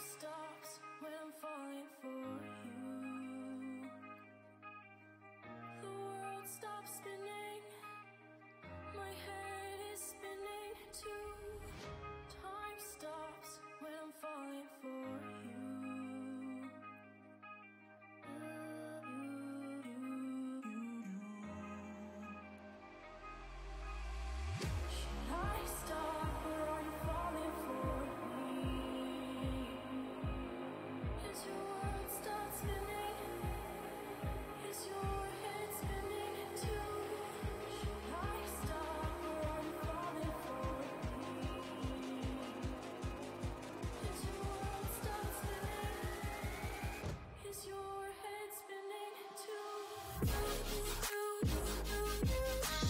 stars. do, do, do, do, do.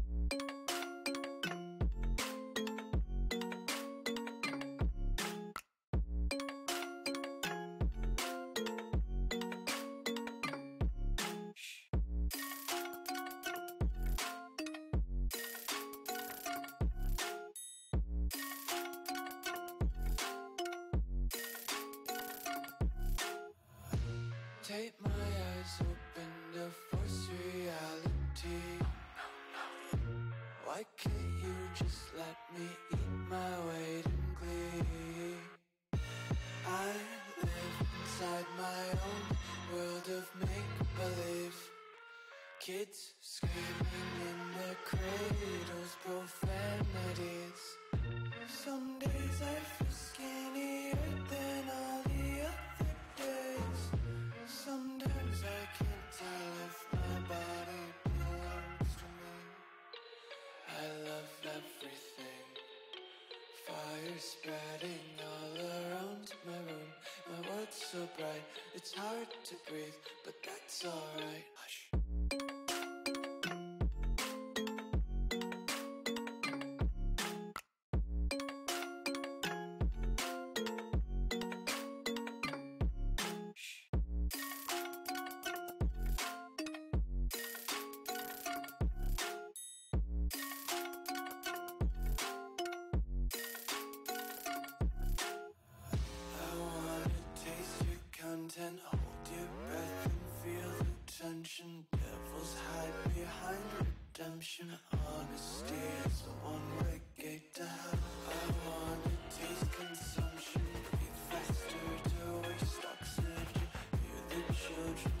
to breathe But that's alright. Hush. Content, the tension. Devils hide behind redemption. Honesty is a one-way gate to hell. I wanna taste consumption, breathe faster to waste oxygen. Hear the children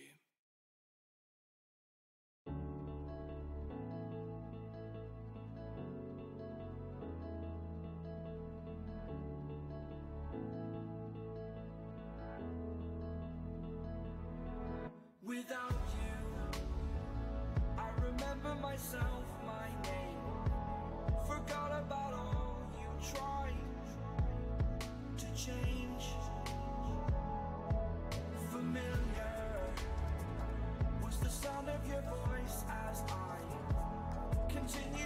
Continue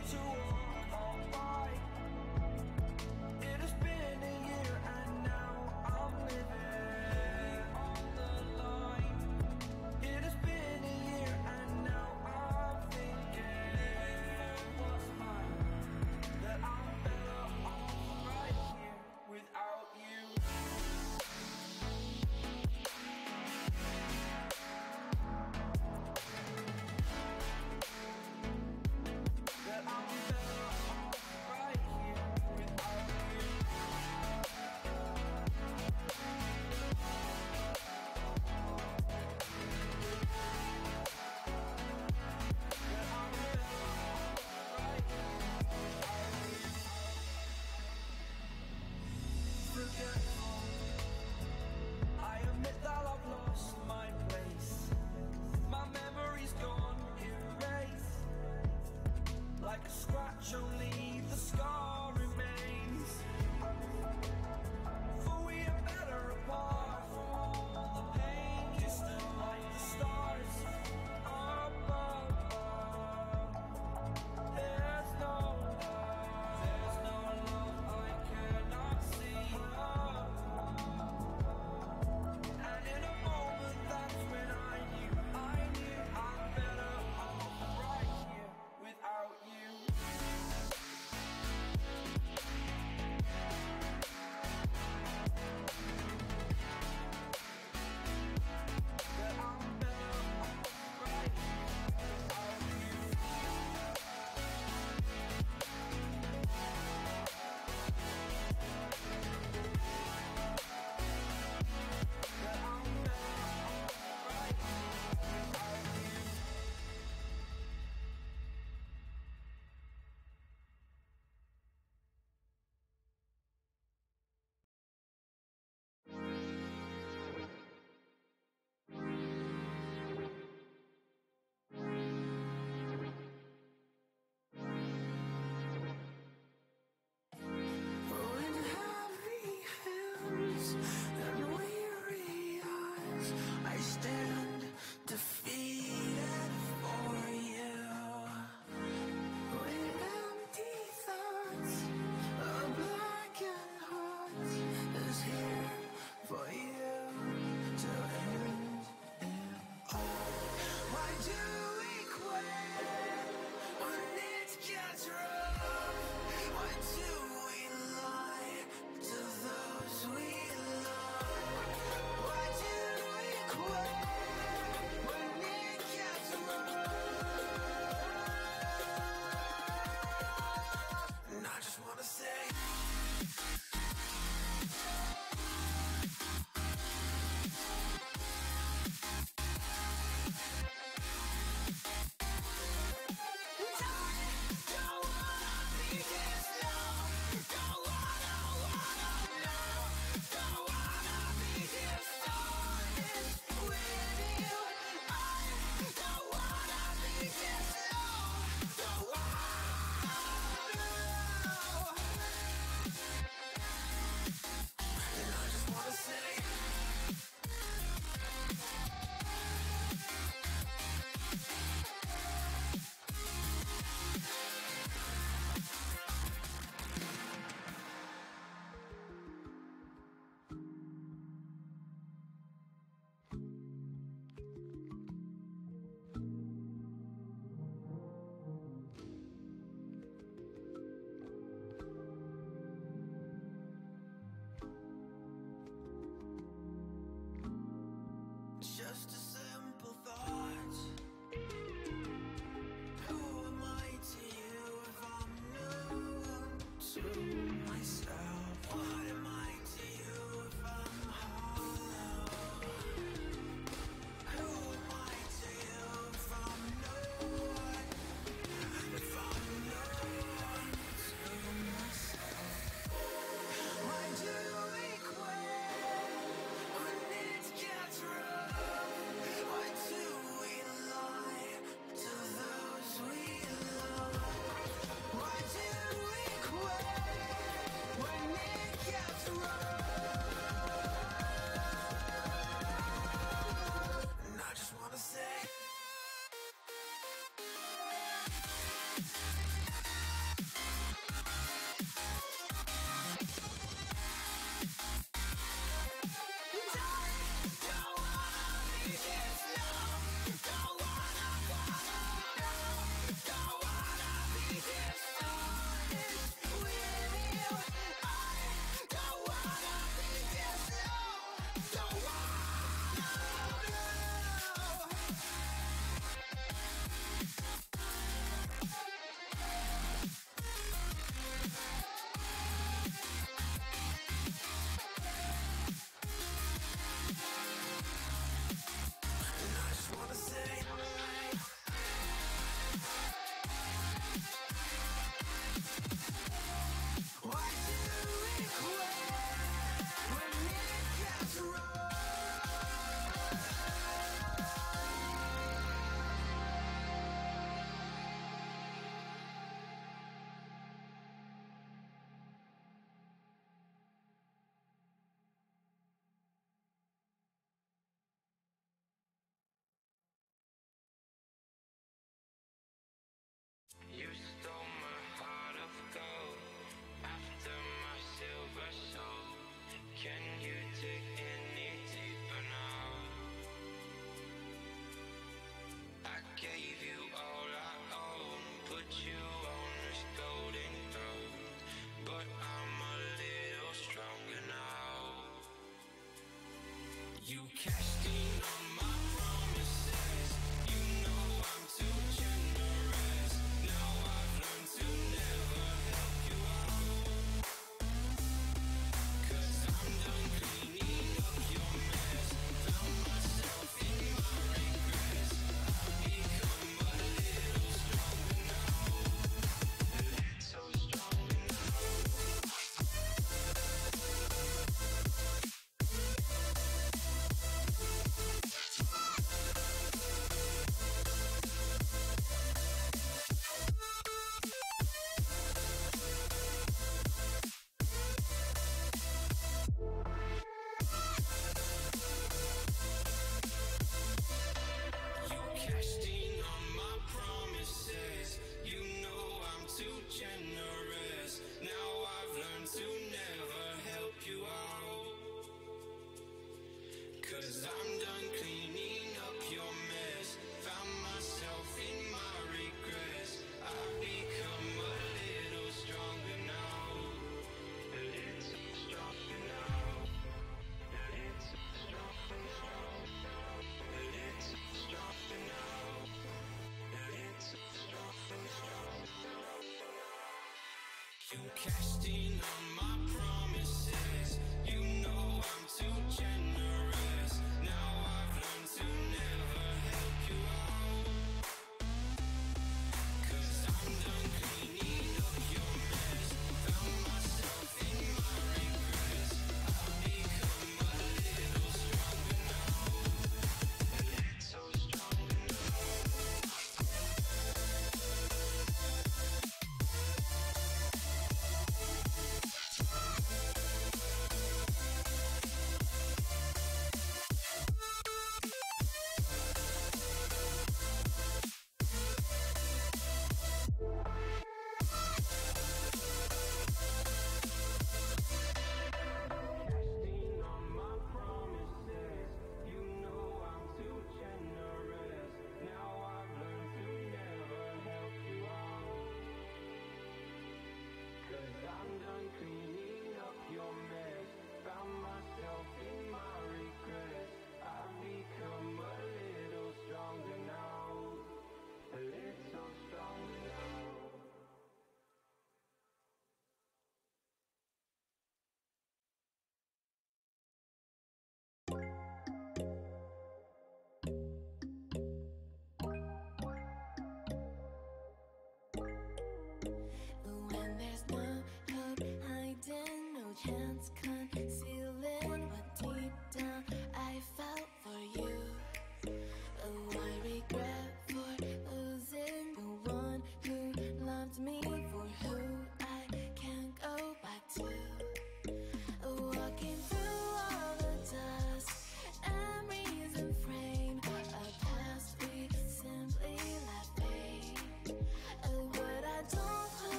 thank you You cashed in. Casting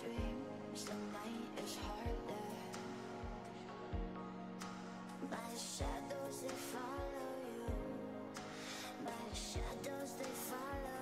dreams, the night is harder. My shadows, they follow you. My shadows, they follow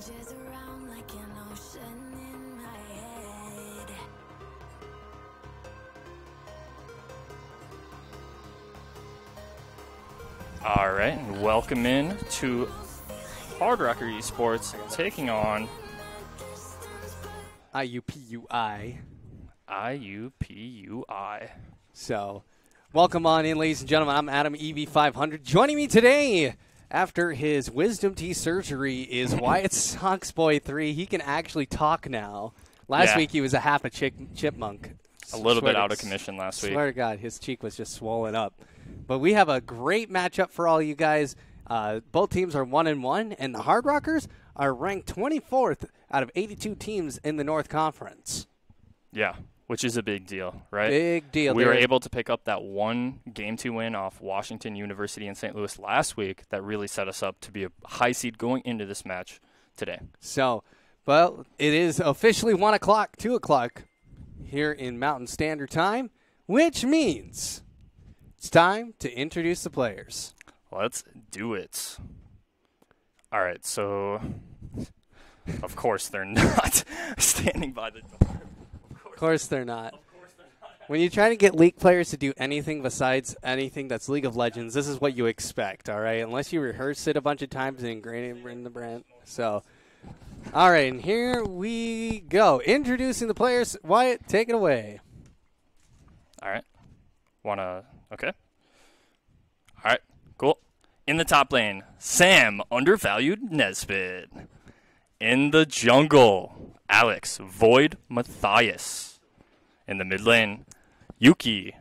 Washes around like an ocean in my head. All right, and welcome in to Hard Rocker Esports taking on IUPUI. IUPUI. So, welcome on in, ladies and gentlemen. I'm Adam EV500. Joining me today after his wisdom teeth surgery is Wyatt Socksboy 3. He can actually talk now. Last Yeah. week he was a half a chick, chipmunk. A little Swear bit to- out of commission last week. Swear to God, his cheek was just swollen up. But we have a great matchup for all you guys. Uh, both teams are one and one, and the Hard Rockers are ranked 24th out of 82 teams in the North Conference. Yeah, which is a big deal, right? Big deal. We were able to pick up that one game two win off Washington University in St. Louis last week that really set us up to be a high seed going into this match today. So, well, it is officially 1 o'clock, 2 o'clock here in Mountain Standard Time, which means it's time to introduce the players. Let's do it. All right, so of course they're not standing by the door. Of course, they're not. When you try to get League players to do anything besides anything that's League of Legends, this is what you expect, all right? Unless you rehearse it a bunch of times and ingrain it in the brand. So, all right, and here we go. Introducing the players. Wyatt, take it away. All right. Wanna okay? All right, cool. In the top lane, Sam undervalued Nesbitt. In the jungle, Alex Void Matthias. In the mid lane, Yuki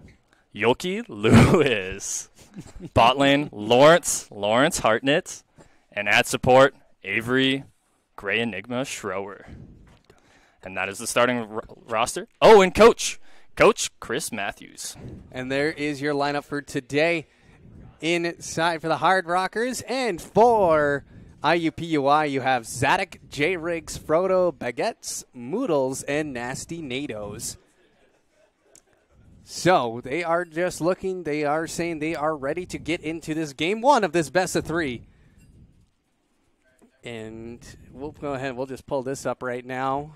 Yoki Lewis. Bot lane, Lawrence Lawrence Hartnett. And at support, Avery Gray Enigma Schroer. And that is the starting r- roster. Oh, and coach, Coach Chris Matthews. And there is your lineup for today. Inside for the Hard Rockers and for IUPUI, you have Zadok, J Riggs, Frodo, Baguettes, Moodles, and Nasty Nados. So they are just looking, they are saying they are ready to get into this game one of this best of three. And we'll go ahead, we'll just pull this up right now.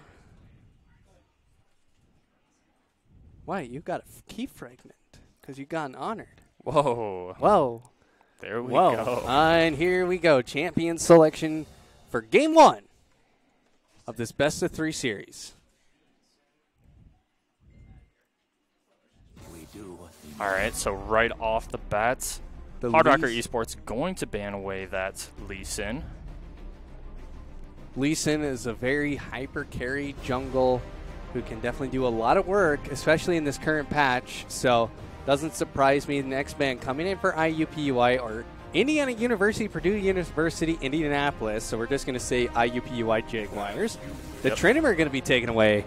Why, you got a key fragment because you got honored. Whoa, Whoa. there we Whoa. go. and here we go. Champion selection for game one of this best of three series. All right, so right off the bat, The Hard Rocker Lee- Esports going to ban away that Lee Sin. Lee Sin is a very hyper carry jungle who can definitely do a lot of work, especially in this current patch. So doesn't surprise me. The next ban coming in for IUPUI or Indiana University, Purdue University, Indianapolis. So we're just going to say IUPUI Jaguars. The Yep. Trinity are going to be taken away.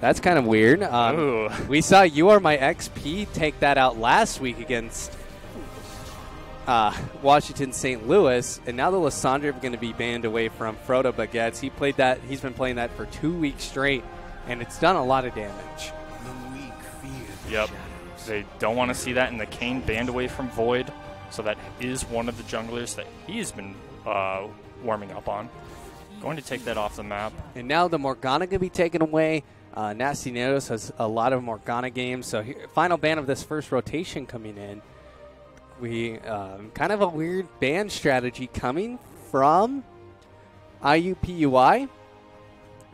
That's kind of weird. Um, we saw You Are My XP take that out last week against uh, Washington St. Louis, and now the Lissandra are going to be banned away from Frodo Baguettes. He played that. He's been playing that for two weeks straight, and it's done a lot of damage. Yep. They don't want to see that, and the Kayn banned away from Void, so that is one of the junglers that he's been uh, warming up on. Going to take that off the map. And now the Morgana going to be taken away. Uh, Nasty Nados has a lot of Morgana games, so here, final ban of this first rotation coming in. We um, kind of a weird ban strategy coming from IUPUI.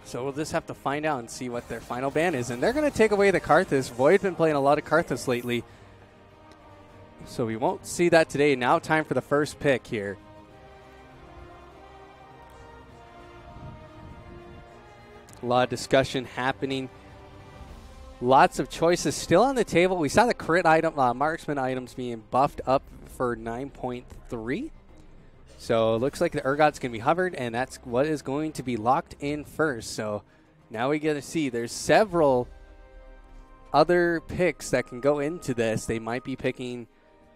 So we'll just have to find out and see what their final ban is. And they're going to take away the Karthus. Void's been playing a lot of Karthus lately. So we won't see that today. Now time for the first pick here. A lot of discussion happening. Lots of choices still on the table. We saw the crit item, uh, marksman items being buffed up for 9.3. So it looks like the Urgot's going to be hovered, and that's what is going to be locked in first. So now we get to see there's several other picks that can go into this. They might be picking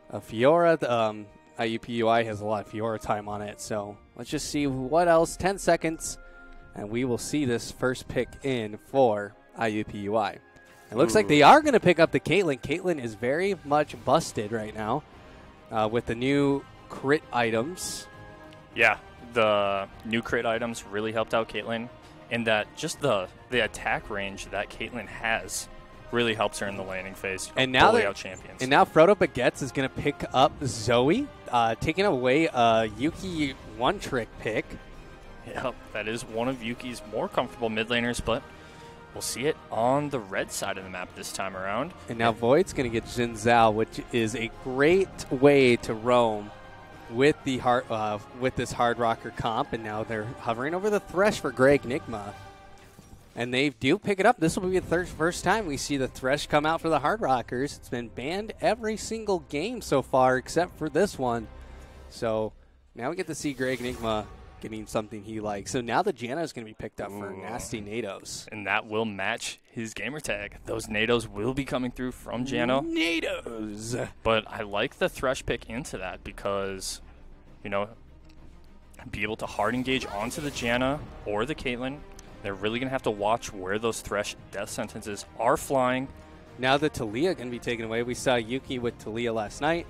a Fiora. The, Um, IUPUI has a lot of Fiora time on it. So let's just see what else. 10 seconds, and we will see this first pick in for IUPUI. It looks like they are going to pick up the Caitlyn. Caitlyn is very much busted right now uh, with the new crit items. Yeah, the new crit items really helped out Caitlyn, in that just the the attack range that Caitlyn has really helps her in the laning phase. And now out champions. And now Frodo Baguettes is going to pick up Zoe, uh, taking away a Yuki one trick pick. Yep, that is one of Yuki's more comfortable mid laners, but we'll see it on the red side of the map this time around. And now Void's going to get Xin Zhao, which is a great way to roam with the hard, uh, with this hard rocker comp. And now they're hovering over the Thresh for Gray Enigma. And they do pick it up. This will be the first time we see the Thresh come out for the Hard Rockers. It's been banned every single game so far except for this one. So now we get to see Gray Enigma getting something he likes. So now the Janna is going to be picked up for Nasty Nados. And that will match his gamer tag. Those NATOs will be coming through from Jano. Natos. But I like the Thresh pick into that because, you know, be able to hard engage onto the Janna or the Caitlyn. They're really going to have to watch where those Thresh death sentences are flying. Now that Taliyah can be taken away, we saw Yuki with Taliyah last night.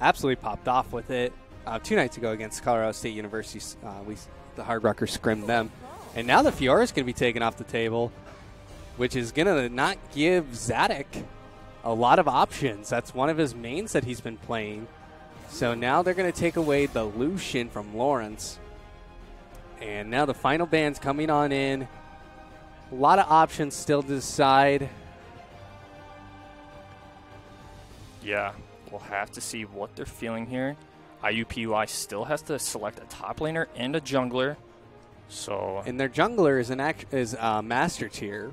Absolutely popped off with it. Uh, two nights ago against Colorado State University, uh, we the Hard Rockers scrimmed them, and now the Fiora is going to be taken off the table, which is going to not give Zadok a lot of options. That's one of his mains that he's been playing. So now they're going to take away the Lucian from Lawrence, and now the final band's coming on in. A lot of options still to decide. Yeah, we'll have to see what they're feeling here. IUPUI still has to select a top laner and a jungler. So, and their jungler is an act- is uh, master tier,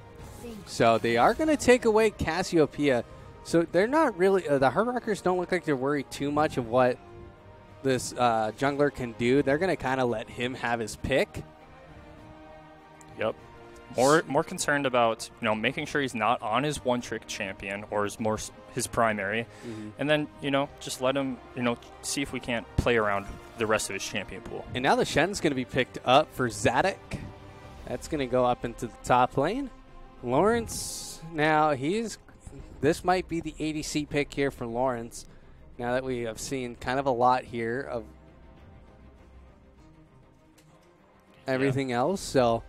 so they are going to take away Cassiopeia. So they're not really uh, the Hard Rockers don't look like they're worried too much of what this uh, jungler can do. They're going to kind of let him have his pick. yep. More more concerned about, you know, making sure he's not on his one trick champion or his more his primary. Mm-hmm. And then, you know, just let him, you know, see if we can't play around the rest of his champion pool. And now the Shen's going to be picked up for Zadok. That's going to go up into the top lane. Lawrence, now he's. This might be the ADC pick here for Lawrence. Now that we have seen kind of a lot here of everything else. So,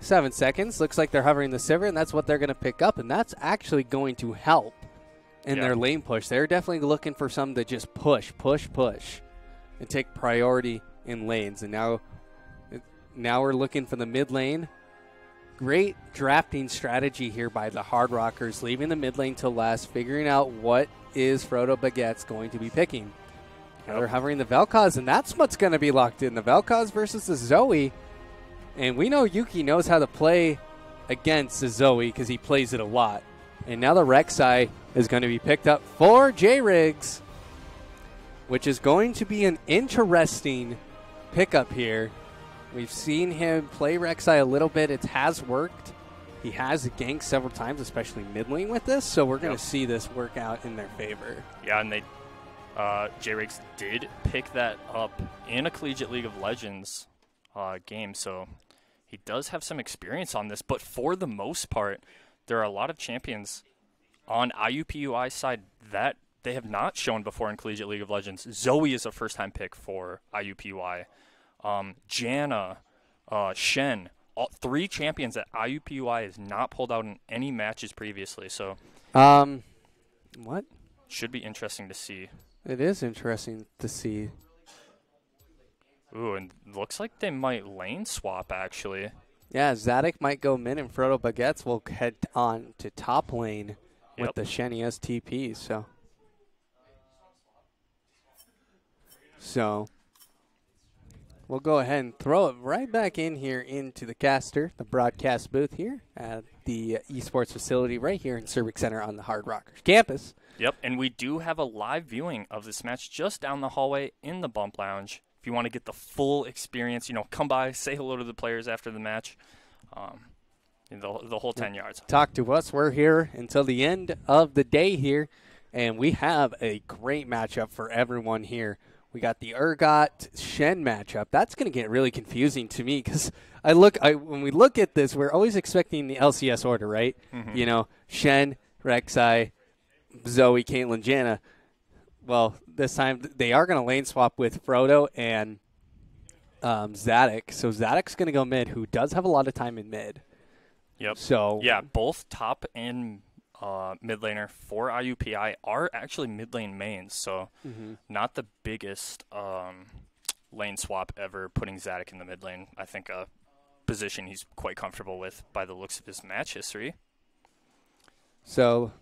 seven seconds. Looks like they're hovering the Sivir, and that's what they're going to pick up. And that's actually going to help in Yeah. their lane push. They're definitely looking for some to just push, push, push, and take priority in lanes. And now, now we're looking for the mid lane. Great drafting strategy here by the Hard Rockers, leaving the mid lane till last, figuring out what is Frodo Baguette's going to be picking. Now they're hovering the Vel'Koz, and that's what's going to be locked in. The Vel'Koz versus the Zoe. And we know Yuki knows how to play against the Zoe because he plays it a lot. And now the Rek'Sai is going to be picked up for J Riggs, which is going to be an interesting pickup here. We've seen him play Rek'Sai a little bit. It has worked. He has ganked several times, especially mid lane with this. So we're going to Yep. see this work out in their favor. Yeah, and they uh, J-Riggs did pick that up in a Collegiate League of Legends uh, game, so he does have some experience on this. But for the most part, there are a lot of champions on IUPUI side that they have not shown before in Collegiate League of Legends. Zoe is a first-time pick for IUPUI. Um, Janna, uh, Shen, all three champions that IUPUI has not pulled out in any matches previously. So Um, what? should be interesting to see. It is interesting to see. Ooh, and looks like they might lane swap actually. Yeah, Zadok might go mid, and Frodo Baguettes will head on to top lane with the Shenny STPs. So, so we'll go ahead and throw it right back in here into the caster, the broadcast booth here at the esports facility right here in Surbeck Center on the Hard Rockers campus. Yep, and we do have a live viewing of this match just down the hallway in the bump lounge. If you want to get the full experience, you know, come by, say hello to the players after the match. Um, the, the whole 10 yards. talk to us. We're here until the end of the day here, and we have a great matchup for everyone here. We got the Urgot Shen matchup. That's going to get really confusing to me because I look I, when we look at this, we're always expecting the LCS order, right? You know, Shen, Rek'Sai, Zoe, Caitlyn, Janna. Well, this time they are going to lane swap with Frodo and um, Zadok. So Zadok's going to go mid, who does have a lot of time in mid. Yep. So Yeah, both top and uh, mid laner for IUPI are actually mid lane mains, so Mhm. not the biggest um, lane swap ever. Putting Zadok in the mid lane, I think a position he's quite comfortable with by the looks of his match history. So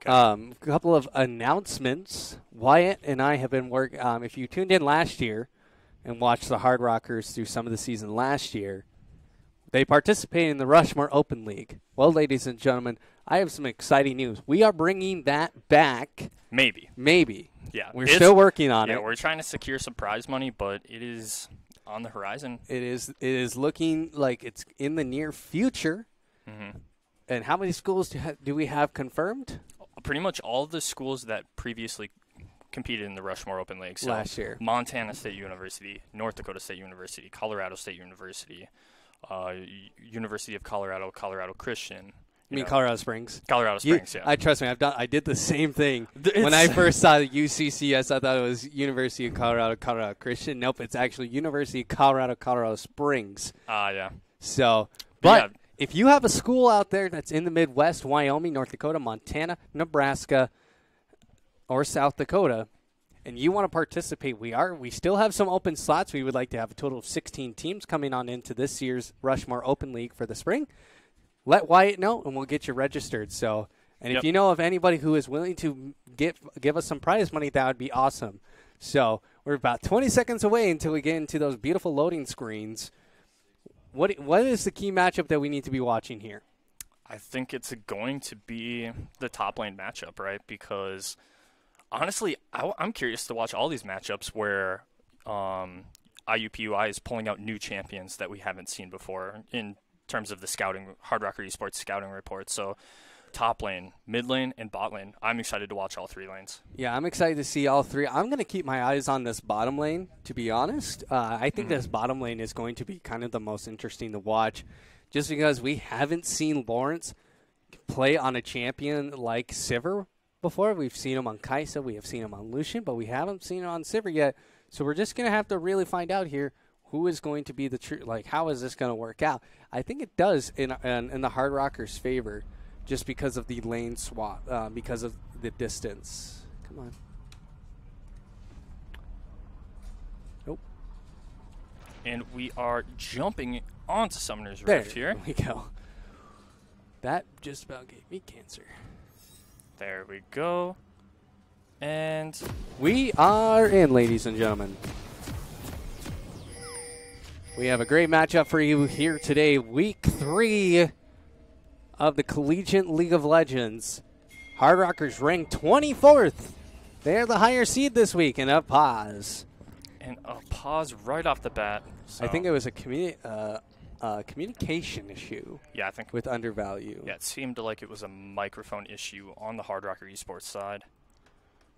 Okay. Um, a couple of announcements. Wyatt and I have been working. Um, if you tuned in last year and watched the Hard Rockers through some of the season last year, they participated in the Rushmore Open League. Well, ladies and gentlemen, I have some exciting news. We are bringing that back. Maybe, Maybe yeah. we're still working on Yeah, it. we're trying to secure some prize money, but it is on the horizon. It is. It is looking like it's in the near future. hmm And how many schools do, ha- do we have confirmed Pretty much all the schools that previously competed in the Rushmore Open League. So last year? Montana State University, North Dakota State University, Colorado State University, uh, University of Colorado, Colorado Christian. I mean, know, Colorado Springs. Colorado You- Springs, yeah. I trust me. I've done. I did the same thing Th- when I first saw the UCCS. I thought it was University of Colorado, Colorado Christian. Nope, it's actually University of Colorado, Colorado Springs. Ah, yeah. So, But but yeah. If you have a school out there that's in the Midwest, Wyoming, North Dakota, Montana, Nebraska, or South Dakota, and you want to participate, we are. We still have some open slots. We would like to have a total of 16 teams coming on into this year's Rushmore Open League for the spring. Let Wyatt know, and we'll get you registered. So, and Yep. if you know of anybody who is willing to get give us some prize money, that would be awesome. So we're about 20 seconds away until we get into those beautiful loading screens. What what is the key matchup that we need to be watching here? I think it's going to be the top lane matchup, right? Because honestly, I, am curious to watch all these matchups where um, IUPUI is pulling out new champions that we haven't seen before in terms of the scouting, Hard Rocker Esports scouting report. So, top lane, mid lane, and bot lane. I'm excited to watch all three lanes. Yeah, I'm excited to see all three. I'm going to keep my eyes on this bottom lane, to be honest. Uh, I think this bottom lane is going to be kind of the most interesting to watch, just because we haven't seen Lawrence play on a champion like Sivir before. We've seen him on Kai'Sa, we have seen him on Lucian, but we haven't seen him on Sivir yet. So we're just going to have to really find out here who is going to be the true, like, how is this going to work out? I think it does in, in, in the Hard Rockers' favor just because of the lane swap, uh, because of the distance. Come on. Nope. And we are jumping onto Summoner's There Rift here. There we go. That just about gave me cancer. There we go. And We are in, ladies and gentlemen. We have a great matchup for you here today, week three of the Collegiate League of Legends. Hard Rockers ranked 24th. They're the higher seed this week, and a pause. and a pause right off the bat. I think it was a communi- uh, uh, communication issue yeah, I think with undervalue. Yeah, it seemed like it was a microphone issue on the Hard Rocker Esports side.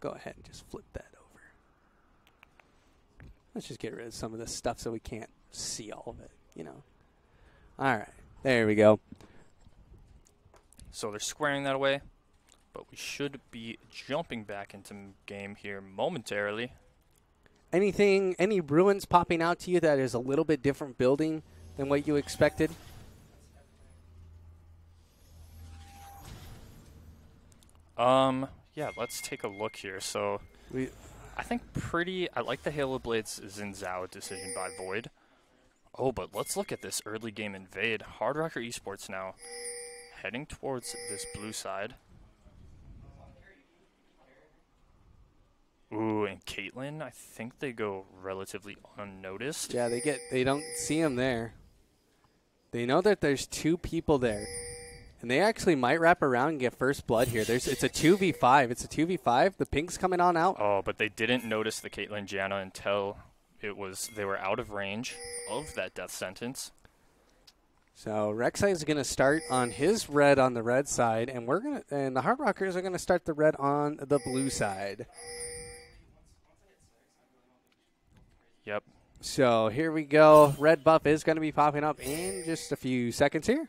Go ahead and just flip that over. Let's just get rid of some of this stuff so we can't see all of it, you know. All right. There we go. So they're squaring that away, but we should be jumping back into game here momentarily. Anything, any ruins popping out to you that is a little bit different building than what you expected? Um, yeah, let's take a look here. So We, I think pretty. I like the Hail of Blades Xin Zhao decision by Void. Oh, but let's look at this early game invade. Hard Rocker Esports now heading towards this blue side. Ooh, and Caitlyn, I think they go relatively unnoticed. yeah, they get they don't see him there. They know that there's two people there. And they actually might wrap around and get first blood here. There's it's a 2v5. It's a 2v5. The pink's coming on out. Oh, but they didn't notice the Caitlyn Janna until it was they were out of range of that death sentence. So is going to start on his red on the red side, and we're gonna and the Hard Rockers are going to start the red on the blue side. Yep. So here we go. Red buff is going to be popping up in just a few seconds here.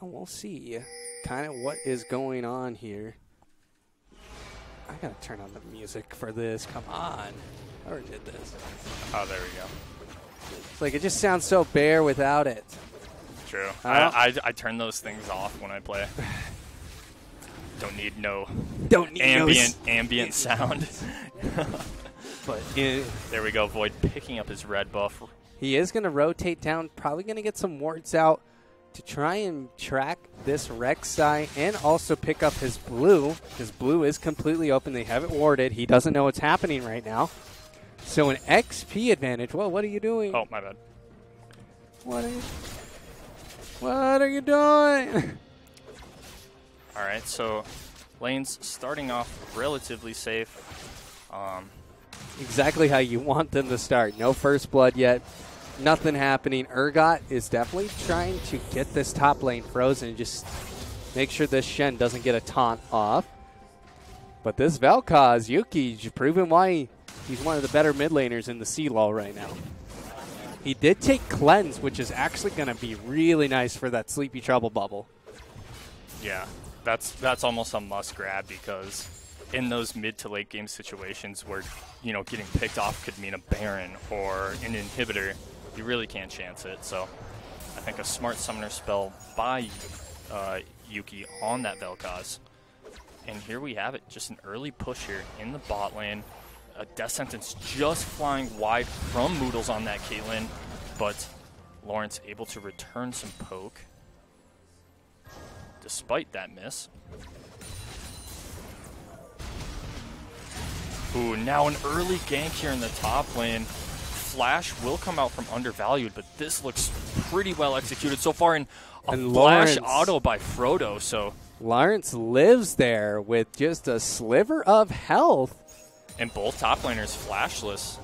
And we'll see kind of what is going on here. I gotta turn on the music for this. Come on. I already did this. Oh, there we go. It's like it just sounds so bare without it. True. Uh, I, I, I turn those things off when I play. Don't need no Don't need ambient ambient sound. but it, There we go. Void picking up his red buff. he is gonna rotate down. Probably gonna get some wards out to try and track this Rek'Sai and also pick up his blue. His blue is completely open. They have it warded. He doesn't know what's happening right now. So an XP advantage. Well, what are you doing? Oh, my bad. What are you? What are you doing? All right, so lanes starting off relatively safe. Um, exactly how you want them to start. No first blood yet. Nothing happening. Urgot is definitely trying to get this top lane frozen and just make sure this Shen doesn't get a taunt off. But this Vel'Koz, Yuki, proving why he's one of the better mid laners in the CLOL right now. He did take Cleanse, which is actually going to be really nice for that Sleepy Trouble bubble. yeah, that's that's almost a must grab because in those mid to late game situations where you know getting picked off could mean a Baron or an inhibitor, you really can't chance it. So I think a smart summoner spell by uh, Yuki on that Vel'Koz. And here we have it, just an early push here in the bot lane. A death sentence just flying wide from Moodles on that Caitlyn, but Lawrence able to return some poke despite that miss. Ooh, now an early gank here in the top lane. Flash will come out from undervalued, but this looks pretty well executed so far. And a And flash Lawrence- auto by Frodo, so Lawrence lives there with just a sliver of health. And both top laners flashless.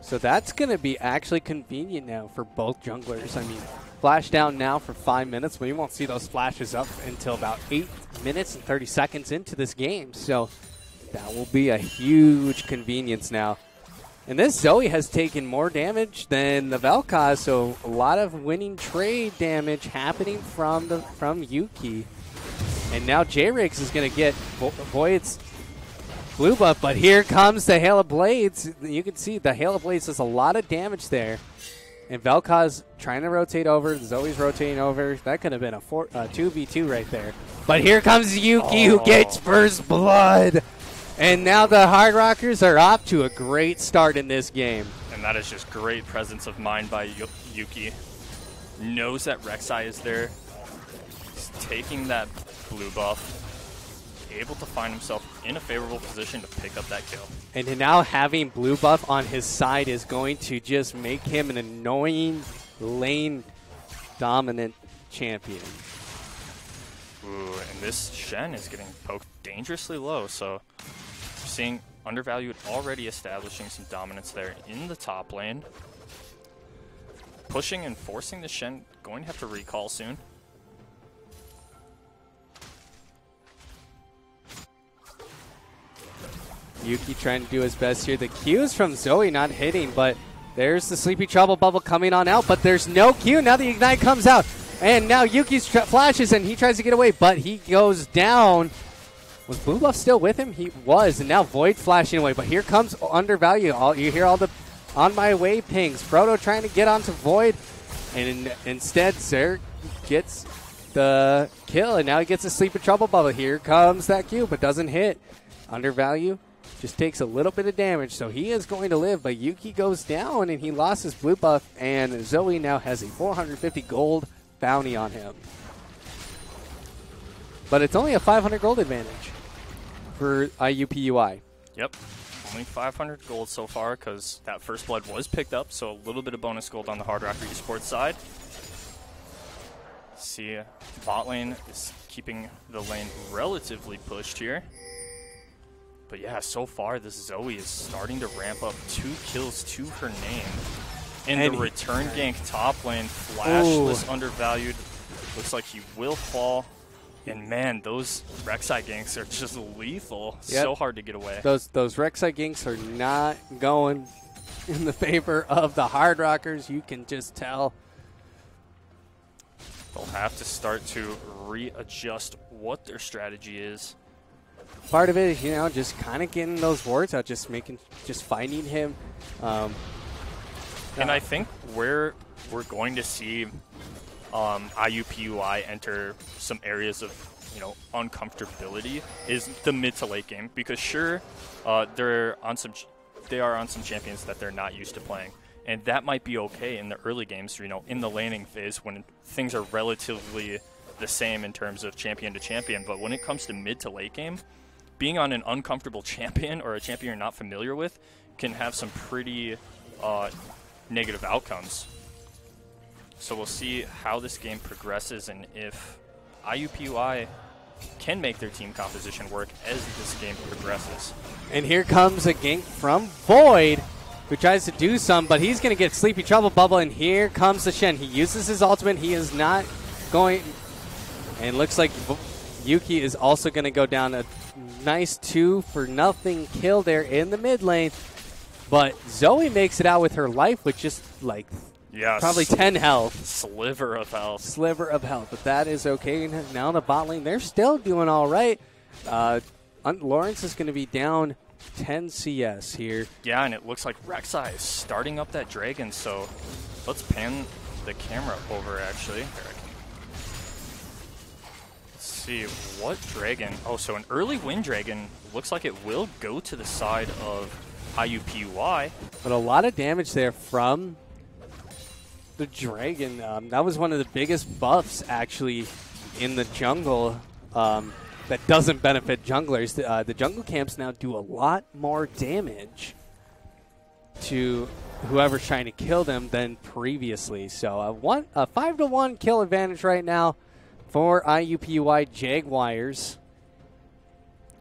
So that's going to be actually convenient now for both junglers. I mean, flash down now for five minutes, but you won't see those flashes up until about eight minutes and 30 seconds into this game. So that will be a huge convenience now. And this Zoe has taken more damage than the Vel'Koz, so a lot of winning trade damage happening from the from Yuki. And now J-Riggs is going to get Vo- Void's blue buff, but here comes the Hail of Blades. You can see the Hail of Blades does a lot of damage there. And Vel'Koz trying to rotate over. Zoe's rotating over. That could have been a, four, uh, a 2v2 right there. But here comes Yuki who Oh. gets first blood. And now the Hard Rockers are off to a great start in this game. And that is just great presence of mind by Yu- Yuki. Knows that Rek'Sai is there. He's taking that blue buff. Able to find himself in a favorable position to pick up that kill. And now having blue buff on his side is going to just make him an annoying lane dominant champion. Ooh, and this Shen is getting poked dangerously low, so seeing undervalued already establishing some dominance there in the top lane. Pushing and forcing the Shen, going to have to recall soon. Yuki trying to do his best here. The Q's from Zoe not hitting, but there's the Sleepy Trouble bubble coming on out, but there's no Q. Now the Ignite comes out, and now Yuki's flashes, and he tries to get away, but he goes down. Was Blue Buff still with him? He was, and now Void flashing away, but here comes Undervalue. All, you hear all the on my way pings. Frodo trying to get onto Void, and in, instead Zerg gets the kill, and now he gets a Sleepy Trouble bubble. Here comes that Q, but doesn't hit. Undervalue just takes a little bit of damage, so he is going to live. But Yuki goes down, and he lost his blue buff, and Zoe now has a 450 gold bounty on him. But it's only a 500 gold advantage for IUPUI. Yep. Only 500 gold so far because that first blood was picked up, so a little bit of bonus gold on the Hard Rocker Esports side. See, bot lane is keeping the lane relatively pushed here. But yeah, so far this Zoe is starting to ramp up two kills to her name. In And the return gank top lane, flashless undervalued. Looks like he will fall. And man, those Rek'Sai ganks are just lethal. Yep. So hard to get away. Those those Rek'Sai ganks are not going in the favor of the Hard Rockers. You can just tell. They'll have to start to readjust what their strategy is. Part of it is you know just kind of getting those wards out, just making, just finding him. Um, And I think where we're going to see um, IUPUI enter some areas of you know uncomfortability is the mid to late game because sure uh, they're on some they are on some champions that they're not used to playing and that might be okay in the early games you know in the laning phase when things are relatively the same in terms of champion to champion but when it comes to mid to late game being on an uncomfortable champion or a champion you're not familiar with can have some pretty uh, negative outcomes. So we'll see how this game progresses and if IUPUI can make their team composition work as this game progresses. And here comes a gank from Void, who tries to do some, but he's going to get Sleepy Trouble Bubble, and here comes the Shen. He uses his ultimate. He is not going. And looks like Yuki is also going to go down a nice two for nothing kill there in the mid lane. But Zoe makes it out with her life with just like Yes. probably 10 health. sliver of health. sliver of health, but that is okay. Now in the bot lane, they're still doing all right. Uh, Lawrence is going to be down 10 CS here. Yeah, and it looks like Rek'Sai is starting up that dragon, so let's pan the camera over actually. Here, I can- Let's see what dragon. Oh, so an early win dragon looks like it will go to the side of IUPUI. But a lot of damage there from the dragon. Um, that was one of the biggest buffs actually in the jungle. Um, that doesn't benefit junglers. The, uh, the jungle camps now do a lot more damage to whoever's trying to kill them than previously. So a one, a five to one kill advantage right now for IUPUI Jaguars.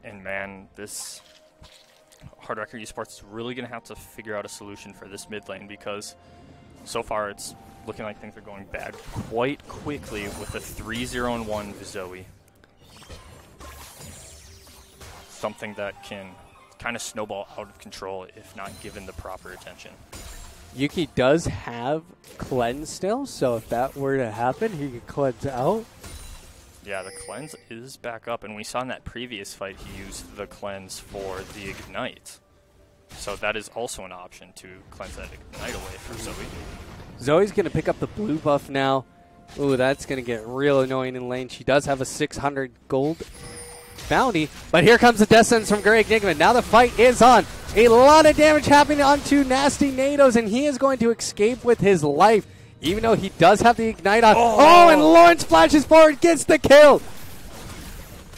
And man, this Hard Rocker Esports is really going to have to figure out a solution for this mid lane because so far it's looking like things are going bad quite quickly with a 3 0 and 1 Zoe. Something that can kind of snowball out of control if not given the proper attention. Yuki does have cleanse still, so if that were to happen, he could cleanse out. Yeah, the cleanse is back up, and we saw in that previous fight he used the cleanse for the ignite. So that is also an option to cleanse that ignite away for Zoe. Zoe's going to pick up the blue buff now. Ooh, that's going to get real annoying in lane. She does have a 600 gold bounty, but here comes the death sentence from Greg Nigman. Now the fight is on. A lot of damage happening onto Nasty Nados, and he is going to escape with his life, even though he does have the ignite on. Oh. oh, and Lawrence flashes forward, gets the kill.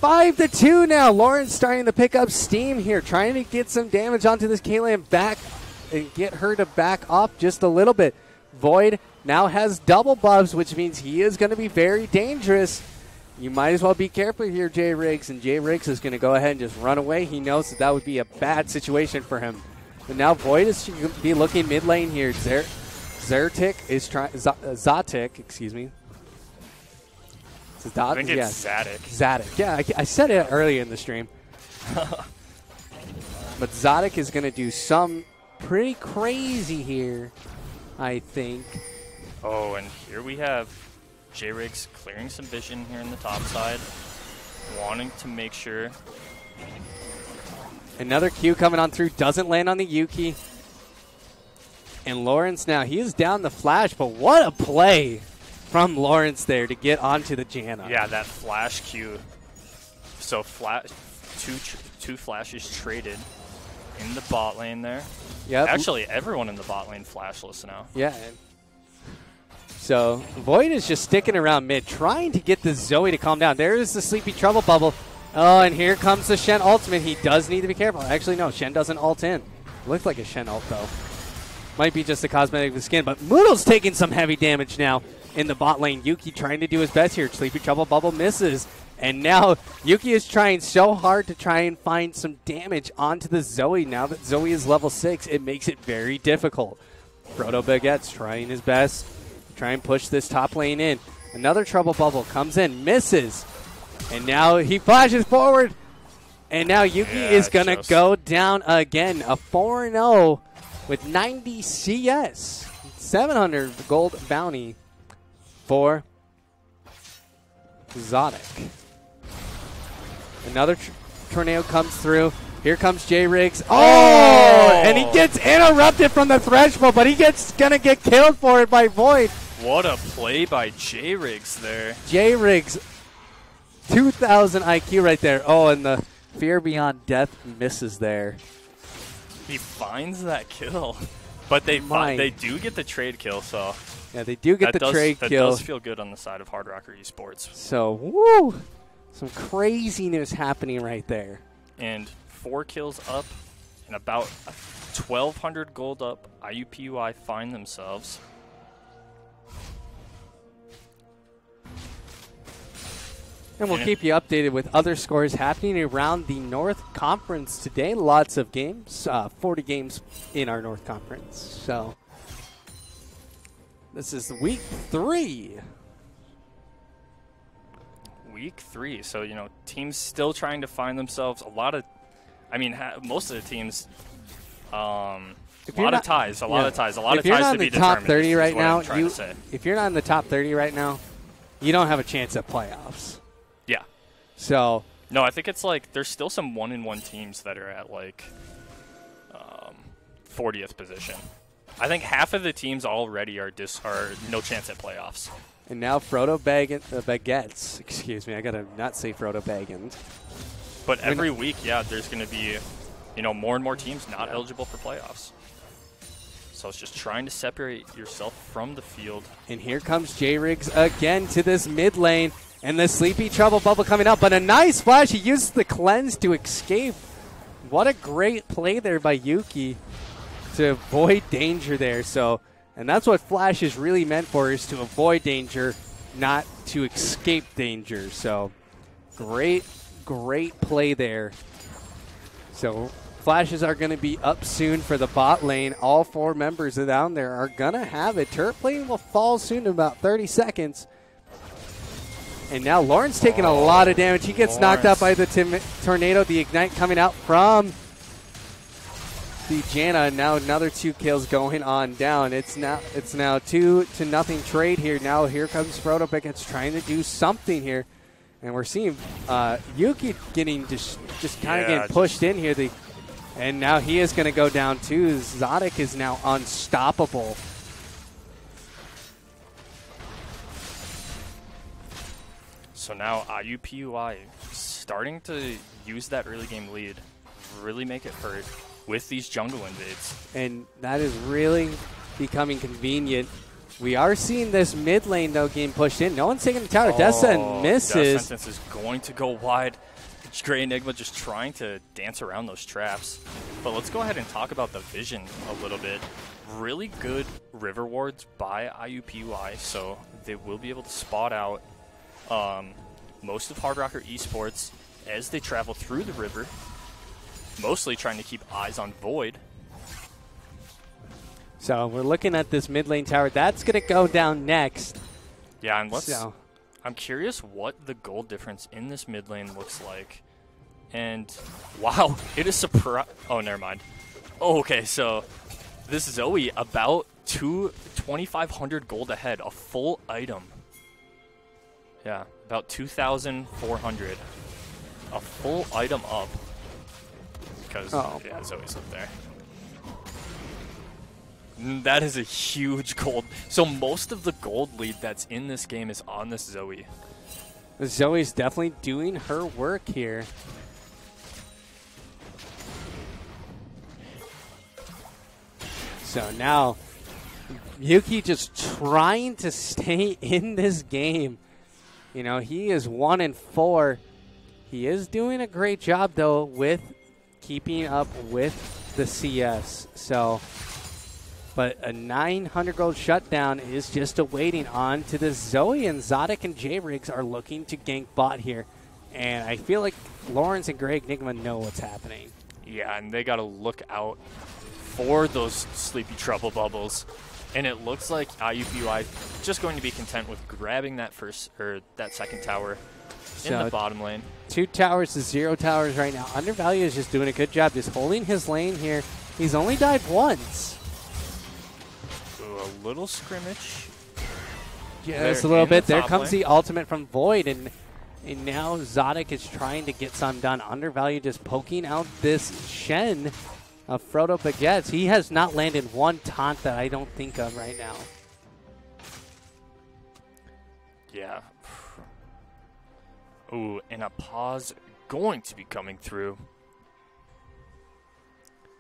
Five to two now. Lawrence starting to pick up steam here, trying to get some damage onto this Caitlyn back and get her to back off just a little bit. Void now has double buffs, which means he is going to be very dangerous. You might as well be careful here, J Riggs. And J Riggs is going to go ahead and just run away. He knows that that would be a bad situation for him. But now Void is going to be looking mid lane here. Zer- Zertik is trying. Z- uh, Zatik, excuse me. It I think yeah. it's. Zadik. Yeah, I, I said it earlier in the stream. but Zadik is going to do some pretty crazy here, I think. Oh, and here we have J Riggs clearing some vision here in the top side, wanting to make sure. Another Q coming on through, doesn't land on the Yuki. And Lawrence now, he is down the flash, but what a play from Lawrence there to get onto the Janna. Yeah, that flash Q. So flash, two two flashes traded in the bot lane there. Yep. Actually, everyone in the bot lane flashless now. Yeah. So Void is just sticking around mid, trying to get the Zoe to calm down. There is the Sleepy Trouble bubble. Oh, and here comes the Shen ultimate. He does need to be careful. Actually, no, Shen doesn't ult in. Looked like a Shen ult, though. Might be just a cosmetic of the skin, but Moodle's taking some heavy damage now in the bot lane. Yuki trying to do his best here. Sleepy Trouble bubble misses. And now Yuki is trying so hard to try and find some damage onto the Zoe. Now that Zoe is level 6, it makes it very difficult. Frodo Baguette's trying his best to try and push this top lane in. Another trouble bubble comes in, misses. And now he flashes forward. And now Yuki Yeah, is going to go down again. A 4 0 with 90 CS. 700 gold bounty for Zodic. Another tr- tornado comes through. Here comes J Riggs. Oh! oh, and he gets interrupted from the threshold, but he gets gonna get killed for it by Void. What a play by J Riggs there. J Riggs, 2,000 IQ right there. Oh, and the fear beyond death misses there. He finds that kill. But they find, they do get the trade kill, so Yeah, they do get that the does, trade that kill. does feel good on the side of Hard Rocker Esports. So, woo! Some craziness happening right there. And four kills up and about 1,200 gold up. IUPUI find themselves. And we'll keep you updated with other scores happening around the North Conference today. Lots of games, uh, 40 games in our North Conference. So, this is week three. Week three, so you know teams still trying to find themselves. A lot of, I mean, ha- most of the teams, um, If a lot not- of ties, a lot yeah. of ties, a lot if of you're ties not to in be the top determined. 30 is- is right now, you, if you're not in the top 30 right now, you don't have a chance at playoffs. Yeah. So, No, I think it's like there's still some one in one teams that are at like um, 40th position. I think half of the teams already are dis are no chance at playoffs. and now Frodo Baggins, uh, Baguettes, excuse me, I gotta not say Frodo Baggins. But every week, yeah, there's going to be, you know, more and more teams not eligible for playoffs. So it's just trying to separate yourself from the field. And here comes J Riggs again to this mid lane. And the sleepy trouble bubble coming up. But a nice flash. He uses the cleanse to escape. What a great play there by Yuki to avoid danger there. So, and that's what flash is really meant for is to avoid danger, not to escape danger. So, great, great play there. So, flashes are going to be up soon for the bot lane. All four members down there are going to have it. Turret lane will fall soon in about 30 seconds. And now Lawrence taking a lot of damage. He gets knocked out by the tornado. The ignite coming out from the Janna. And now another two kills going on down. It's now it's now two to nothing trade here. Now here comes Frodo Baguette's trying to do something here. And we're seeing uh, Yuki getting just just kind of Yeah, getting pushed in here. The and now he is going to go down too. Zodic is now unstoppable. So now IUPUI starting to use that early game lead, really make it hurt with these jungle invades. and that is really becoming convenient. We are seeing this mid lane though getting pushed in. No one's taking the tower. Death Oh, Sentence misses. Death Sentence is going to go wide. Gray Enigma just trying to dance around those traps. But let's go ahead and talk about the vision a little bit. Really good river wards by IUPUI, so they will be able to spot out um, most of Hard Rocker Esports as they travel through the river. Mostly trying to keep eyes on Void. So we're looking at this mid lane tower. That's going to go down next. Yeah, and let's. So I'm curious what the gold difference in this mid lane looks like. And wow, it is surprise. Oh, never mind. Oh, okay, so this is Zoe about two 2,500 gold ahead, a full item. Yeah, about 2,400. A full item up. Because, Oh. yeah, Zoe's up there. Mm, That is a huge gold. So most of the gold lead that's in this game is on this Zoe. Zoe's definitely doing her work here. So now Yuki just trying to stay in this game. You know, he is one and four. He is doing a great job though with keeping up with the CS. So but a 900 gold shutdown is just awaiting on to the Zoe and Zodic and J Riggs are looking to gank bot here. And I feel like Lawrence and Gray Enigma know what's happening. Yeah, and they got to look out for those sleepy trouble bubbles. And it looks like IUPUI just going to be content with grabbing that first or that second tower in So- the bottom lane. Two towers to zero towers right now. Undervalue is just doing a good job, just holding his lane here. He's only died once. Ooh, a little scrimmage. Just a little bit. the There comes lane. the ultimate from Void, and And now Zodic is trying to get some done. Undervalue just poking out this Shen of Frodo Baguettes. He has not landed one taunt that I don't think of right now. Yeah. Ooh, and a pause going to be coming through.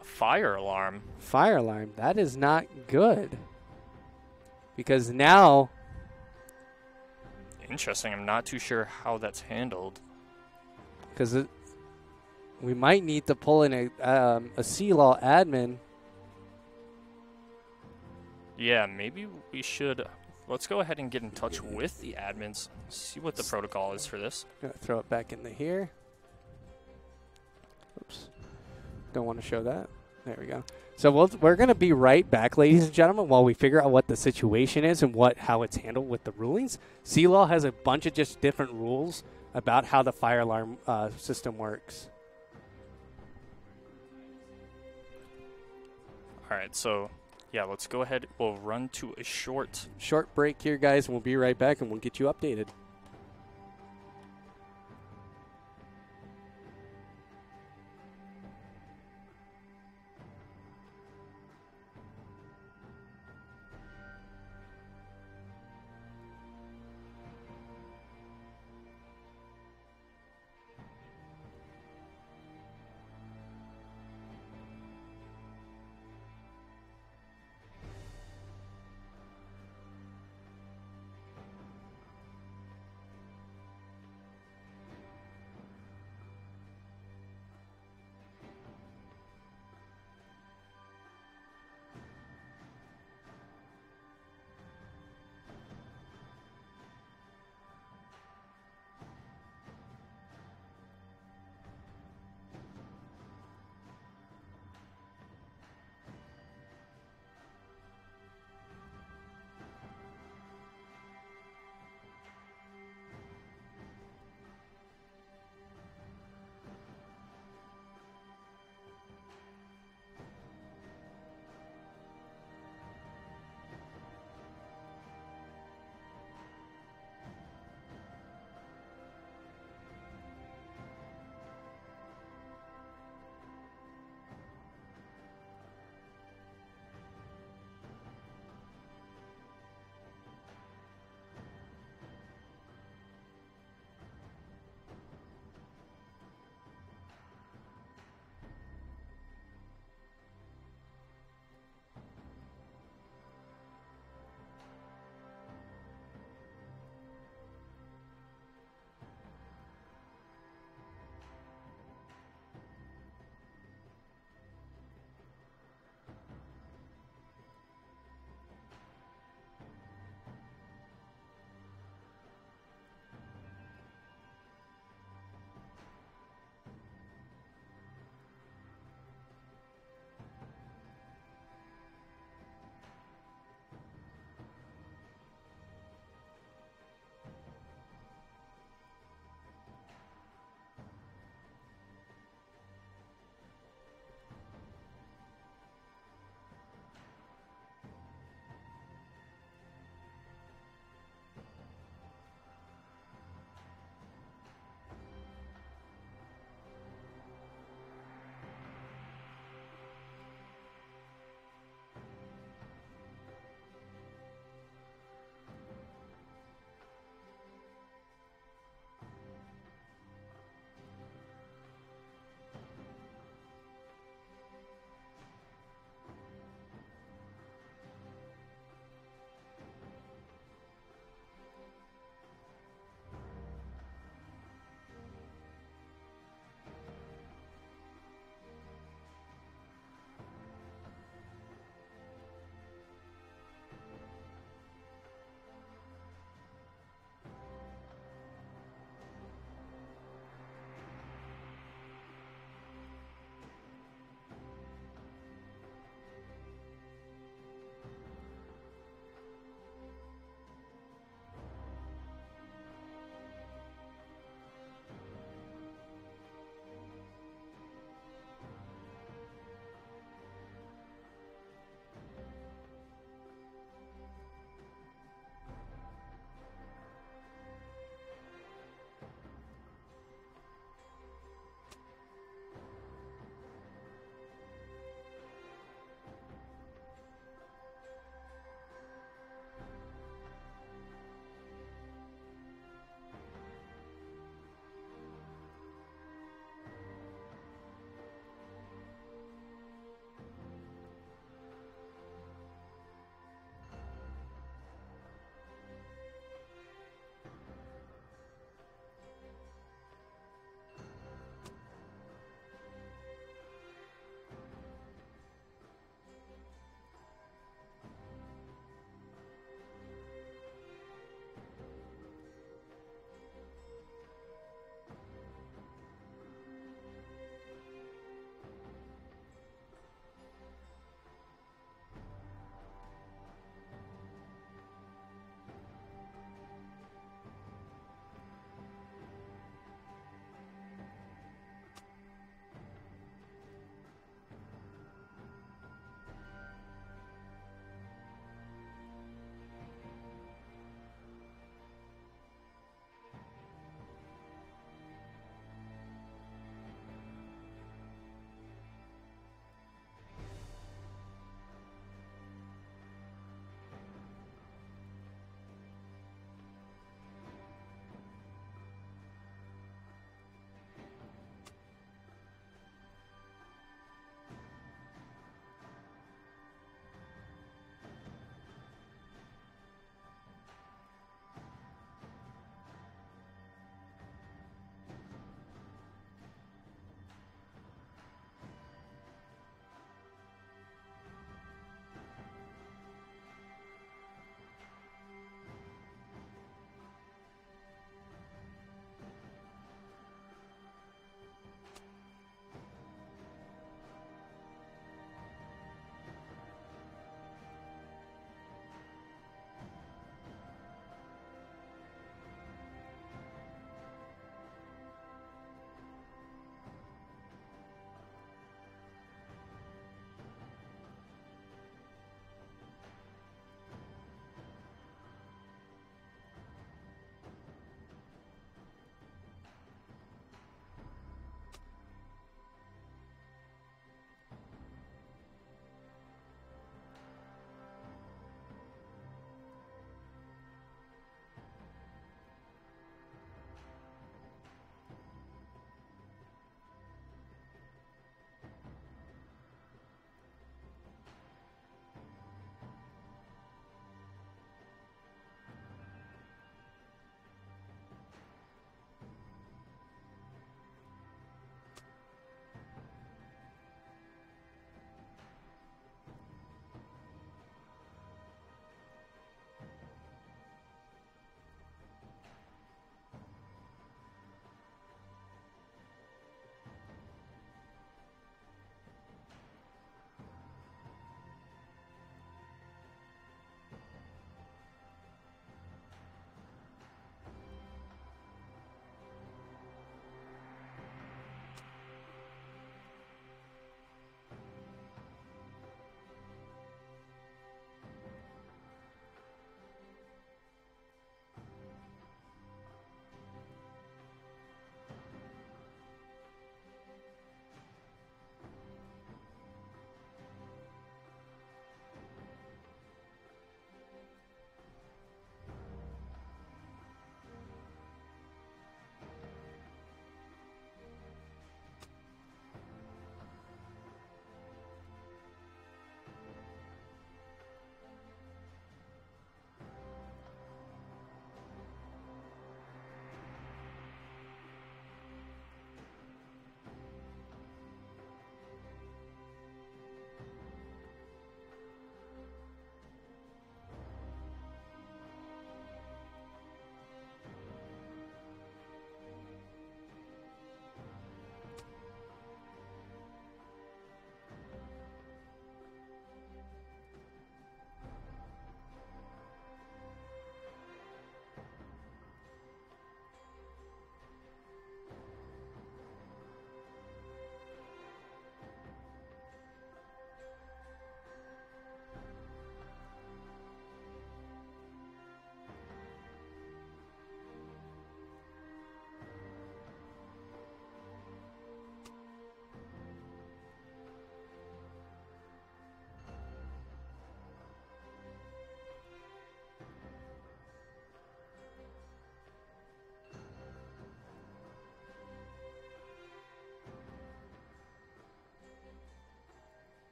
A fire alarm. Fire alarm. That is not good. Because now Interesting. I'm not too sure how that's handled. because we might need to pull in a um, a CLOL admin. Yeah, maybe we should. Let's go ahead and get in touch with the admins. See what the protocol is for this. Gonna throw it back into here. Oops. Don't want to show that. There we go. So we'll, we're going to be right back, ladies and gentlemen, while we figure out what the situation is and what how it's handled with the rulings. CLOL has a bunch of just different rules about how the fire alarm uh, system works. All right, so yeah, let's go ahead. We'll run to a short. Short break here, guys, and we'll be right back and we'll get you updated.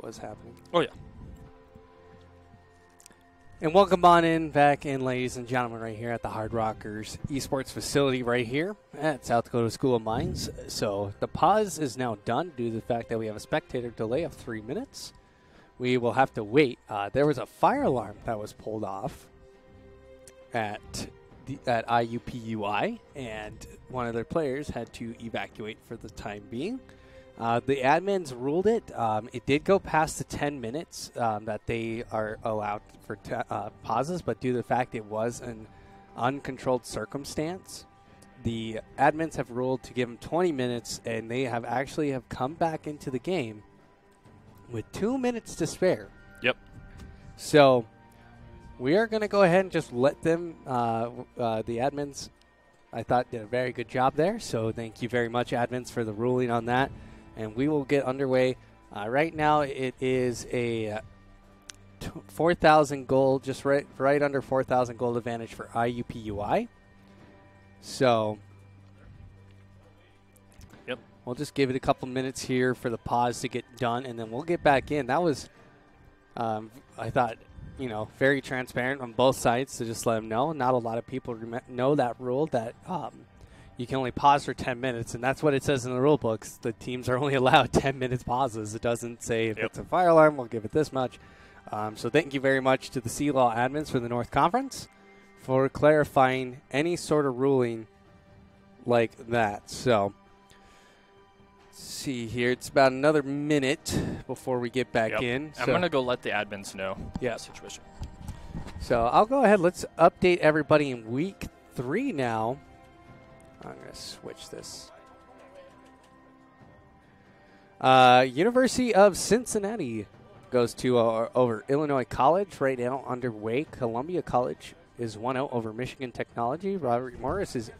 That was happening. Oh yeah. And welcome on in back in, ladies and gentlemen, right here at the Hard Rockers Esports facility right here at South Dakota School of Mines. So the pause is now done due to the fact that we have a spectator delay of three minutes. We will have to wait. Uh, there was a fire alarm that was pulled off at the, at IUPUI, and one of their players had to evacuate for the time being. Uh, the admins ruled it. Um, it did go past the 10 minutes um, that they are allowed for t- uh, pauses, but due to the fact it was an uncontrolled circumstance, the admins have ruled to give them 20 minutes, and they have actually have come back into the game with two minutes to spare. Yep. So we are going to go ahead and just let them, uh, uh, the admins, I thought did a very good job there. So thank you very much, admins, for the ruling on that. And we will get underway. Uh, right now, it is a uh, 4,000 gold, just right, right under 4,000 gold advantage for IUPUI. So Yep. we'll just give it a couple minutes here for the pause to get done, and then we'll get back in. That was, um, I thought, you know, very transparent on both sides to just let them know. Not a lot of people know that rule that um, you can only pause for 10 minutes, and that's what it says in the rule books. The teams are only allowed 10 minutes pauses. It doesn't say if Yep. it's a fire alarm, we'll give it this much. Um, so thank you very much to the CLOL admins for the North Conference for clarifying any sort of ruling like that. So see here, it's about another minute before we get back Yep. in. I'm gonna go let the admins know Yeah. situation. So I'll go ahead. Let's update everybody in week three now. I'm going to switch this. Uh, University of Cincinnati goes to uh, over Illinois College right now underway. Columbia College is 1 0 over Michigan Technology. Robert Morris is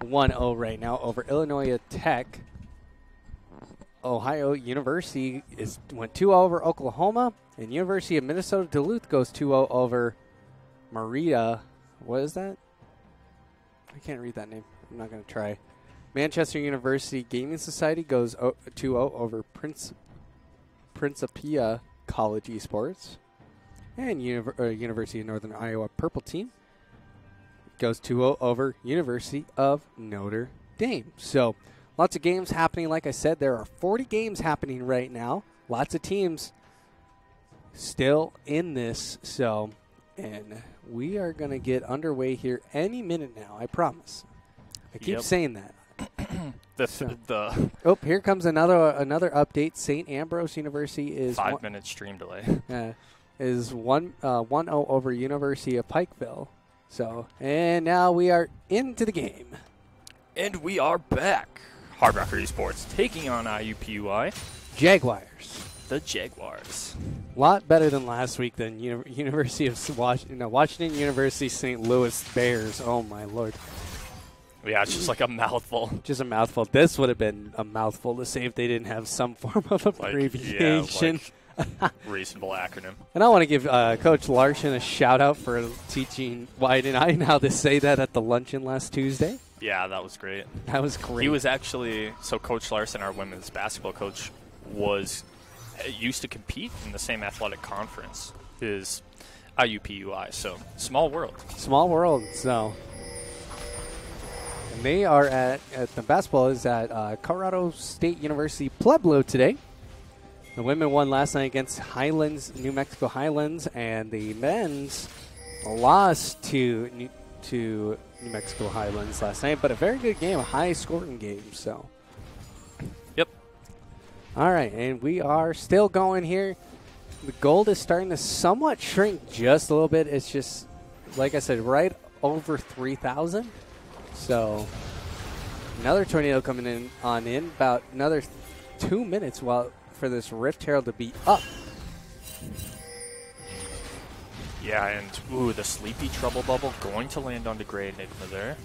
1 0 right now over Illinois Tech. Ohio University is went 2-0 over Oklahoma, and University of Minnesota Duluth goes 2 0 over Marita. What is that? I can't read that name. I'm not going to try. Manchester University Gaming Society goes 2 0 over Prince Principia College Esports. And uh, University of Northern Iowa Purple Team goes 2 0 over University of Notre Dame. So, lots of games happening. Like I said, there are 40 games happening right now. Lots of teams still in this. So, and we are going to get underway here any minute now. I promise. I keep Yep. saying that. The So- the Oh, here comes another another update. St. Ambrose University is five one, minute stream delay. uh, is one uh, one zero over University of Pikeville. So, and now we are into the game. And we are back. Hard Rocker Esports taking on IUPUI, Jaguars. the Jaguars. A lot better than last week than Uni- University of S- Wash- no, Washington University St. Louis Bears. Oh my lord, Yeah, it's just like a mouthful. just a mouthful. This would have been a mouthful to say if they didn't have some form of Like, abbreviation. yeah, like reasonable acronym. And I want to give uh, Coach Larson a shout out for teaching Wyatt and I how to say that at the luncheon last Tuesday. Yeah, that was great. That was great. He was actually so Coach Larson, our women's basketball coach, was uh, used to compete in the same athletic conference as IUPUI. So small world. small world. So, and they are at, at the basketball is at uh, Colorado State University Pueblo today. The women won last night against Highlands, New Mexico Highlands, and the men's lost to New, to New Mexico Highlands last night. But a very good game, a high scoring game. So. Yep. All right, and we are still going here. The gold is starting to somewhat shrink just a little bit. It's just, like I said, right over 3,000. So, another tornado coming in on in about another two minutes while for this Rift Herald to be up. Yeah, and ooh, the sleepy trouble bubble going to land on the Gray Enigma there.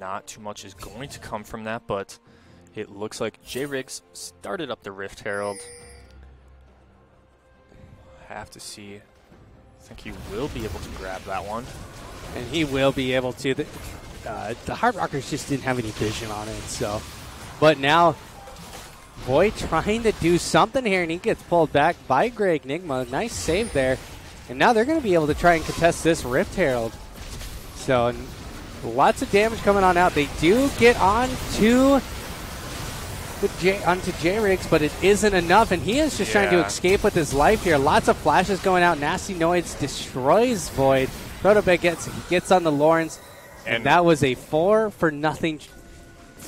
Not too much is going to come from that, but it looks like J Riggs started up the Rift Herald. Have to see. I think he will be able to grab that one. And he will be able to. The, uh, the Hard Rockers just didn't have any vision on it. So, but now Void trying to do something here, and he gets pulled back by Gray Enigma. Nice save there. And now they're going to be able to try and contest this Rift Herald. So lots of damage coming on out. They do get on to the J, onto J Riggs, but it isn't enough, and he is just trying to escape with his life here. Lots of flashes going out. Nasty Nados destroys Void. Protobit gets gets on the Lawrence, and, And- that was a four for nothing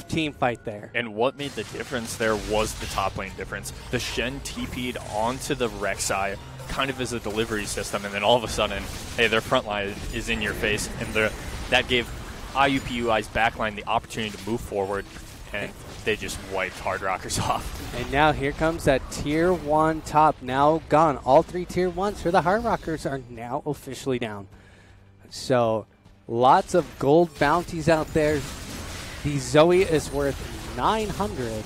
team fight there. And what made the difference there was the top lane difference. The Shen TP'd onto the Rek'Sai kind of as a delivery system, and then all of a sudden, hey, their front line is in your face, and the, that gave IUPUI's backline the opportunity to move forward, and they just wiped Hard Rockers off. And now here comes that tier one top now gone. All three tier ones for the Hard Rockers are now officially down. So lots of gold bounties out there. The Zoe is worth 900.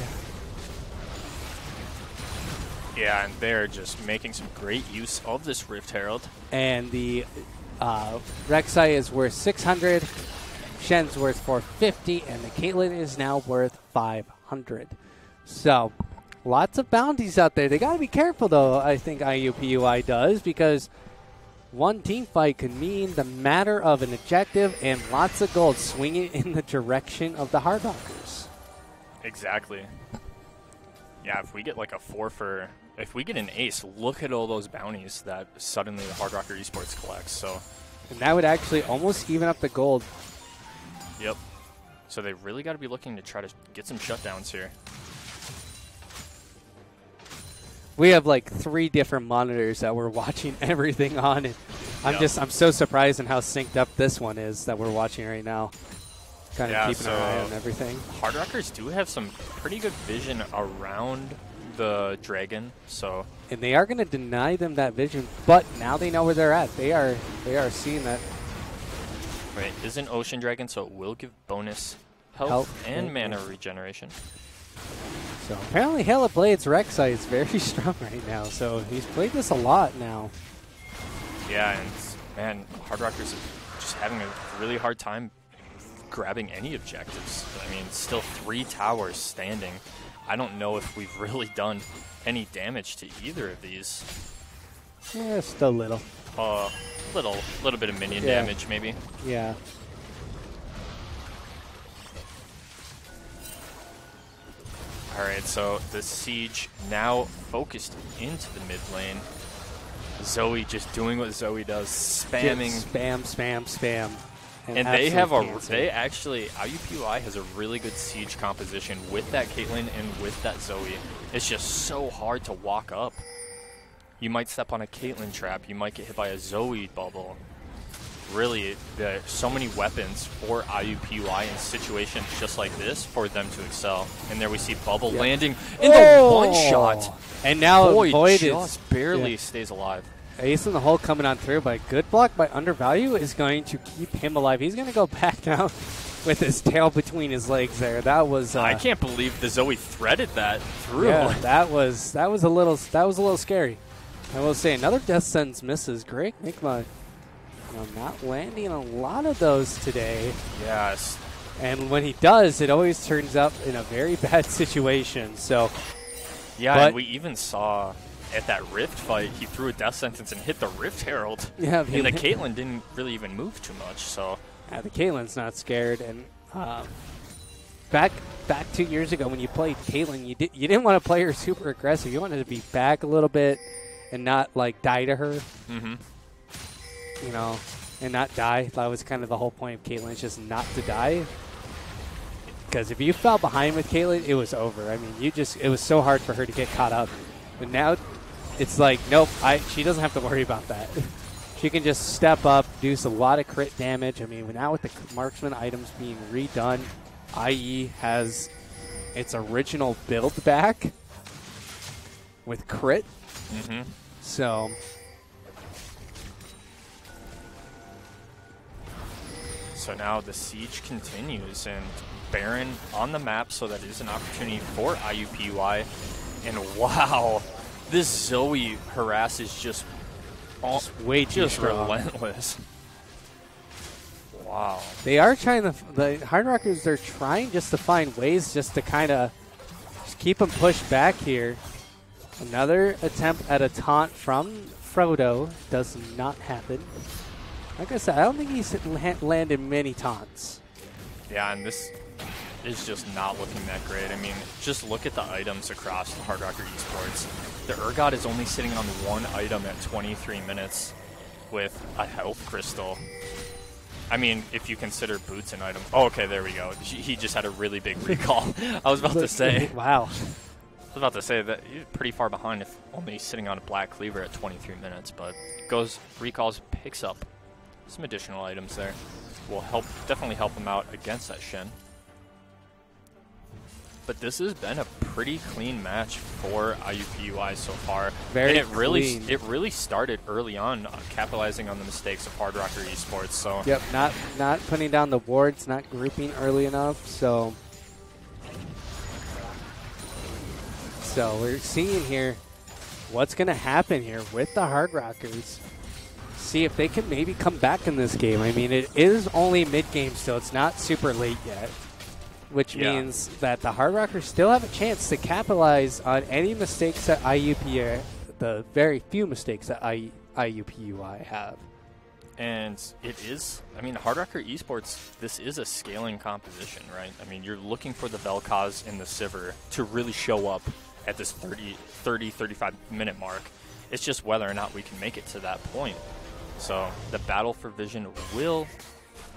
Yeah, and they're just making some great use of this Rift Herald. And the uh, Rek'Sai is worth 600. Shen's worth 450. And the Caitlyn is now worth 500. So lots of bounties out there. They got to be careful, though, I think IUPUI does, because one team fight could mean the matter of an objective and lots of gold swinging in the direction of the Hard Rockers. Exactly. Yeah, if we get like a four for, if we get an ace, look at all those bounties that suddenly the Hard Rocker Esports collects. So, And that would actually almost even up the gold. yep. So they really got to be looking to try to get some shutdowns here. We have like three different monitors that we're watching everything on and i'm Yeah. just i'm so surprised in how synced up this one is that we're watching right now kind of Yeah, keeping an eye on everything Hard Rockers do have some pretty good vision around the dragon. So, and they are going to deny them that vision but now they know where they're at they are they are seeing that Right, isn't Ocean Dragon, so it will give bonus health, Health and and- mana regeneration. So apparently Hail of Blades Rek'Sai is very strong right now so he's played this a lot now Yeah, and man, Hard Rockers is just having a really hard time grabbing any objectives. I mean, still three towers standing. I don't know if we've really done any damage to either of these. yeah still little Uh, little, little bit of minion Yeah. damage, maybe. yeah All right, so the siege now focused into the mid lane. Zoe just doing what Zoe does, spamming Just spam spam spam and they have a they actually IUPUI has a really good siege composition with that Caitlyn and with that Zoe. It's just so hard to walk up. You might step on a Caitlyn trap. You might get hit by a Zoe bubble. Really, there's so many weapons for IUPUI in situations just like this for them to excel. And there we see Bubble Yep. landing in the one Oh! shot. and now Void, Void just is barely yeah. stays alive. Ace in the hole coming on through, but good block by Undervalue is going to keep him alive. He's going to go back down with his tail between his legs there. That was uh, I can't believe the Zoe threaded that through. Yeah, that was that was a little that was a little scary. I will say another death sentence misses. Gray Enigma, you know, not landing a lot of those today. Yes, And when he does, it always turns up in a very bad situation. So Yeah, But- and we even saw at that Rift fight, he threw a death sentence and hit the Rift Herald. Yeah, and the Caitlyn didn't really even move too much. So Yeah, the Caitlyn's not scared, and um, back back two years ago when you played Caitlyn, you did you didn't want to play her super aggressive. You wanted to be back a little bit and not like die to her, mhm. You know, and not die. That was kind of the whole point of Caitlyn, just not to die. Because if you fell behind with Caitlyn, it was over. I mean, you just it was so hard for her to get caught up. But now it's like, nope, I she doesn't have to worry about that. She can just step up, do a lot of crit damage. I mean, now with the marksman items being redone, IE has its original build back with crit. Mhm. So So now the siege continues, and Baron on the map, so that is an opportunity for IUPUI. And wow, this Zoe harass is just, all, Just way too just strong. relentless. Wow. they are trying to the Hard Rockers. They're trying just to find ways just to kind of keep them pushed back here. Another attempt at a taunt from Frodo does not happen. Like I said, I don't think he's la- landed many taunts. Yeah, and this is just not looking that great. I mean, just look at the items across the Hard Rocker Esports. The Urgot is only sitting on one item at 23 minutes with a health crystal. I mean, if you consider boots an item. Oh, okay, there we go. He just had a really big recall. I was about to say. wow. I was about to say that you're pretty far behind if only sitting on a black cleaver at 23 minutes, but goes recalls, picks up some additional items there. Will help definitely help him out against that Shen. But this has been a pretty clean match for IUPUI so far. Very and it really it really started early on, uh, capitalizing on the mistakes of Hard Rocker Esports. So Yep, not not putting down the wards, not grouping early enough. So, so we're seeing here what's going to happen here with the Hard Rockers. See if they can maybe come back in this game. I mean, it is only mid game still; it's not super late yet, which Yeah. means that the Hard Rockers still have a chance to capitalize on any mistakes that IUPUI, the very few mistakes that I, IUPUI have. And it is, I mean, Hard Rocker Esports, this is a scaling composition, right? I mean, you're looking for the Vel'Koz and the Sivir to really show up at this 30, 30, 35 minute mark. It's just whether or not we can make it to that point. So the battle for vision will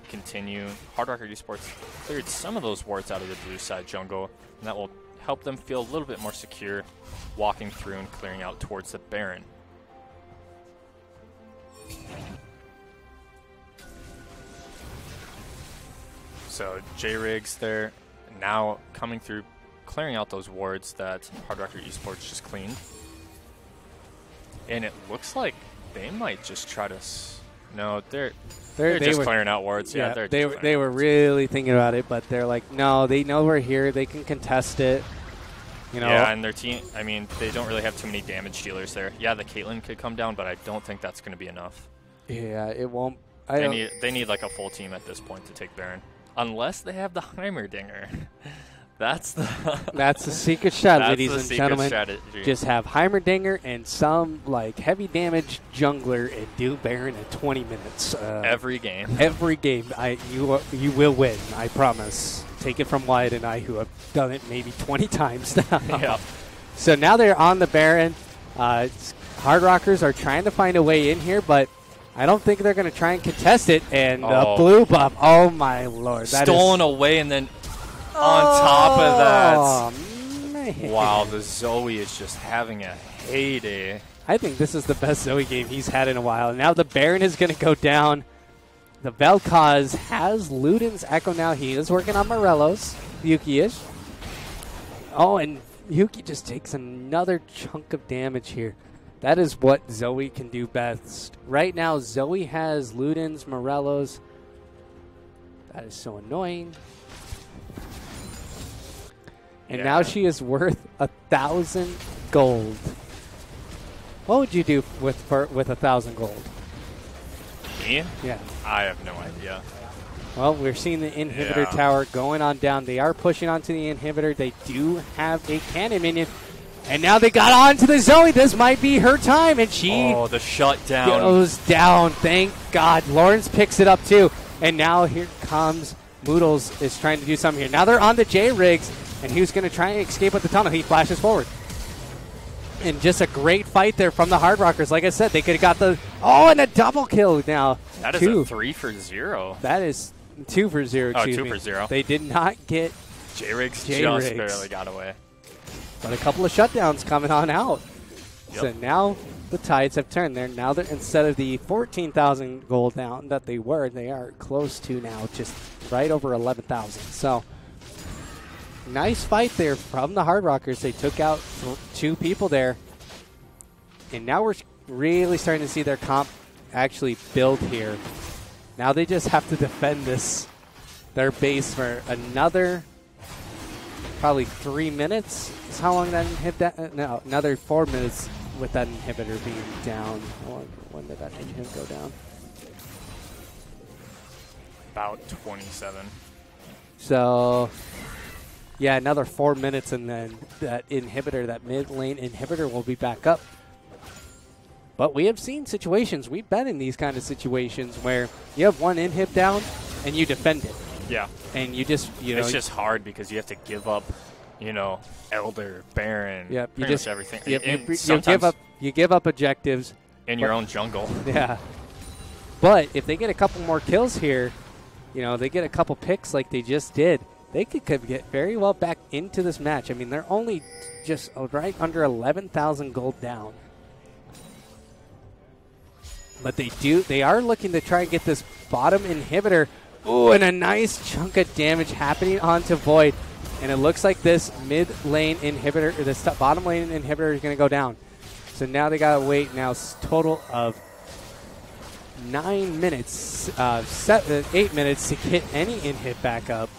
continue. Hard Rocker Esports cleared some of those wards out of the blue side jungle, and that will help them feel a little bit more secure walking through and clearing out towards the Baron. So J Riggs there now coming through, clearing out those wards that Hard Rocker Esports just cleaned. And it looks like they might just try to. S- no, they're They're, they're they just were, clearing out wards. Yeah, Yeah, they were they were really thinking about it, but they're like, no, they know we're here. They can contest it. You know, Yeah, and their team. I mean, they don't really have too many damage dealers there. Yeah, the Caitlyn could come down, but I don't think that's going to be enough. yeah, it won't. I They need they need like a full team at this point to take Baron, unless they have the Heimerdinger. That's the That's the secret shot, that's ladies and gentlemen. strategy. Just have Heimerdinger and some like heavy damage jungler and do Baron in 20 minutes. Uh, every game. every game, I you you will win. I promise. Take it from Wyatt and I, who have done it maybe 20 times now. yeah. So now they're on the Baron. Uh, Hard Rockers are trying to find a way in here, but I don't think they're going to try and contest it. And Oh. blue buff, oh my lord, that is- Stolen away and then on top of Oh, man. that. Wow, the Zoe is just having a heyday. I think this is the best Zoe game he's had in a while. Now the Baron is going to go down. The Vel'Koz has Luden's Echo now. He is working on Morello's. Yuki is. Oh, and Yuki just takes another chunk of damage here. That is what Zoe can do best. Right now, Zoe has Luden's, Morello's. That is so annoying. And now she is worth a thousand gold. What would you do with for, with a thousand gold? Me? Yeah. I have no idea. Well, we're seeing the inhibitor Yeah. tower going on down. They are pushing onto the inhibitor. They do have a cannon minion. And now they got onto the Zoe. This might be her time. And she Oh, the shutdown. goes down. Thank God. Lawrence picks it up too. And now here comes Moodles is trying to do something here. Now they're on the J Riggs. And he was going to try and escape with the tunnel. He flashes forward. And just a great fight there from the Hard Rockers. Like I said, they could have got the. Oh, and a double kill now. That is Two. a three for zero. That is two for zero. Oh, two me. for zero. They did not get, J Riggs just barely got away. but a couple of shutdowns coming on out. Yep. So now the tides have turned there. Now that instead of the fourteen thousand gold down that they were, they are close to now, just right over eleven thousand. So nice fight there from the Hard Rockers. They took out two people there, and now we're really starting to see their comp actually build here. Now they just have to defend this their base for another probably three minutes is how long that inhib that uh, no another four minutes with that inhibitor being down. When, when did that inhib go down? About 27. So yeah, another four minutes, and then that inhibitor, that mid lane inhibitor, will be back up. But we have seen situations, we've been in these kind of situations where you have one inhib down and you defend it. Yeah. And you just, you know, it's just hard because you have to give up, you know, Elder, Baron, Yep, you just much everything. Yep, you, you give up you give up objectives. in your own jungle. Yeah. But if they get a couple more kills here, you know, they get a couple picks like they just did, they could, could get very well back into this match. I mean, they're only just right under 11,000 gold down. But they do they are looking to try and get this bottom inhibitor. Ooh, and a nice chunk of damage happening onto Void. And it looks like this mid lane inhibitor, or this bottom lane inhibitor is going to go down. So now they got to wait now total of nine minutes, uh, seven, eight minutes to get any inhib back up.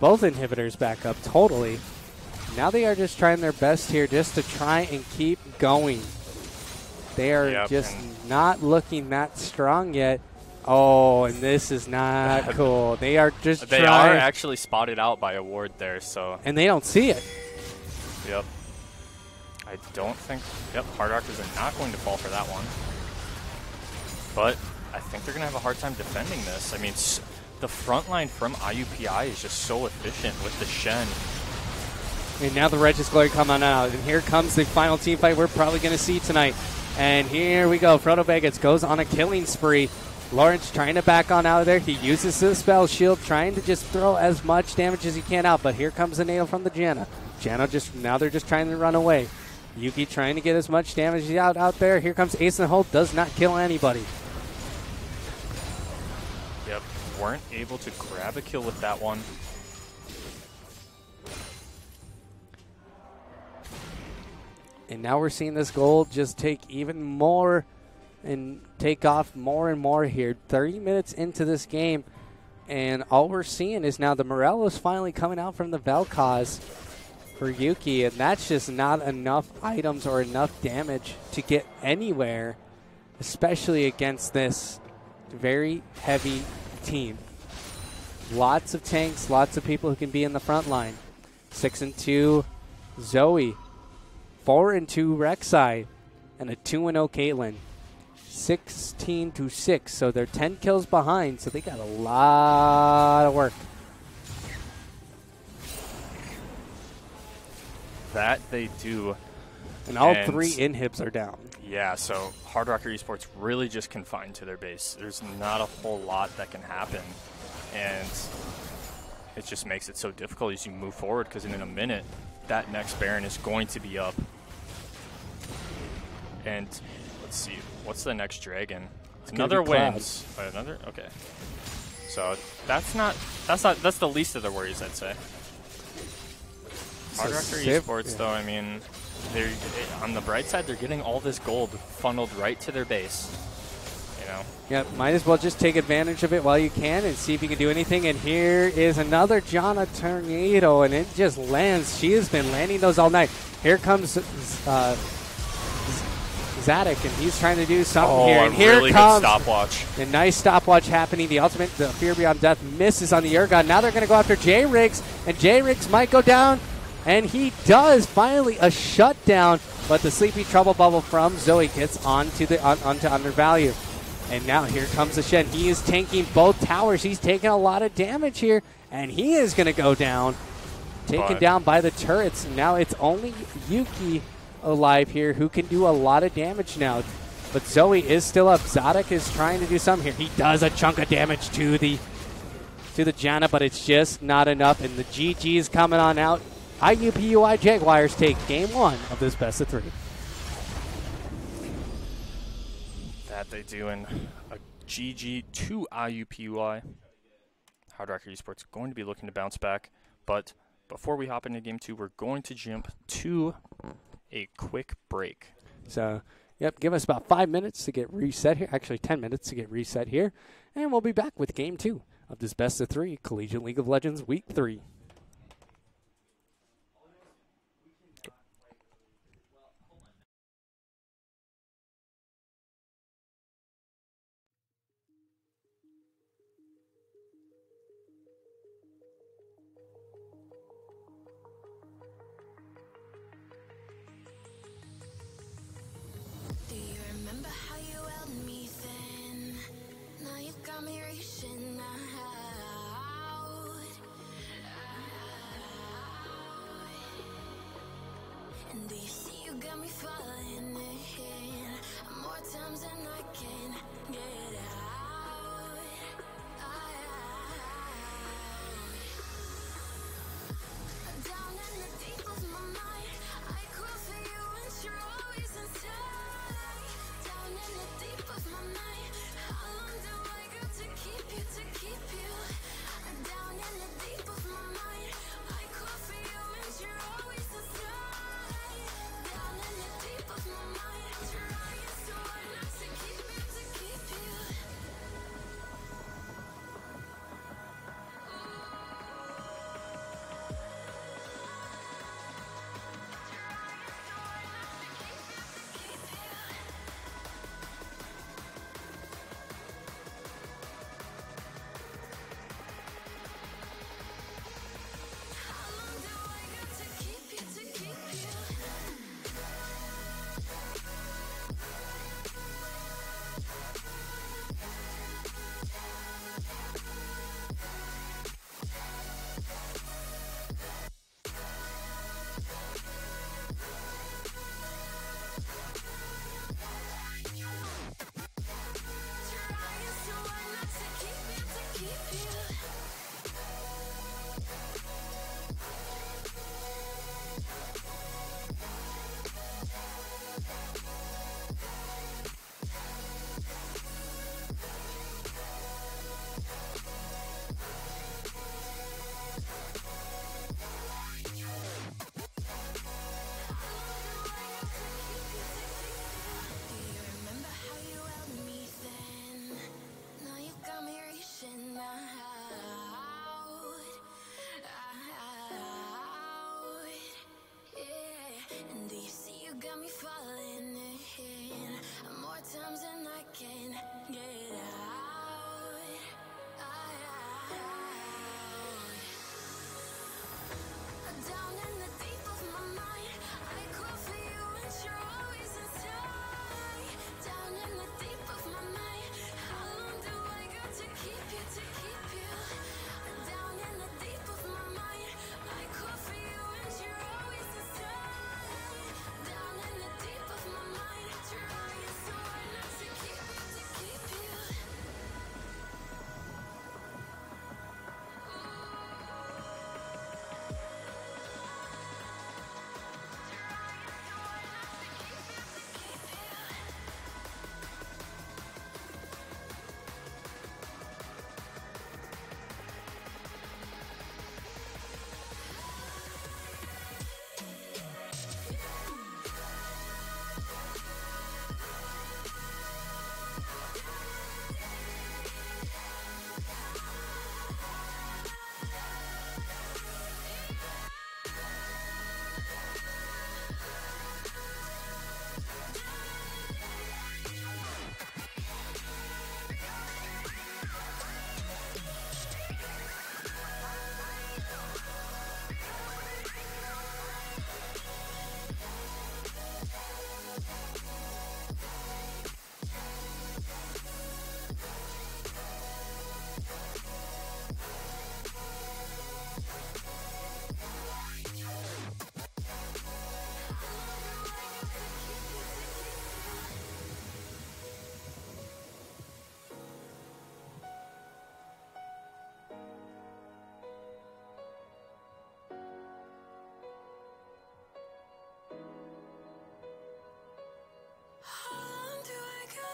Both inhibitors back up totally. Now they are just trying their best here just to try and keep going. They are Yep, just not looking that strong yet. Oh, and this is not cool. They are just They trying, are actually spotted out by a ward there, so and they don't see it. yep. I don't think. Yep, Hard Rockers are not going to fall for that one. But I think they're going to have a hard time defending this. I mean, the front line from IUPUI is just so efficient with the Shen. And now the Righteous Glory come on out. And here comes the final team fight we're probably going to see tonight. And here we go. Frodo Vegas goes on a killing spree. Lawrence trying to back on out of there. He uses his spell shield, trying to just throw as much damage as he can out. But here comes the nail from the Janna. Janna just now they're just trying to run away. Yuki trying to get as much damage out out there. Here comes Ace and Holt. Does not kill anybody. Weren't able to grab a kill with that one. And now we're seeing this gold just take even more and take off more and more here. 30 minutes into this game, and all we're seeing is now the Morello's finally coming out from the Vel'Koz for Yuki, and that's just not enough items or enough damage to get anywhere, especially against this very heavy team. Lots of tanks, lots of people who can be in the front line. Six and two, Zoe four and two Rek'Sai, and a two and zero Caitlyn. Sixteen to six, so they're ten kills behind. So they got a lot of work. That they do. And all And- three inhibs are down. Yeah, so Hard Rocker Esports really just confined to their base. There's not a whole lot that can happen, and it just makes it so difficult as you move forward. Because in a minute, that next Baron is going to be up. And let's see, what's the next dragon? gonna Another wins. Wait, oh, another? Okay. So that's not that's not that's the least of the worries, I'd say. Hard Rocker Esports, yeah. though, I mean, they're on the bright side, they're getting all this gold funneled right to their base. You know, Yeah, might as well just take advantage of it while you can and see if you can do anything. And here is another Janna Tornado, and it just lands. She has been landing those all night. Here comes uh, Zadok, and he's trying to do something oh, here. a And here really comes good stopwatch. a nice stopwatch happening. The ultimate, the Fear Beyond Death misses on the Urgot. Now they're going to go after J Riggs, and J Riggs might go down. And he does finally a shutdown, but the sleepy trouble bubble from Zoe gets onto the on, onto undervalue. And now here comes the Shen. He is tanking both towers. He's taking a lot of damage here, and he is going to go down, taken But- down by the turrets. Now it's only Yuki alive here who can do a lot of damage now. But Zoe is still up. Zadok is trying to do something here. He does a chunk of damage to the to the Janna, but it's just not enough. And the GG is coming on out. IUPUI Jaguars take game one of this best of three. That they do in a GG to IUPUI. Hard Rocker Esports going to be looking to bounce back, but before we hop into game two, we're going to jump to a quick break. So, yep, give us about five minutes to get reset here. Actually, 10 minutes to get reset here. And we'll be back with game two of this best of three Collegiate League of Legends week three.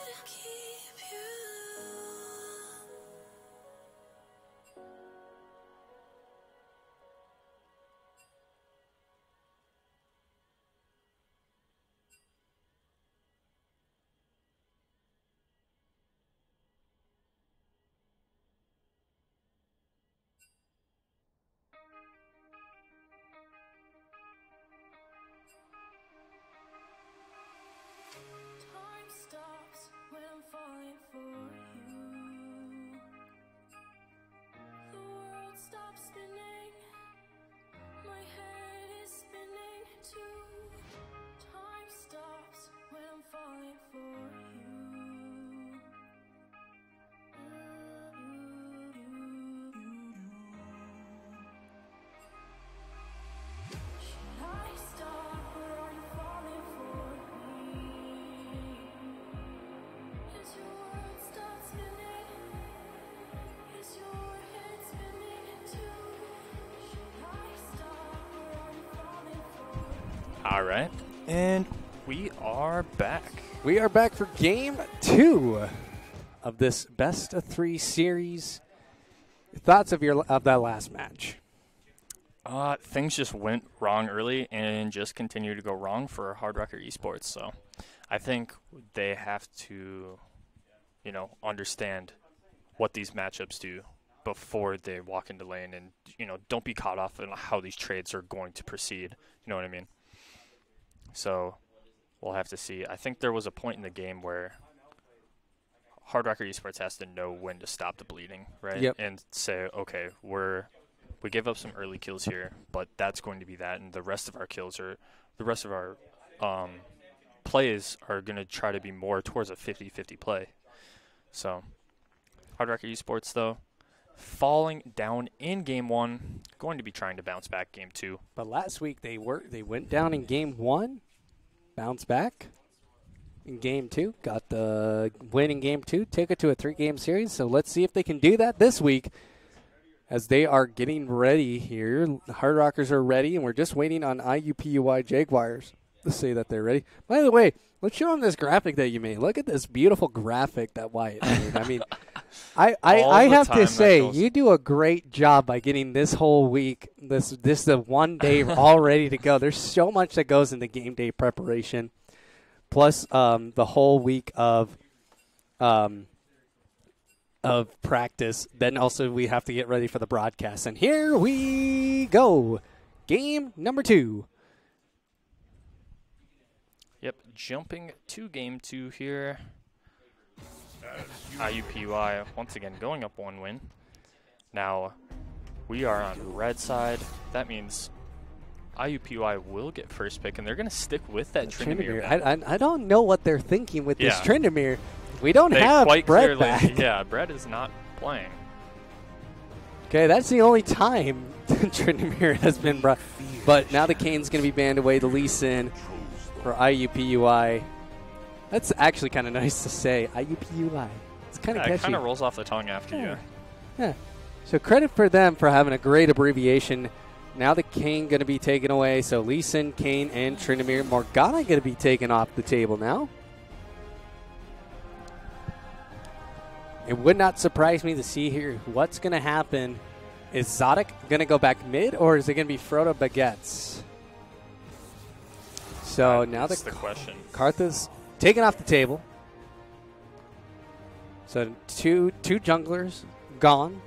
Gotta keep All right. And we are back. We are back for game two of this best of three series. Thoughts of your of that last match? Uh, things just went wrong early and just continue to go wrong for Hard Rocker Esports. So I think they have to, you know, understand what these matchups do before they walk into lane and, you know, don't be caught off in how these trades are going to proceed. You know what I mean? So we'll have to see. I think there was a point in the game where Hard Rocker Esports has to know when to stop the bleeding, right? Yep. And say, okay, we're we gave up some early kills here, but that's going to be that, and the rest of our kills are the rest of our um, plays are going to try to be more towards a 50-50 play. So, Hard Rocker Esports though, falling down in game one, going to be trying to bounce back game two. But last week they were they went down in game one, bounced back in game two, got the win in game two, take it to a three game series. So let's see if they can do that this week. As they are getting ready here, the Hard Rockers are ready, and we're just waiting on IUPUI Jaguars to say that they're ready. By the way, let's show them this graphic that you made. Look at this beautiful graphic that Wyatt made. I mean, I I, I have to say Michaels. you do a great job by getting this whole week this this the one day all ready to go. There's so much that goes into game day preparation, plus um, the whole week of um, of practice. Then also we have to get ready for the broadcast. And here we go, game number two. Yep, jumping to game two here. IUPUI once again going up one win. Now we are on the red side. That means IUPUI will get first pick, and they're going to stick with that Tryndamere. Tryndamere. I, I, I don't know what they're thinking with this Yeah. Tryndamere. We don't They have quite Brett clearly, back. yeah, Brett is not playing. Okay, that's the only time Tryndamere has been brought. But now the Kayn's going to be banned away the Lee Sin for IUPUI. That's actually kind of nice to say. IUPUI. It's kind of Yeah, it kind of rolls off the tongue after Yeah. you. Yeah. So credit for them for having a great abbreviation. Now the Kayn going to be taken away. So Lee Sin, Kayn, and Tryndamere Morgana going to be taken off the table now. It would not surprise me to see here what's going to happen. Is Zodic going to go back mid, or is it going to be Frodo Baguettes? So now the That's the question. Karthus taken off the table. So two two junglers gone.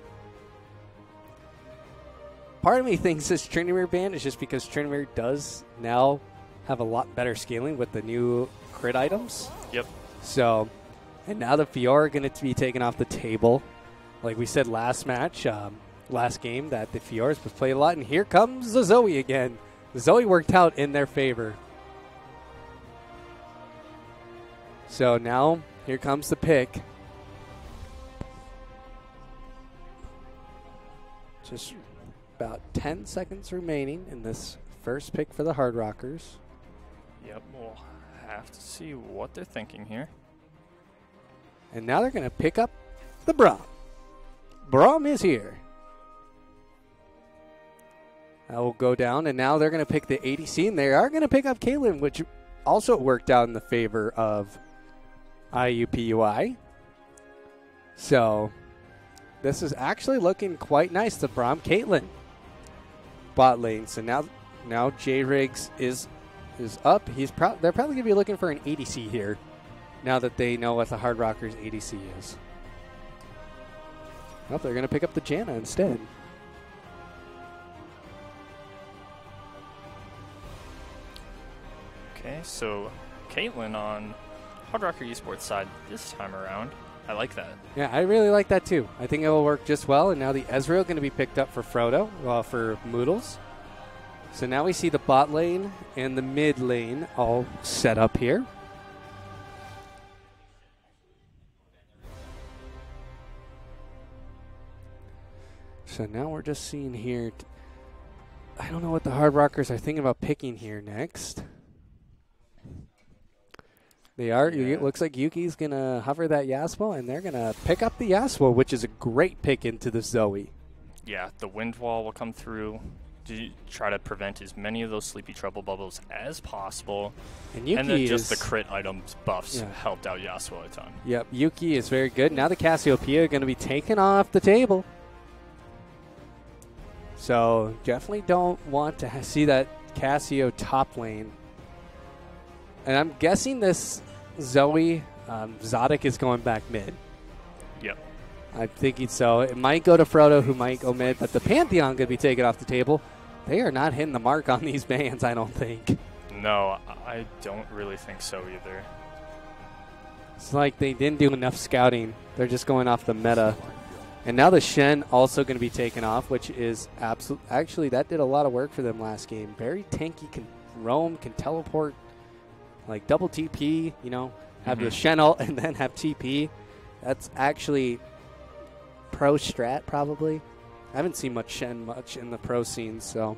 Part of me thinks this Tryndamere ban is just because Tryndamere does now have a lot better scaling with the new crit items. Yep. So, and now the Fiora are going to be taken off the table. Like we said last match, um, last game, that the Fioras was played a lot. And here comes the Zoe again. The Zoe worked out in their favor. So now here comes the pick. Just about 10 seconds remaining in this first pick for the Hard Rockers. Yep. We'll have to see what they're thinking here. And now they're going to pick up the Braum. Braum is here. That will go down, and now they're going to pick the ADC, and they are going to pick up Caitlyn, which also worked out in the favor of IUPUI. So this is actually looking quite nice. The Braum Caitlyn bot lane. So now, now J Riggs is is up. He's pro- they're probably going to be looking for an ADC here now that they know what the Hard Rockers ADC is. Well, they're going to pick up the Janna instead. Okay, so Caitlyn on Hard Rocker Esports side this time around. I like that. Yeah, I really like that too. I think it will work just well. And now the Ezreal going to be picked up for Frodo, well, for Moodles. So now we see the bot lane and the mid lane all set up here. So now we're just seeing here. I don't know what the Hard Rockers are thinking about picking here next. They are. Yeah. It looks like Yuki's gonna hover that Yasuo, and they're gonna pick up the Yasuo, which is a great pick into the Zoe. Yeah, the wind wall will come through to try to prevent as many of those sleepy trouble bubbles as possible. And Yuki and then just the crit items buffs Yeah. helped out Yasuo a ton. Yep, Yuki is very good. Now the Cassiopeia are going to be taken off the table. So definitely don't want to see that Cassio top lane. And I'm guessing this Zoe um, Zodic is going back mid. Yep. I'm thinking so. It might go to Frodo, who might go mid, but the Pantheon could be taken off the table. They are not hitting the mark on these bans, I don't think. No, I I don't really think so either. It's like they didn't do enough scouting. They're just going off the meta. And now the Shen also going to be taken off, which is absolute. Actually, that did a lot of work for them last game. Very tanky, can roam, can teleport, like double TP. You know, have the Mhm. Shen ult and then have TP. That's actually pro strat probably. I haven't seen much Shen much in the pro scene, so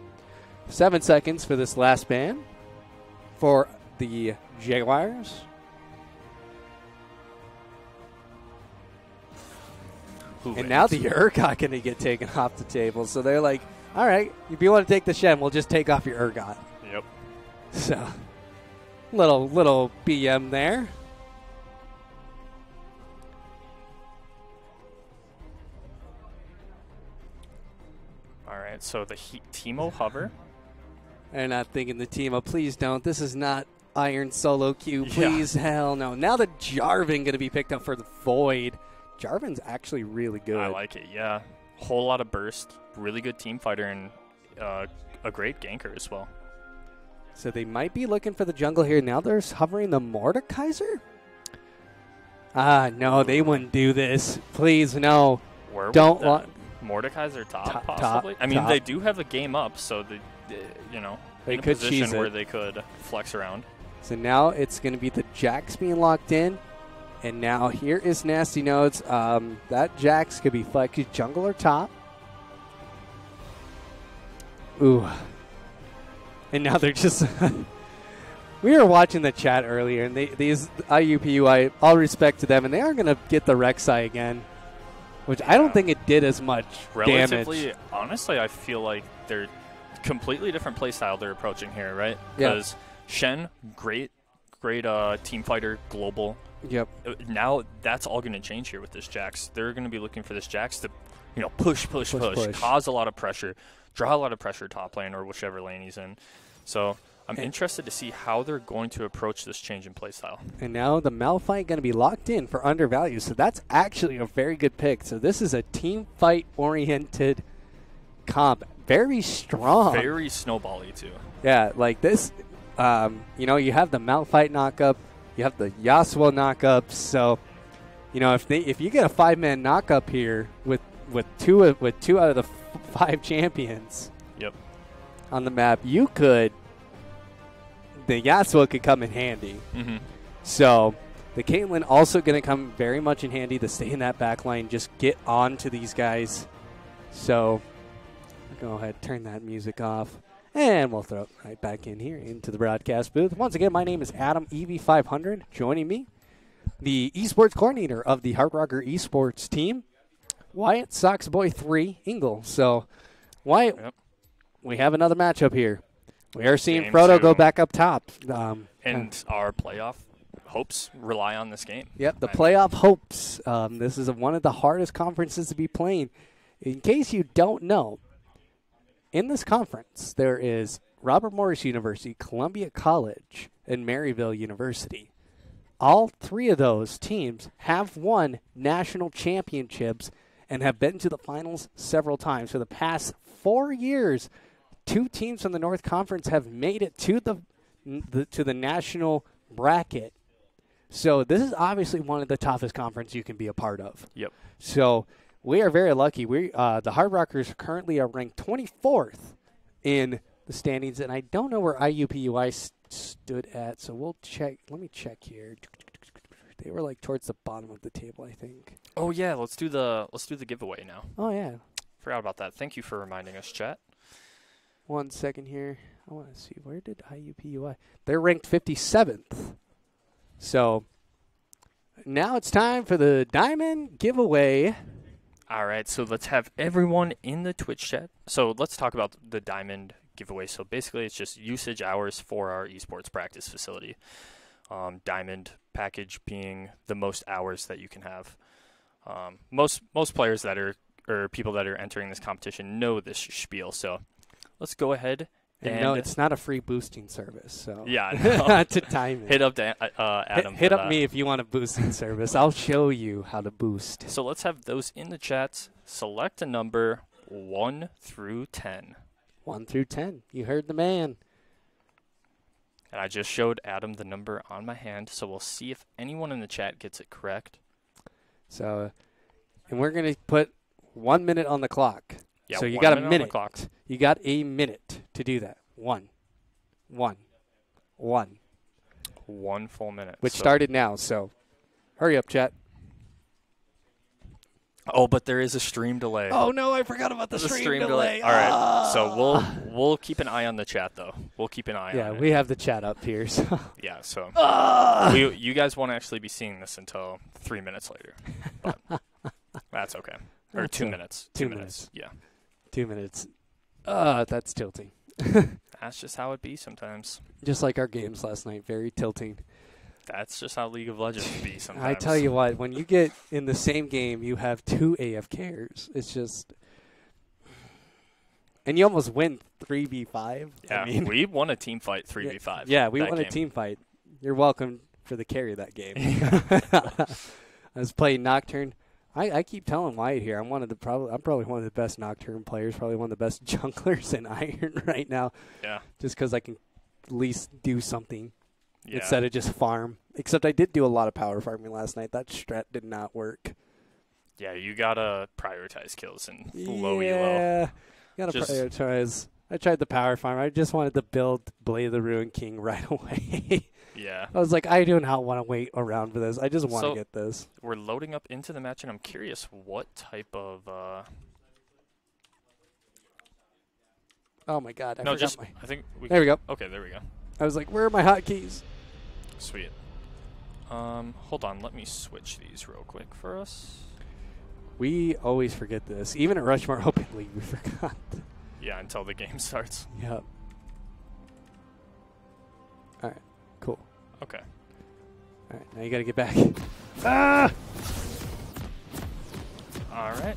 seven seconds for this last ban for the Jaguars. Who And now the Urgot going to get taken off the table. So they're like, all right, if you want to take the Shen, we'll just take off your Urgot. Yep. So, little little BM there. All right. So the he- Teemo hover. And I'm thinking the team, oh, please don't. This is not Iron Solo Q. Yeah. Please, hell no. Now the Jarvan going to be picked up for the Void. Jarvan's actually really good. I like it. Yeah. Whole lot of burst. Really good team fighter and uh, a great ganker as well. So they might be looking for the jungle here. Now they're hovering the Mordekaiser? Ah, no, they wouldn't do this. Please, no. Where Don't want. Mordekaiser top, Top- top, possibly. I mean, top. they do have a game up, so they, they you know, They in a could position where they could flex around. So now it's going to be the Jax being locked in. And now here is Nasty Nados. Um, that Jax could be flexed jungle or top. Ooh. And now they're just. we were watching the chat earlier, and they, these IUPUI, all respect to them, and they are going to get the Rek'Sai again, which I don't think it did as much Relatively, damage. honestly, I feel like they're completely different playstyle they're approaching here, right? Yeah. Shen, great, great uh, team fighter, global. Yep. Uh, Now that's all going to change here with this Jax. They're going to be looking for this Jax to, you know, push, push, Push, push, cause a lot of pressure, draw a lot of pressure top lane or whichever lane he's in. So I'm Okay. interested to see how they're going to approach this change in playstyle. And now the Malphite going to be locked in for undervalue. So that's actually a very good pick. So this is a team fight oriented comp. Very strong. Very snowbally too. yeah, like this. Um, you know, you have the Malphite knockup, you have the Yasuo knockup. So, you know, if they if you get a five man knockup here with with two of- with two out of the f- five champions Yep. on the map, you could. The Yasuo could come in handy. hmm So the Caitlyn also going to come very much in handy to stay in that back line. Just get on to these guys. So go ahead, turn that music off. And we'll throw it right back in here into the broadcast booth. Once again, my name is Adam EV500. Joining me, the esports coordinator of the Hard Rocker esports team, Wyatt Soxboy 3 Ingle. So, Wyatt, Yep. we have another matchup here. We are seeing Game Frodo go back up top. Um, And our playoff hopes rely on this game. Yep, the playoff hopes. Um, this is one of the hardest conferences to be playing. In case you don't know, in this conference there is Robert Morris University, Columbia College, and Maryville University. All three of those teams have won national championships and have been to the finals several times. For the past four years, two teams from the North Conference have made it to the, the to the national bracket. So this is obviously one of the toughest conference you can be a part of. Yep. So we are very lucky. We uh, the Hard Rockers currently are ranked 24th in the standings, and I don't know where IUPUI s- stood at. So we'll check. Let me check here. They were like towards the bottom of the table, I think. Oh yeah, let's do the let's do the giveaway now. Oh yeah. Forgot about that. Thank you for reminding us, chat. One second here. I want to see where did IUPUI? They're ranked 57th. So now it's time for the diamond giveaway. All right, so let's have everyone in the Twitch chat. So let's talk about the Diamond giveaway. So basically, it's just usage hours for our esports practice facility. Um, Diamond package being the most hours that you can have. Um, most most players that are or people that are entering this competition know this spiel. So let's go ahead And, and, no, it's not a free boosting service. So Yeah, no. to time it. hit up Dan, uh, Adam. hit for up that. me if you want a boosting service. I'll show you how to boost. So let's have those in the chats. Select a number one through ten. One through ten. You heard the man. And I just showed Adam the number on my hand, so we'll see if anyone in the chat gets it correct. So, and we're gonna put one minute on the clock. Yeah, so you got a minute on minute. clock. You got a minute to do that. One, one, one. One full minute. Which So- started now. So, hurry up, chat. Oh, but there is a stream delay. Oh no, I forgot about the, The stream, delay. All right, Ah. so we'll we'll keep an eye on the chat though. We'll keep an eye Yeah, on it. we have the chat up here. So. Yeah, so Ah. we, you guys won't actually be seeing this until three minutes later, but that's okay. Or That's two o- minutes. two minutes. Yeah, Two minutes. Uh, that's tilting. that's just how it be sometimes. Just like our games last night, very tilting. That's just how League of Legends be sometimes. I tell you what, when you get in the same game, you have two AFKers. It's just, and you almost win three v five. Yeah, I mean, we won a team fight three v five. Yeah, we won a team fight. You're welcome for the carry of that game. I was playing Nocturne. I, I keep telling Wyatt here, I'm one of the probably I'm probably one of the best Nocturne players, probably one of the best junglers in Iron right now, Yeah, just because I can at least do something yeah. instead of just farm. Except I did do a lot of power farming last night. That strat did not work. yeah, you gotta prioritize kills and low elo. yeah, gotta Just- prioritize. I tried the power farm. I just wanted to build Blade of the Ruin King right away. Yeah, I was like, I do not want to wait around for this. I just want to So- get this. we're loading up into the match, and I'm curious what type of. Uh, Oh my god! I no, just my. I think we. There we go. Okay, there we go. I was like, where are my hotkeys? Sweet. Um, hold on. Let me switch these real quick for us. We always forget this. Even at Rushmore Open League, we forgot. Yeah, until the game starts. yep. All right. Cool. Okay. All right. Now you got to get back. ah! All right.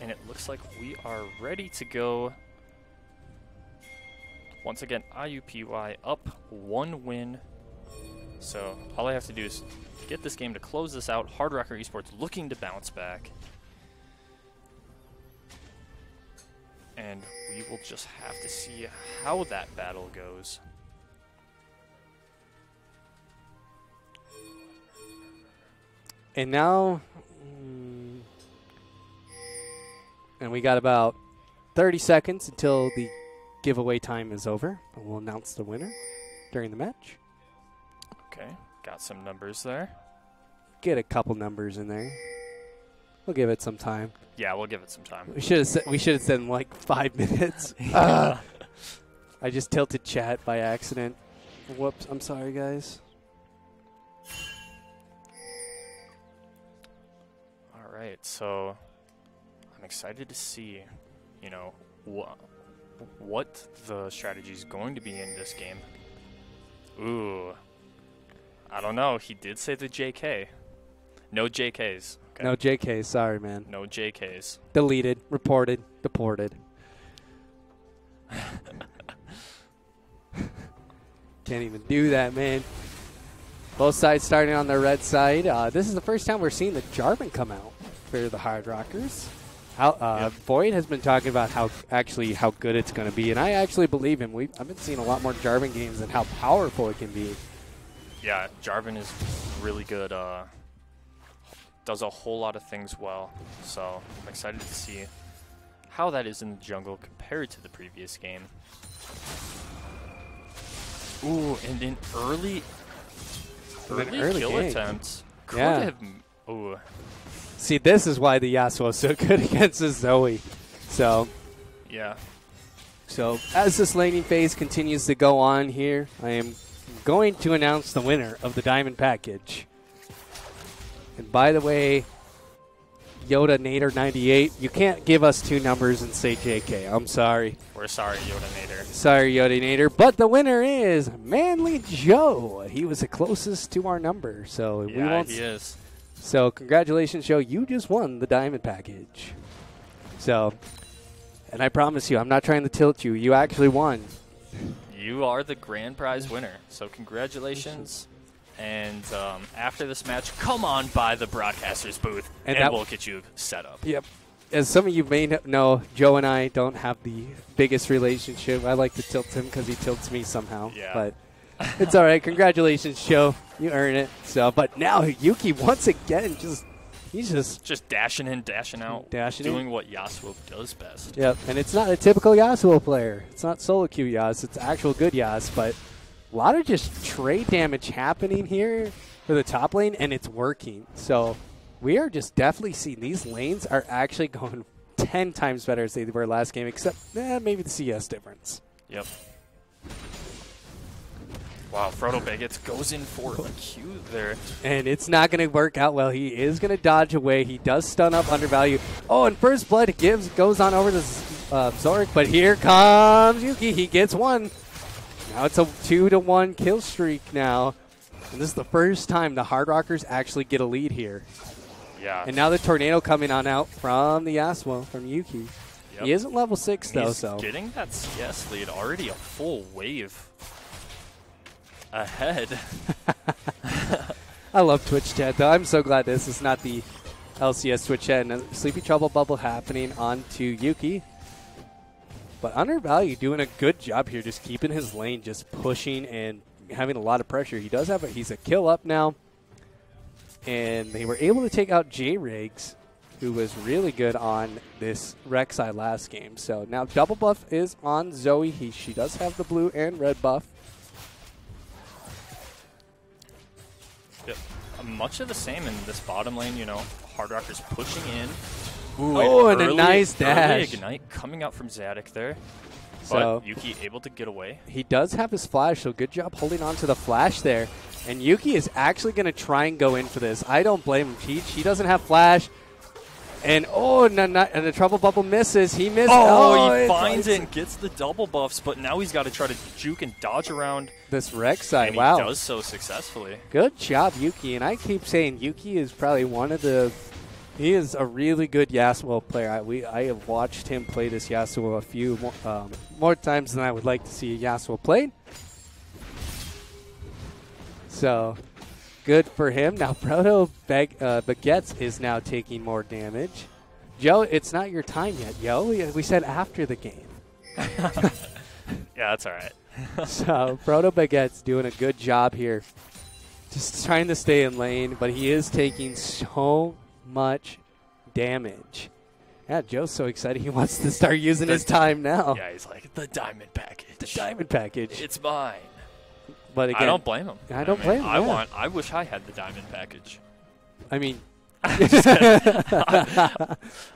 And it looks like we are ready to go. Once again, IUPUI up one win. So all I have to do is get this game to close this out. Hard Rocker Esports looking to bounce back. And we will just have to see how that battle goes. And now, mm, and we got about 30 seconds until the giveaway time is over. We'll announce the winner during the match. Okay, got some numbers there. Get a couple numbers in there. We'll give it some time. Yeah, we'll give it some time. We should have said we should have said in like five minutes. Ah. I just tilted chat by accident. Whoops! I'm sorry, guys. All right, so I'm excited to see, you know, wha- what the strategy is going to be in this game. Ooh, I don't know. He did say the JK. No JKs. Okay. No JKs. Sorry, man. No JKs. Deleted. Reported. Deported. Can't even do that, man. Both sides starting on the red side. Uh, this is the first time we're seeing the Jarvan come out for the Hard Rockers. How, uh, Yep. Void has been talking about how actually how good it's going to be, and I actually believe him. We've, I've been seeing a lot more Jarvan games and how powerful it can be. Yeah, Jarvan is really good. Uh, does a whole lot of things well. So I'm excited to see how that is in the jungle compared to the previous game. Ooh, and an early, an early, early kill gank. attempt could Yeah. have. Ooh, See, this is why the Yasuo is so good against the Zoe. So yeah. So, as this laning phase continues to go on here, I am going to announce the winner of the Diamond Package. And by the way, Yoda Nader 98. You can't give us two numbers and say JK. I'm sorry. We're sorry, Yoda Nader. Sorry, Yoda Nader. But the winner is Manly Joe. He was the closest to our number. So we Yeah, won't he is. So congratulations, Joe. You just won the diamond package. So, and I promise you, I'm not trying to tilt you. You actually won. You are the grand prize winner. So congratulations. And um, after this match, come on by the broadcaster's booth, And and, that- we'll get you set up. Yep. As some of you may know, Joe and I don't have the biggest relationship. I like to tilt him because he tilts me somehow. Yeah. But it's all right. Congratulations, Joe. You earn it. So, but now Yuki once again just he's just Just dashing in, dashing out, Dashing in. doing what Yasuo does best. Yep, and it's not a typical Yasuo player. It's not solo queue Yas. It's actual good Yas, but a lot of just trade damage happening here for the top lane, and it's working. So we are just definitely seeing these lanes are actually going 10 times better as they were last game, except eh, maybe the CS difference. Yep. Wow, Frodo Baguette goes in for a Q there. And it's not going to work out well. He is going to dodge away. He does stun up undervalue. Oh, and first blood gives goes on over to uh, Zorik, but here comes Yuki. He gets one. Now it's a two to one kill streak now, and this is the first time the Hard Rockers actually get a lead here. Yeah. And now the tornado coming on out from the Yasuo from Yuki. Yep. He isn't level six though, He's so getting that CS lead already a full wave ahead. I love Twitch chat though. I'm so glad this is not the LCS Twitch chat. And Sleepy Trouble Bubble happening onto Yuki. But Undervalue doing a good job here, just keeping his lane, just pushing and having a lot of pressure. He does have a he's a kill up now. And they were able to take out J Riggs, who was really good on this Rek'Sai last game. So now double buff is on Zoe. He she does have the blue and red buff. Yep. Much of the same in this bottom lane, you know, Hard Rockers pushing in. Ooh, Oh, and a nice dash. Ignite coming out from Zadik there. So- but Yuki able to get away. He does have his flash, so good job holding on to the flash there. And Yuki is actually going to try and go in for this. I don't blame him. He, he doesn't have flash. And oh, and the trouble bubble misses. He misses. Oh, he it's- finds it and gets the double buffs, but now he's got to try to juke and dodge around, This Rek'Sai. and he Wow. does so successfully. Good job, Yuki. And I keep saying Yuki is probably one of the. He is a really good Yasuo player. I, we I have watched him play this Yasuo a few more, um, more times than I would like to see a Yasuo played. So, good for him. Now, Frodo Bag, uh, Baguettes is now taking more damage. Joe, it's not your time yet, yo. We, we said after the game. Yeah, that's all right. so Frodo Baguette's doing a good job here. Just trying to stay in lane, but he is taking so much damage. Yeah, Joe's so excited he wants to start using his time now. Yeah, he's like the diamond package. The diamond package. It's mine. But again, I don't blame him. I don't mean, blame him, I yeah. want. I wish I had the diamond package. I mean,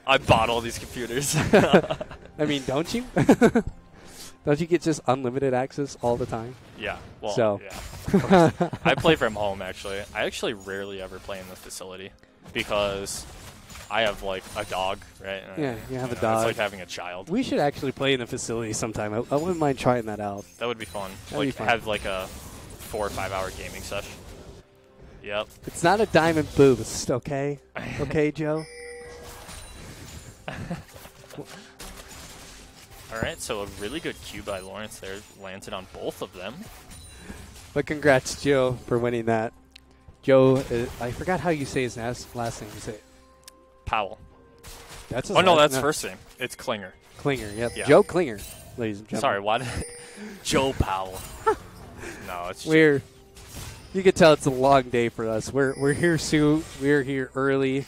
I bought all these computers. I mean, don't you? don't you get just unlimited access all the time? yeah. Well, So. yeah. I play from home actually. I actually rarely ever play in the facility because I have like a dog, right? And, Yeah, you have a know, dog. It's like having a child. We should actually play in the facility sometime. I, I wouldn't mind trying that out. That would be fun. That'd like be fun. have like a four or five hour gaming session. Yep. It's not a diamond boost, okay? Okay, Joe? All right. So a really good cue by Lawrence there landed on both of them. But congrats, Joe, for winning that. Joe, uh, I forgot how you say his last, last name. Is it? Powell. That's Oh no, that's first name. It's Klinger. Klinger. Yep, Yeah. Joe Klinger, ladies and gentlemen. Sorry, what? Joe Powell? No, it's We're. You can tell it's a long day for us. We're we're here soon. We're here early.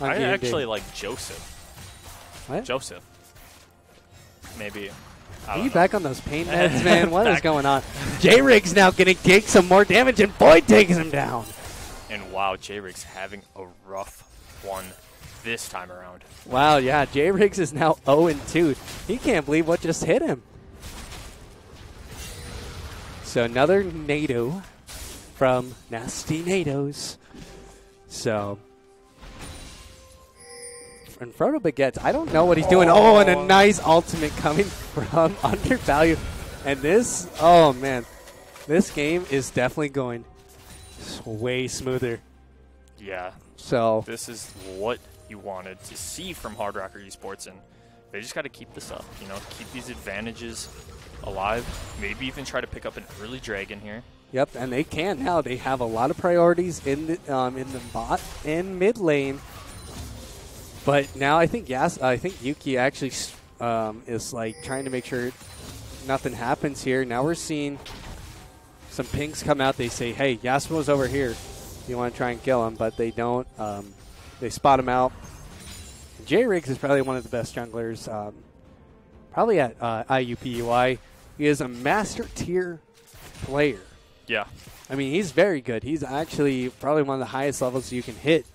I actually day. like Joseph. What? Joseph. Maybe. Are you know. back on those pain meds, man? What is going on? J Riggs now going to take some more damage, and Void takes him down. And wow, J Riggs having a rough one this time around. Wow, yeah, J Riggs is now 0 and 2. He can't believe what just hit him. So another Nado from Nasty Nados. So and Frodo Baguettes. I don't know what he's doing. Oh, and a oh. nice ultimate coming from Undervalue. And this, oh man, this game is definitely going way smoother. Yeah, So this is what you wanted to see from Hard Rocker Esports, and they just got to keep this up. You know, keep these advantages alive. Maybe even try to pick up an early dragon here. Yep, and they can now. They have a lot of priorities in the um, in the bot and mid lane. But now I think yes, I think Yuki actually um, is like trying to make sure nothing happens here. Now we're seeing some pings come out. They say, "Hey, Yasuo's over here. You want to try and kill him?" But they don't. Um, they spot him out. J Riggs is probably one of the best junglers, um, probably at uh, IUPUI. He is a master tier player. Yeah, I mean, he's very good. He's actually probably one of the highest levels you can hit.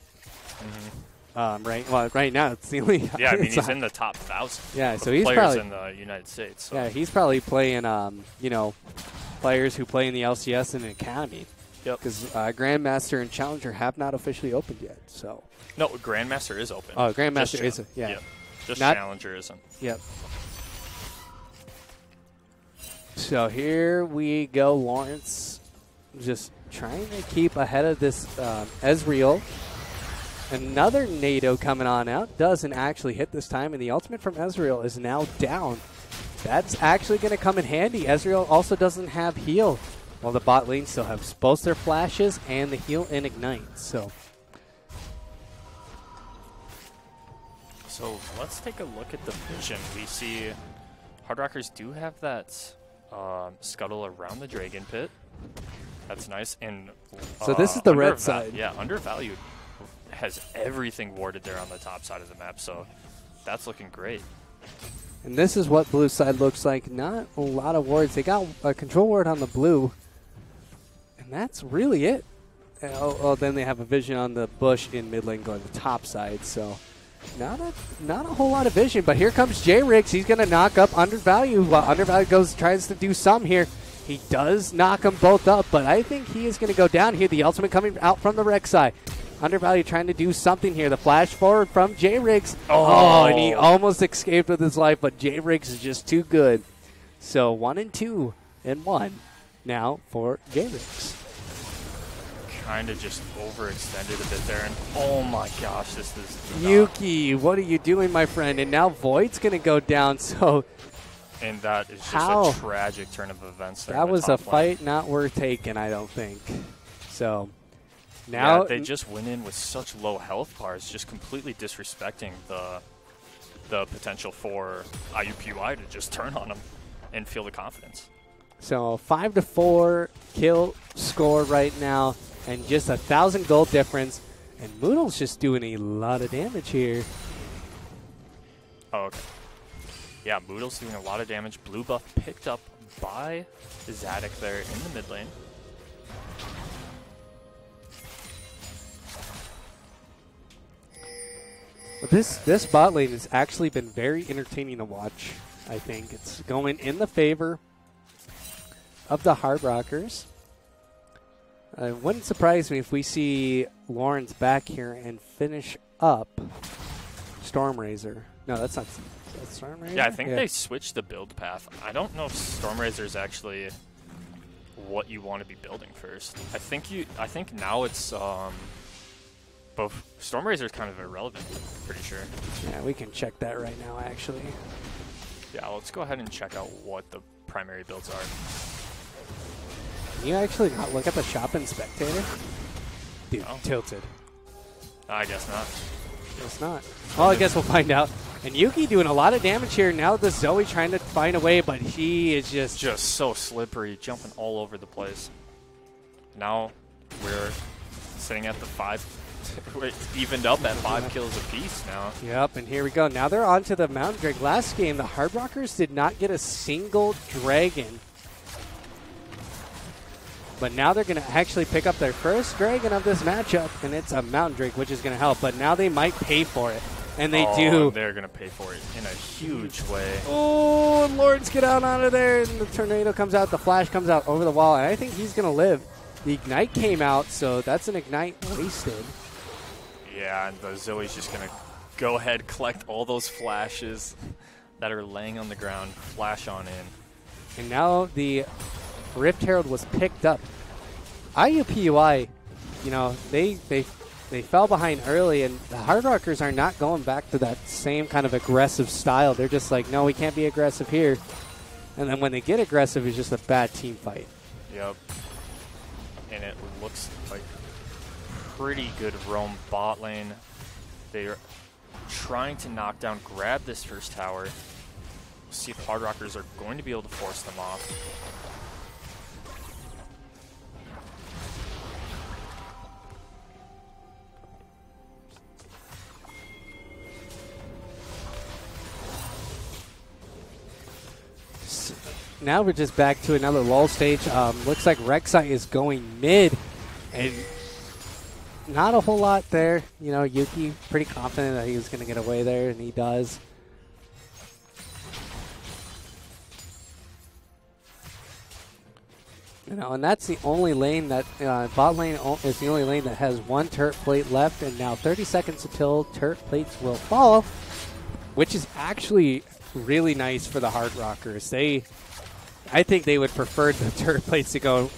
Um, right. Well, right now it's the only. Mm-hmm. yeah. I mean, he's in the top thousand. Yeah, so he's players probably- in the United States. So. Yeah, he's probably playing. Um, you know, players who play in the LCS and academy. Yep. Because uh, Grandmaster and Challenger have not officially opened yet. So. No, Grandmaster is open. Oh, Grandmaster is- yeah. Yep. Just Not- Challenger isn't. Yep. So here we go, Lawrence, just trying to keep ahead of this um, Ezreal. Another Nado coming on out doesn't actually hit this time, and the ultimate from Ezreal is now down. That's actually going to come in handy. Ezreal also doesn't have heal, while the bot lane still have both their flashes and the heal and ignite. So So let's take a look at the vision. We see Hardrockers do have that um, scuttle around the Dragon Pit. That's nice. And So this uh, is the red side. Yeah, undervalued has everything warded there on the top side of the map. So that's looking great. And this is what blue side looks like. Not a lot of wards. They got a control ward on the blue, and that's really it. Uh, Oh, oh, then they have a vision on the bush in mid lane going the top side. So not a not a whole lot of vision. But here comes J Riggs. He's going to knock up Undervalue. While Undervalue goes tries to do some here. He does knock them both up, but I think he is going to go down here. The ultimate coming out from the Rek'Sai. Undervalue trying to do something here. The flash forward from J Riggs. Oh, and he Oh. almost escaped with his life, but J Riggs is just too good. So one and two and one now for J Riggs. Kind of just overextended a bit there. And oh my gosh, this is. not- Yuki, what are you doing, my friend? And now Void's going to go down. So And that is just How? a tragic turn of events. there that was a lane. fight not worth taking, I don't think. So now yeah, they just went in with such low health bars, just completely disrespecting the the potential for IUPUI to just turn on them and feel the confidence. So five to four kill score right now, and just a thousand gold difference. And Moodle's just doing a lot of damage here. Oh, okay. Yeah, Moodle's doing a lot of damage. Blue buff picked up by Zadok there in the mid lane. This this bot lane has actually been very entertaining to watch. I think it's going in the favor of the Hard Rockers. Uh, it wouldn't surprise me if we see Lawrence back here and finish up Stormrazor. No, that's not that's Stormrazor. Yeah, I think they switched the build path. I don't know if Stormrazor is actually what you want to be building first. I think you. I think now it's um. Both Stormrazor is kind of irrelevant. Pretty sure. Yeah, we can check that right now. Actually, Yeah, let's go ahead and check out what the primary builds are. Can you actually not look at the shop in spectator? Dude, No. tilted. I guess not. It's not. Well, I guess we'll find out. And Yuki doing a lot of damage here. Now the Zoe trying to find a way, but he is just Just so slippery, jumping all over the place. Now we're sitting at the five. We're evened up at five kills apiece now. Yep, and here we go. Now they're on to the Mountain Drake. Last game, the Hard Rockers did not get a single dragon. But now they're going to actually pick up their first dragon of this matchup, and it's a Mountain Drake, which is going to help. But now they might pay for it, and they Oh, do. They're gonna pay for it in a huge way. Oh, and Lawrence get out out of there, and the tornado comes out. The flash comes out over the wall, and I think he's going to live. The ignite came out, so that's an ignite wasted. Yeah, and the Zoe's just gonna go ahead, collect all those flashes that are laying on the ground, flash on in. And now the Rift Herald was picked up. IUPUI, you know, they they they fell behind early, and the Hard Rockers are not going back to that same kind of aggressive style. They're just like, no, we can't be aggressive here. And then when they get aggressive, it's just a bad team fight. Yep. And it looks like pretty good roam bot lane. They're trying to knock down, grab this first tower. See if Hard Rockers are going to be able to force them off. Now we're just back to another lull stage. Um, looks like Rek'Sai is going mid, and not a whole lot there. You know, Yuki pretty confident that he was going to get away there, and he does. You know, and that's the only lane that uh, bot lane is the only lane that has one turret plate left, and now 30 seconds until turret plates will fall, which is actually really nice for the Hard Rockers. They, I think they would prefer the turret plates to go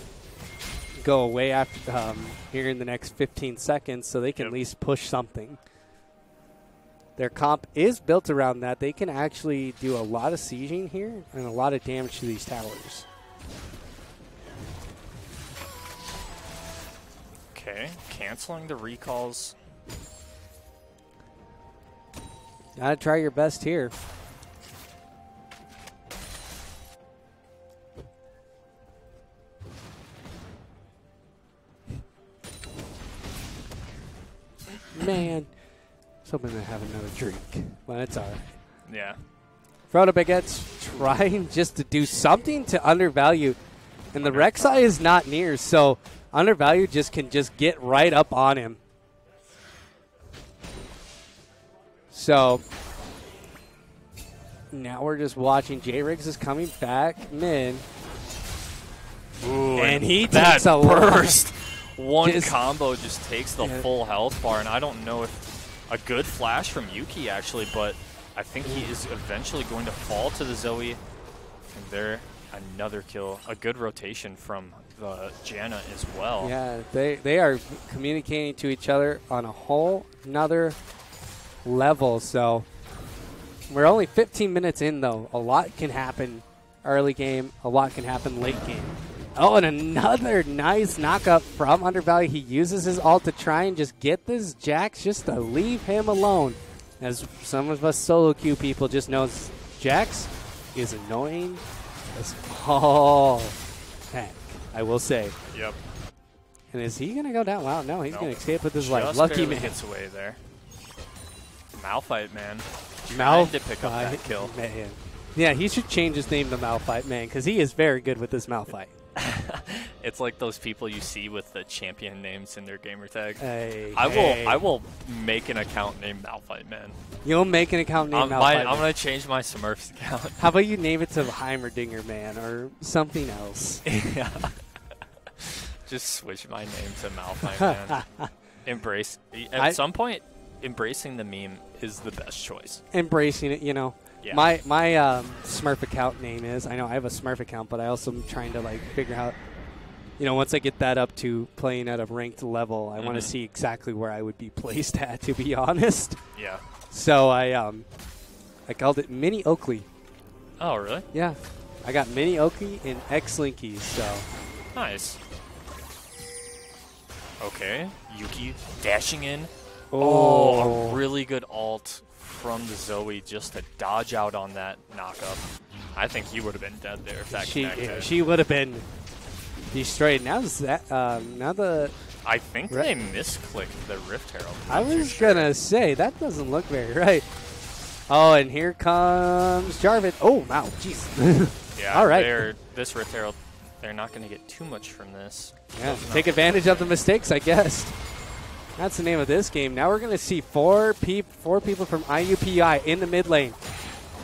go away after um, here in the next 15 seconds, so they can Yep. at least push something. Their comp is built around that. They can actually do a lot of sieging here and a lot of damage to these towers. Okay, canceling the recalls. Gotta try your best here. Man, I was hoping to have another drink. Well, it's alright. Yeah. Frodo Baguette's trying just to do something to undervalue, and the Rek'Sai is not near, so undervalue just can just get right up on him. So now we're just watching. J Riggs is coming back mid, Ooh, and he that takes a burst. One Just- combo just takes the Yeah. full health bar, and I don't know if a good flash from Yuki actually, but I think he is eventually going to fall to the Zoe. And there, another kill. A good rotation from the Janna as well. Yeah, they they are communicating to each other on a whole another level. So we're only 15 minutes in, though. A lot can happen early game. A lot can happen late game. Oh, and another nice knockup from Undervalue. He uses his ult to try and just get this Jax just to leave him alone. As some of us solo queue people just knows, Jax is annoying as all heck. I will say. Yep. And is he going to go down? Wow, no, he's Nope. going to escape with his life. Just Lucky barely man. gets away there. Malphite, man. Mal Trying to pick up that kill. Man. Yeah, he should change his name to Malphite Man because he is very good with this Malphite. It's like those people you see with the champion names in their gamer tag. Hey, I will. I will make an account named Malphite Man. You'll make an account named I'm, Malphite my, Man. I'm gonna change my Smurfs account. How about you name it to Heimerdinger Man or something else? yeah. Just switch my name to Malphite Man. Embrace. At I- some point, embracing the meme is the best choice. Embracing it, you know. Yeah. My my um, Smurf account name is. I know I have a Smurf account, but I also am trying to like figure out. You know, once I get that up to playing at a ranked level, I want Mhm. to see exactly where I would be placed at. To be honest, Yeah. so I um, I called it Mini Oakley. Oh, really? Yeah, I got Mini Oakley and X Linkies. So Nice. Okay. Yuki dashing in. Oh. Oh, a really good alt from the Zoe just to dodge out on that knockup. I think he would have been dead there if that she connected. she would have been destroyed. Now that um, now the I think they misclicked the Rift Herald. I was sure. gonna say that doesn't look very right. Oh, and here comes Jarvan. Oh, wow, jeez. Yeah, All right. This Rift Herald, they're not going to get too much from this. yeah, take advantage of the mistakes, I guess. That's the name of this game. Now we're gonna see four peop- four people from IUPUI in the mid lane,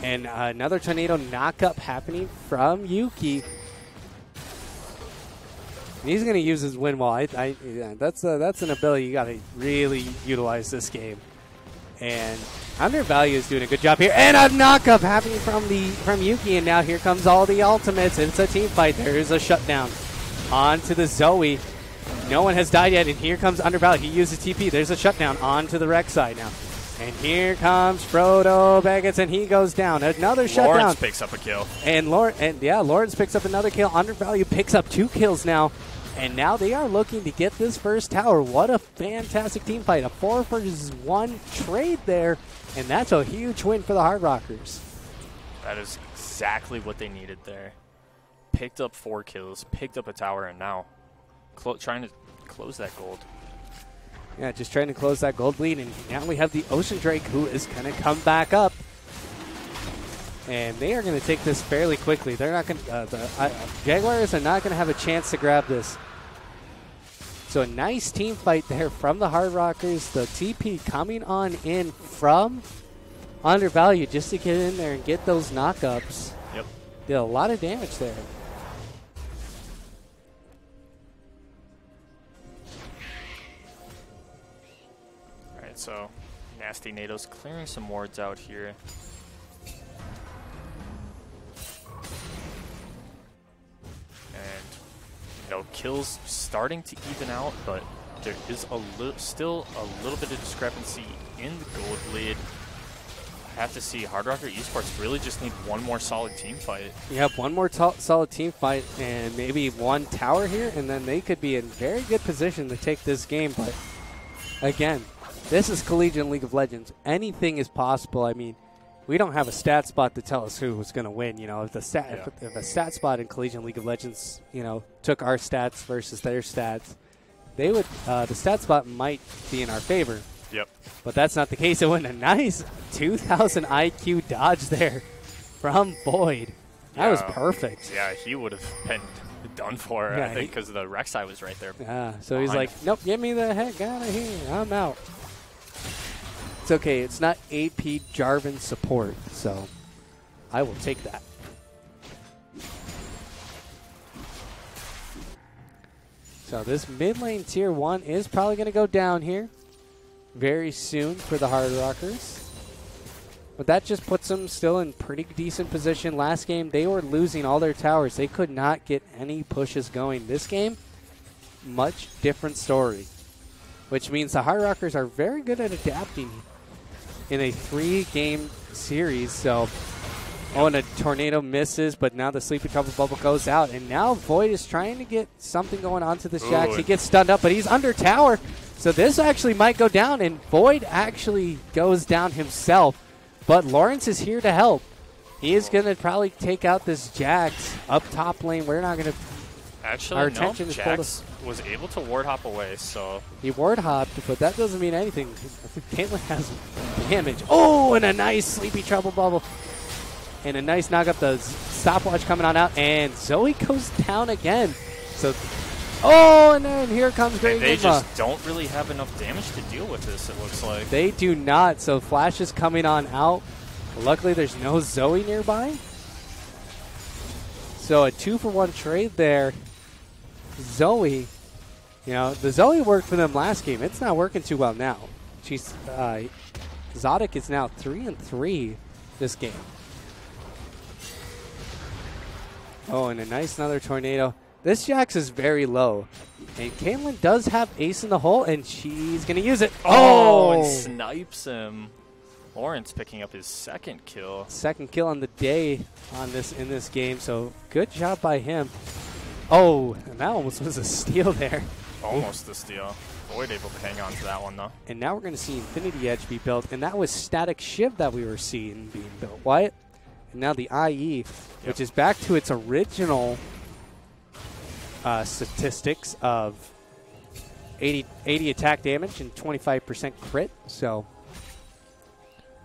and another tornado knockup happening from Yuki. He's going to use his wind wall. I, I, yeah, that's a, that's an ability you got to really utilize this game. And Undervalue is doing a good job here, and a knockup happening from the from Yuki, and now here comes all the ultimates. It's a team fight. There is a shutdown onto the Zoe. No one has died yet, and here comes Undervalue. He uses TP. There's a shutdown onto the Rek'Sai now. And here comes Frodo Baggins, and he goes down. Another shutdown. Lawrence picks up a kill. And Lawrence, and yeah, Lawrence picks up another kill. Undervalue picks up two kills now, and now they are looking to get this first tower. What a fantastic team fight! A four versus one trade there, and that's a huge win for the Hard Rockers. That is exactly what they needed there. Picked up four kills, picked up a tower, and now trying to close that gold. Yeah, just trying to close that gold lead, and now we have the Ocean Drake who is going to come back up. And they are going to take this fairly quickly. They're not going to, uh, the uh, Jaguars are not going to have a chance to grab this. So a nice team fight there from the Hard Rockers. The TP coming on in from Undervalue just to get in there and get those knockups. Yep. Did a lot of damage there. So Nasty Nado's clearing some wards out here. And you know, kills starting to even out, but there is a still a little bit of discrepancy in the gold lead. I have to see Hard Rocker Esports really just need one more solid team fight. You have one more solid team fight and maybe one tower here, and then they could be in very good position to take this game. But again, this is Collegiate League of Legends. Anything is possible. I mean, we don't have a stat spot to tell us who's going to win. You know, if the stat if, if a stat spot in Collegiate League of Legends, you know, took our stats versus their stats, they would uh, the stat spot might be in our favor. Yep. But that's not the case. It went a nice 2,000 IQ dodge there from Void. That was perfect. Yeah, he would have been done for, Yeah, I think, because the Rex Rek'Sai was right there. Yeah, so he's like, nope, get me the heck out of here. I'm out. It's okay. It's not AP Jarvan support, so I will take that. So this mid lane tier one is probably going to go down here very soon for the Hard Rockers. But that just puts them still in pretty decent position. Last game, they were losing all their towers. They could not get any pushes going. This game, much different story. Which means the Hard Rockers are very good at adapting in a three game series. So, oh, and a tornado misses, but now the Sleepy Trouble Bubble goes out. And now Void is trying to get something going onto this Jax. He gets stunned up, but he's under tower. So this actually might go down, and Void actually goes down himself. But Lawrence is here to help. He is going to probably take out this Jax up top lane. We're not going to. Actually, Our no, attention is pulled Jax was able to ward hop away, so He ward hopped, but that doesn't mean anything. Caitlyn has damage. Oh, and a nice sleepy trouble bubble. And a nice knock up the stopwatch coming on out. And Zoe goes down again. So, oh, and then here comes Great they Enigma. just don't really have enough damage to deal with this, it looks like. They do not. So Flash is coming on out. Luckily, there's no Zoe nearby. So a two for one trade there. Zoe, you know, the Zoe worked for them last game. It's not working too well now. She's uh, Zodic is now three and three this game. Oh, and a nice another tornado. This Jax is very low. And Caitlyn does have ace in the hole, and she's going to use it. Oh, and snipes him. Lawrence picking up his second kill. second kill on the day on this in this game. So good job by him. Oh, and that almost was a steal there. Almost a steal. Void able to hang on to that one, though. And now we're going to see Infinity Edge be built, and that was Static Shiv that we were seeing being built. Wyatt, and now the IE, which is back to its original uh, statistics of 80, 80 attack damage and 25% crit. So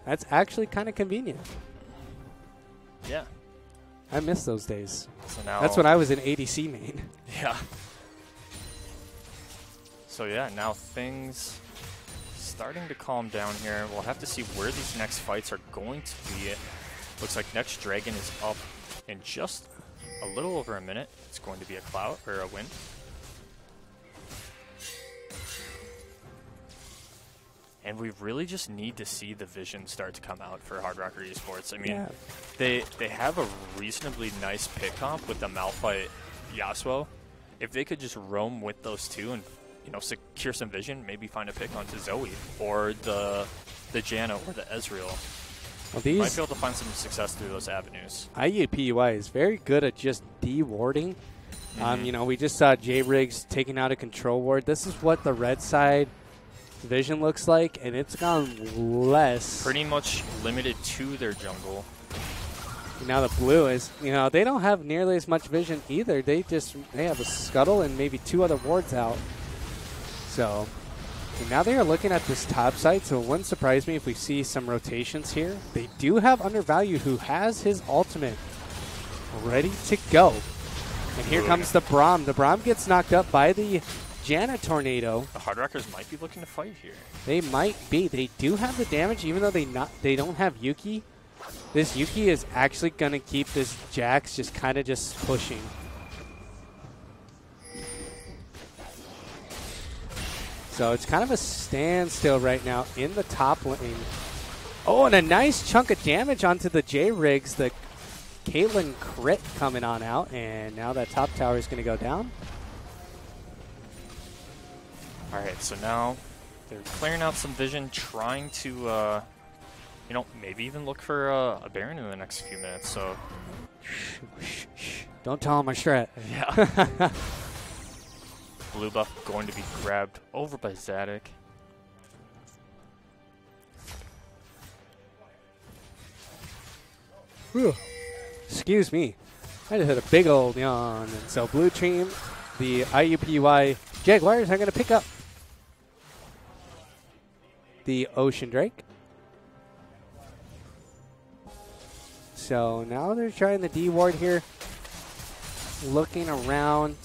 that's actually kind of convenient. Yeah. I miss those days. So now That's when I was an ADC main. Yeah. So yeah, now things starting to calm down here. We'll have to see where these next fights are going to be. Looks like next dragon is up in just a little over a minute. It's going to be a cloud or a win. And we really just need to see the vision start to come out for Hard Rocker Esports. I mean, Yeah. they they have a reasonably nice pick comp with the Malphite Yasuo. If they could just roam with those two and you know secure some vision, maybe find a pick onto Zoe or the the Janna or the Ezreal, Well, might these be able to find some success through those avenues. IUPUI is very good at just de-warding. Um, Mhm. you know, we just saw J Riggs taking out a control ward. This is what the red side vision looks like, and it's gone less. Pretty much limited to their jungle. Now the blue is, you know, they don't have nearly as much vision either. They just they have a scuttle and maybe two other wards out. So now they are looking at this top side, so it wouldn't surprise me if we see some rotations here. They do have Undervalued who has his ultimate ready to go. And here comes the Braum. The Braum gets knocked up by the Janna Tornado. The Hard Rockers might be looking to fight here. They might be. They do have the damage, even though they not they don't have Yuki. This Yuki is actually gonna keep this Jax just kind of just pushing. So it's kind of a standstill right now in the top lane. Oh, and a nice chunk of damage onto the J Riggs. The Caitlyn crit coming on out, and now that top tower is going to go down. All right, so now they're clearing out some vision, trying to, uh, you know, maybe even look for uh, a Baron in the next few minutes. So. Don't tell him my strat. yeah, blue buff going to be grabbed over by Zadig. Excuse me. I just had a big old yawn. And so blue team, the IUPUI Jaguars are going to pick up the Ocean Drake. So now they're trying the D ward here. Looking around.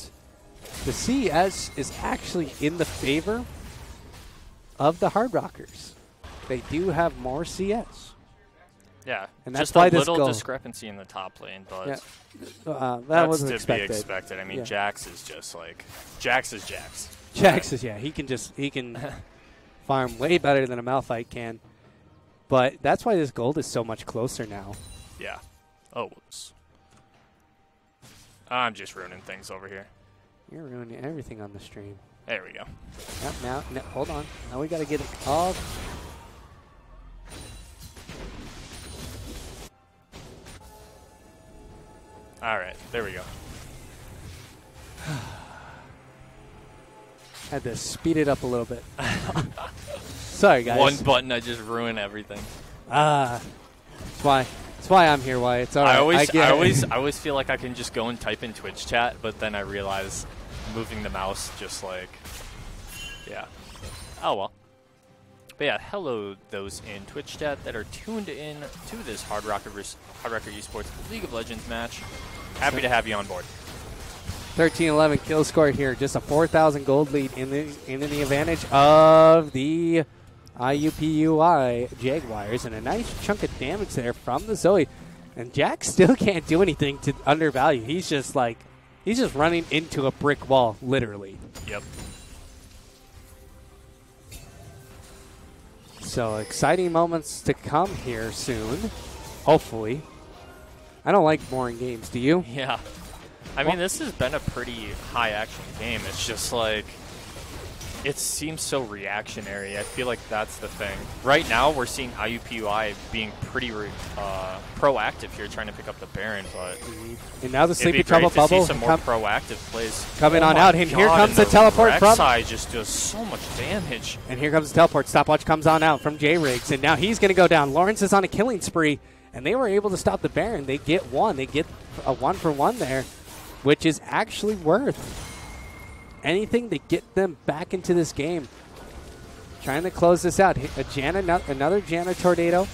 The CS is actually in the favor of the Hard Rockers. They do have more CS. Yeah, And that's just why a this little goal- discrepancy in the top lane, but Yeah, Uh, that that's wasn't to expected. be expected. I mean, Yeah. Jax is just like Jax is Jax. Jax is yeah, he can just he can farm way better than a Malphite can. But that's why this gold is so much closer now. Yeah. Oh, whoops. I'm just ruining things over here. You're ruining everything on the stream. There we go. Yep, now, hold on. Now we got to get it all. All right, there we go. Had to speed it up a little bit. Sorry, guys. One button, I just ruin everything. Ah, that's why. That's why I'm here. Why it's all right. I always, I, I, always, I always feel like I can just go and type in Twitch chat, but then I realize moving the mouse just like, yeah. Oh well. But yeah, hello those in Twitch chat that are tuned in to this Hard Rocker vs. Hard Rocker Esports League of Legends match. Happy to have you on board. 13-11 kill score here. Just a 4,000 gold lead in the in the advantage of the IUPUI Jaguars, and a nice chunk of damage there from the Zoe. And Jack still can't do anything to undervalue. He's just like he's just running into a brick wall, literally. Yep. So exciting moments to come here soon. Hopefully. I don't like boring games. Do you? Yeah. I mean, this has been a pretty high action game. It's just like it seems so reactionary. I feel like that's the thing. Right now, we're seeing IUPUI being pretty re- uh, proactive here, trying to pick up the Baron. But And now the sleepy trouble bubble see some more proactive plays coming Oh on out. And here comes and the teleport from- Rek'Sai just does so much damage. And here comes the teleport. Stopwatch comes on out from J Riggs, and now he's going to go down. Lawrence is on a killing spree, and they were able to stop the Baron. They get one. They get a one for one there, which is actually worth anything to get them back into this game. Trying to close this out. A Janna, another Janna tornado,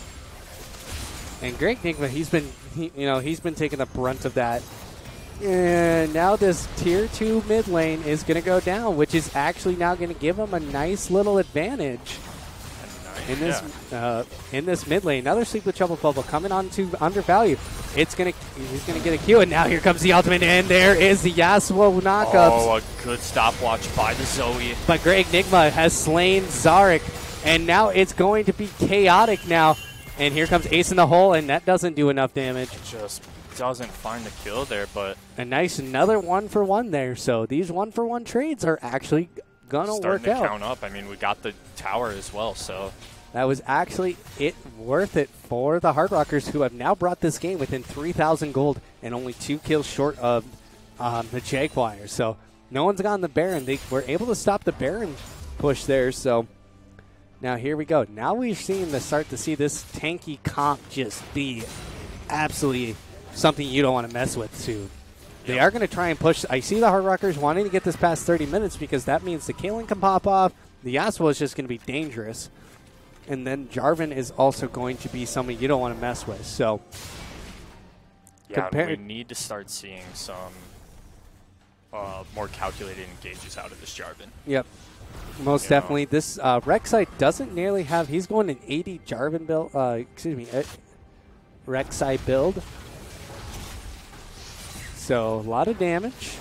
and Gray Enigma. He's been, he, you know, he's been taking the brunt of that. And now this tier two mid lane is going to go down, which is actually now going to give him a nice little advantage in this Yeah. uh, in this mid lane. Another sleep with trouble bubble coming on to undervalue. It's gonna he's gonna get a Q, and now here comes the ultimate, and there is the Yasuo knockup. Oh, a good stopwatch by the Zoe. But Gray Enigma has slain Zarek, And now it's going to be chaotic now. And here comes Ace in the hole, and that doesn't do enough damage. Just doesn't find the kill there, but A nice another one for one there. So these one for one trades are actually gonna work starting to out. count up. I mean, we got the tower as well, so That was actually it worth it for the Hard Rockers, who have now brought this game within 3,000 gold and only two kills short of um, the Jaguars. So no one's gotten the Baron. They were able to stop the Baron push there. So now here we go. Now we've seen the start to see this tanky comp just be absolutely something you don't want to mess with too. They are going to try and push. I see the Hard Rockers wanting to get this past 30 minutes because that means the Caitlyn can pop off. The Yasuo is just going to be dangerous. And then Jarvan is also going to be someone you don't want to mess with. So yeah, we need to start seeing some uh, more calculated engages out of this Jarvan. Yep. Most You know. definitely. This uh, Rek'Sai doesn't nearly have. He's going an 80 Jarvan build. Uh, excuse me, Rek'Sai build. So a lot of damage.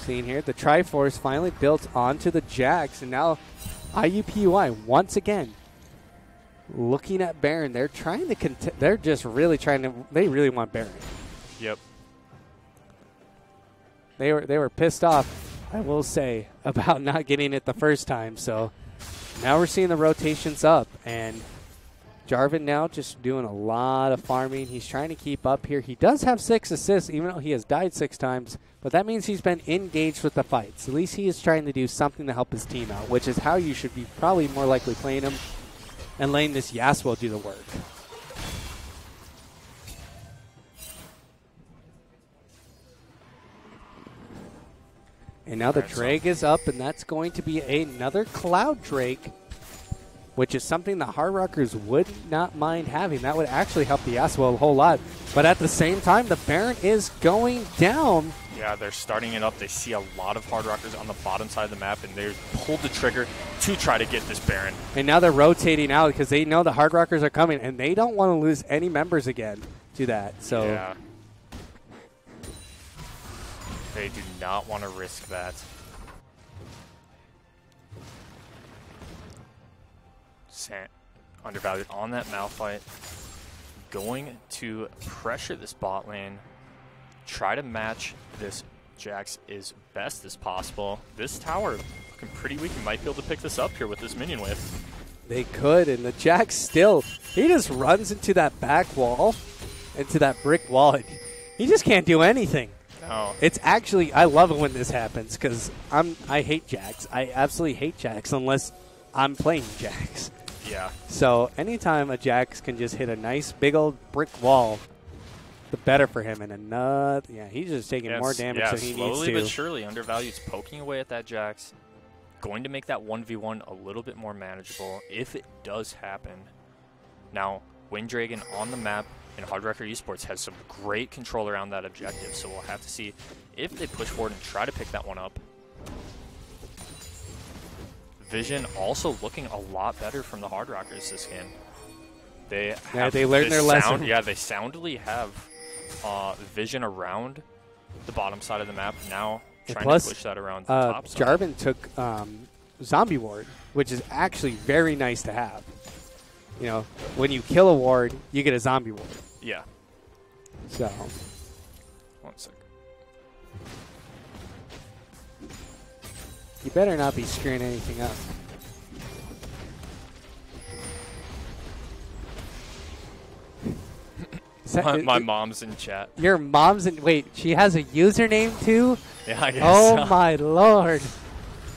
Seeing here, the Triforce finally built onto the Jax, and now IUPUI once again looking at Baron. They're trying to. Cont- they're just really trying to. They really want Baron. Yep. They were they were pissed off, I will say, about not getting it the first time. So now we're seeing the rotations up, and Jarvan now just doing a lot of farming. He's trying to keep up here. He does have six assists, even though he has died six times. But that means he's been engaged with the fights. At least he is trying to do something to help his team out, which is how you should be probably more likely playing him and letting this Yasuo do the work. And now the Drake is up, and that's going to be another Cloud Drake, which is something the Hard Rockers would not mind having. That would actually help the Yasuo a whole lot. But at the same time, the Baron is going down. Yeah, they're starting it up. They see a lot of hard rockers on the bottom side of the map, and they pulled the trigger to try to get this Baron. And now they're rotating out because they know the Hard Rockers are coming, and they don't want to lose any members again to that. So Yeah. They do not want to risk that. Undervalued on that Malphite. Going to pressure this bot lane. Try to match this Jax as best as possible. This tower looking pretty weak. You might be able to pick this up here with this minion wave. they could, and the Jax still he just runs into that back wall, into that brick wall. And he just can't do anything. No. It's actually I love it when this happens because I'm I hate Jax. I absolutely hate Jax unless I'm playing Jax. Yeah. So anytime a Jax can just hit a nice big old brick wall, the better for him. And another, yeah, he's just taking Yeah, more damage yeah, than he slowly but surely, Undervalued's poking away at that Jax. Going to make that 1v1 a little bit more manageable if it does happen. Now, Winddragon on the map and Hard Rocker Esports has some great control around that objective, so we'll have to see if they push forward and try to pick that one up. Vision also looking a lot better from the Hard Rockers this game. They Yeah, have they learned their lesson. yeah, they soundly have uh, vision around the bottom side of the map. Now And trying plus, to push that around the Uh, top side. Jarvan took um, Zombie Ward, which is actually very nice to have. You know, when you kill a ward, you get a zombie ward. Yeah. So you better not be screwing anything up. My, my mom's in chat. Your mom's in. Wait, she has a username too? Yeah, I guess. Oh so. my lord.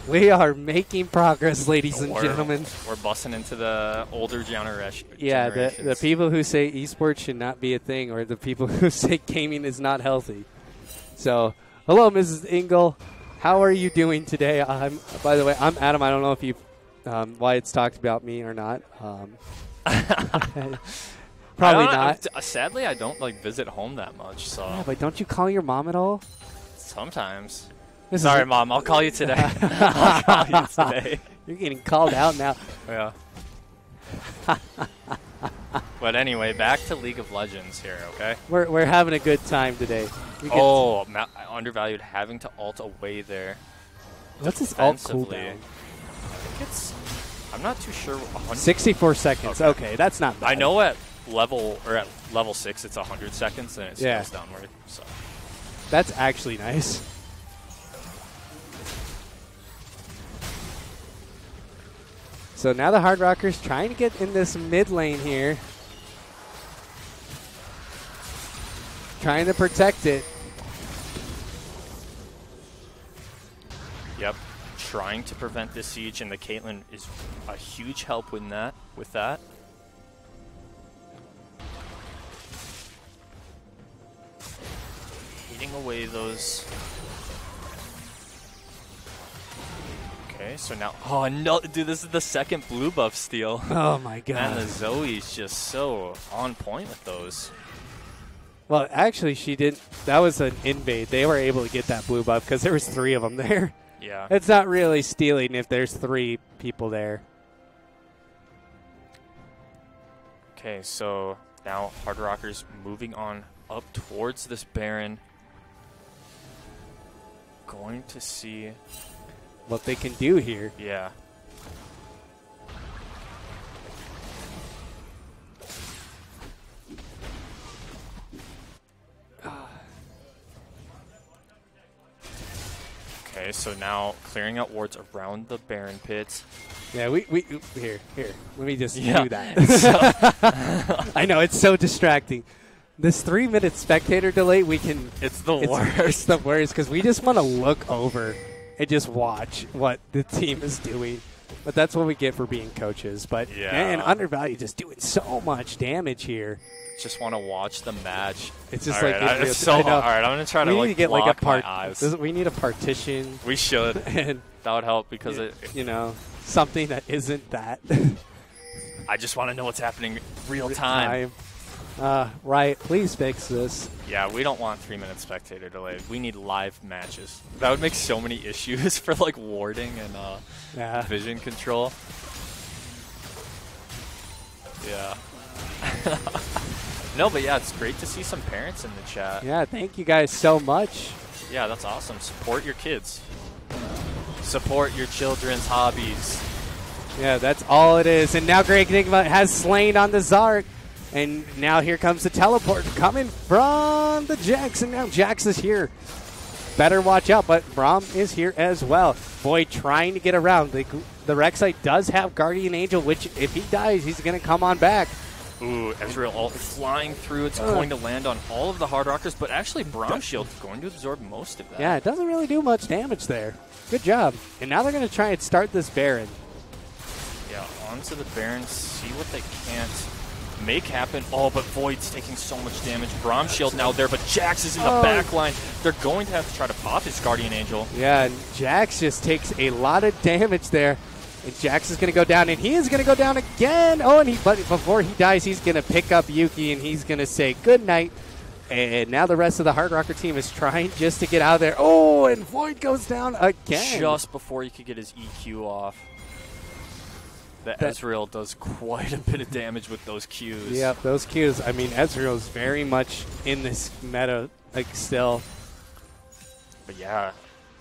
We are making progress, ladies and We're- gentlemen. We're busting into the older generation. Yeah, the, the people who say esports should not be a thing, or the people who say gaming is not healthy. So, hello, Mrs. Engel. How are you doing today? I'm. By the way, I'm Adam. I don't know if you, um, why it's talked about me or not. Um, probably not. uh, Sadly, I don't like visit home that much, so Yeah, but don't you call your mom at all? sometimes. This is- Sorry, mom. I'll call you today. I'll call you today. You're getting called out now. Yeah. But anyway, back to League of Legends here, okay? We're, we're having a good time today. Oh, ma- undervalued having to alt away there. what's this alt cooldown? I think it's I'm not too sure. 100 64 seconds. Okay. Okay, that's not bad. I know at level or at level six, it's 100 seconds, and it scales Yeah. downward. So That's actually nice. So now the Hard Rockers trying to get in this mid lane here. Trying to protect it. Yep, trying to prevent this siege, and the Caitlyn is a huge help with that. With that, eating away those. Okay, so now, oh no, dude, this is the second blue buff steal. Oh my god! And the Zoe's just so on point with those. Well, actually, she didn't. That was an invade. They were able to get that blue buff because there was three of them there. Yeah. It's not really stealing if there's three people there. Okay, so now Hard Rockers moving on up towards this Baron. Going to see, What they can do here. yeah. Okay, so now clearing out wards around the Baron pits. Yeah, we, we here here. Let me just Yeah. do that. I know it's so distracting. This three minute spectator delay, we can. It's the It's, worst. it's the worst because we just want to look over and just watch what the team is doing. But that's what we get for being coaches. But Yeah. man, undervalue just doing so much damage here. Just want to watch the match. It's just All like right, in it's so I hard. All right, I'm gonna try we to need like to get like a block part. my this- We need a partition We should. and That would help because it. you know something that isn't that. I just want to know what's happening real time. Uh, right, please fix this. Yeah, we don't want three minute spectator delay. We need live matches. That would make so many issues for like warding and uh, Yeah. vision control. Yeah. no, but yeah, it's great to see some parents in the chat. Yeah, thank you guys so much. Yeah, that's awesome. Support your kids. Support your children's hobbies. Yeah, that's all it is. And now Gray Enigma has slain on the Zark. And now here comes the teleport coming from the Jax. And now Jax is here. Better watch out, but Braum is here as well. Boy, trying to get around. The, the Rek'Sai does have Guardian Angel, which if he dies, he's going to come on back. Ooh, Ezreal ult flying through. It's going to land on all of the Hard Rockers, but actually Braum Shield is going to absorb most of that. Yeah, it doesn't really do much damage there. Good job. And now they're going to try and start this Baron. Yeah, onto the Baron, see what they can't make happen. Oh, but Void's taking so much damage. Braum Shield now there, but Jax is in the Oh. back line. They're going to have to try to pop his Guardian Angel. Yeah, and Jax just takes a lot of damage there. And Jax is going to go down, and he is going to go down again. Oh, and he but before he dies, he's going to pick up Yuki, and he's going to say good night. And now the rest of the Hard Rocker team is trying just to get out of there. Oh, and Void goes down again. Just before he could get his EQ off. The That- Ezreal does quite a bit of damage with those Qs. Yep, those Qs. I mean, Ezreal's very much in this meta, like still. But yeah,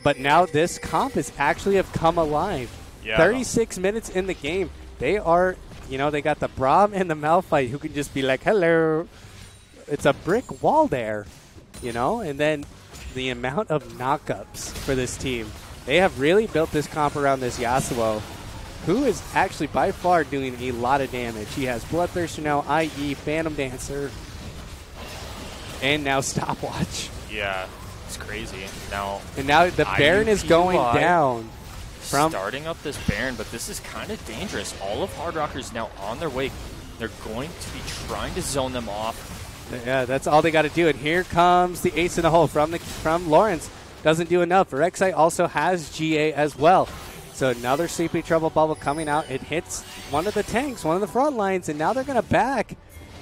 But now this comp is actually have come alive. Yeah. 36 minutes in the game. They are, you know, they got the Braum and the Malphite who can just be like, hello. It's a brick wall there, you know? And then the amount of knockups for this team. They have really built this comp around this Yasuo, who is actually by far doing a lot of damage. He has Bloodthirster now, IE, Phantom Dancer, and now Stopwatch. yeah, it's crazy. Now And now the Baron is going down. From- starting up this Baron, but this is kind of dangerous. All of Hard Rockers now on their way. They're going to be trying to zone them off. Yeah, that's all they got to do. And here comes the ace in the hole from the from Lawrence. Doesn't do enough. Rek'Sai also has GA as well. So another sleepy trouble bubble coming out. It hits one of the tanks, one of the front lines, and now they're gonna back.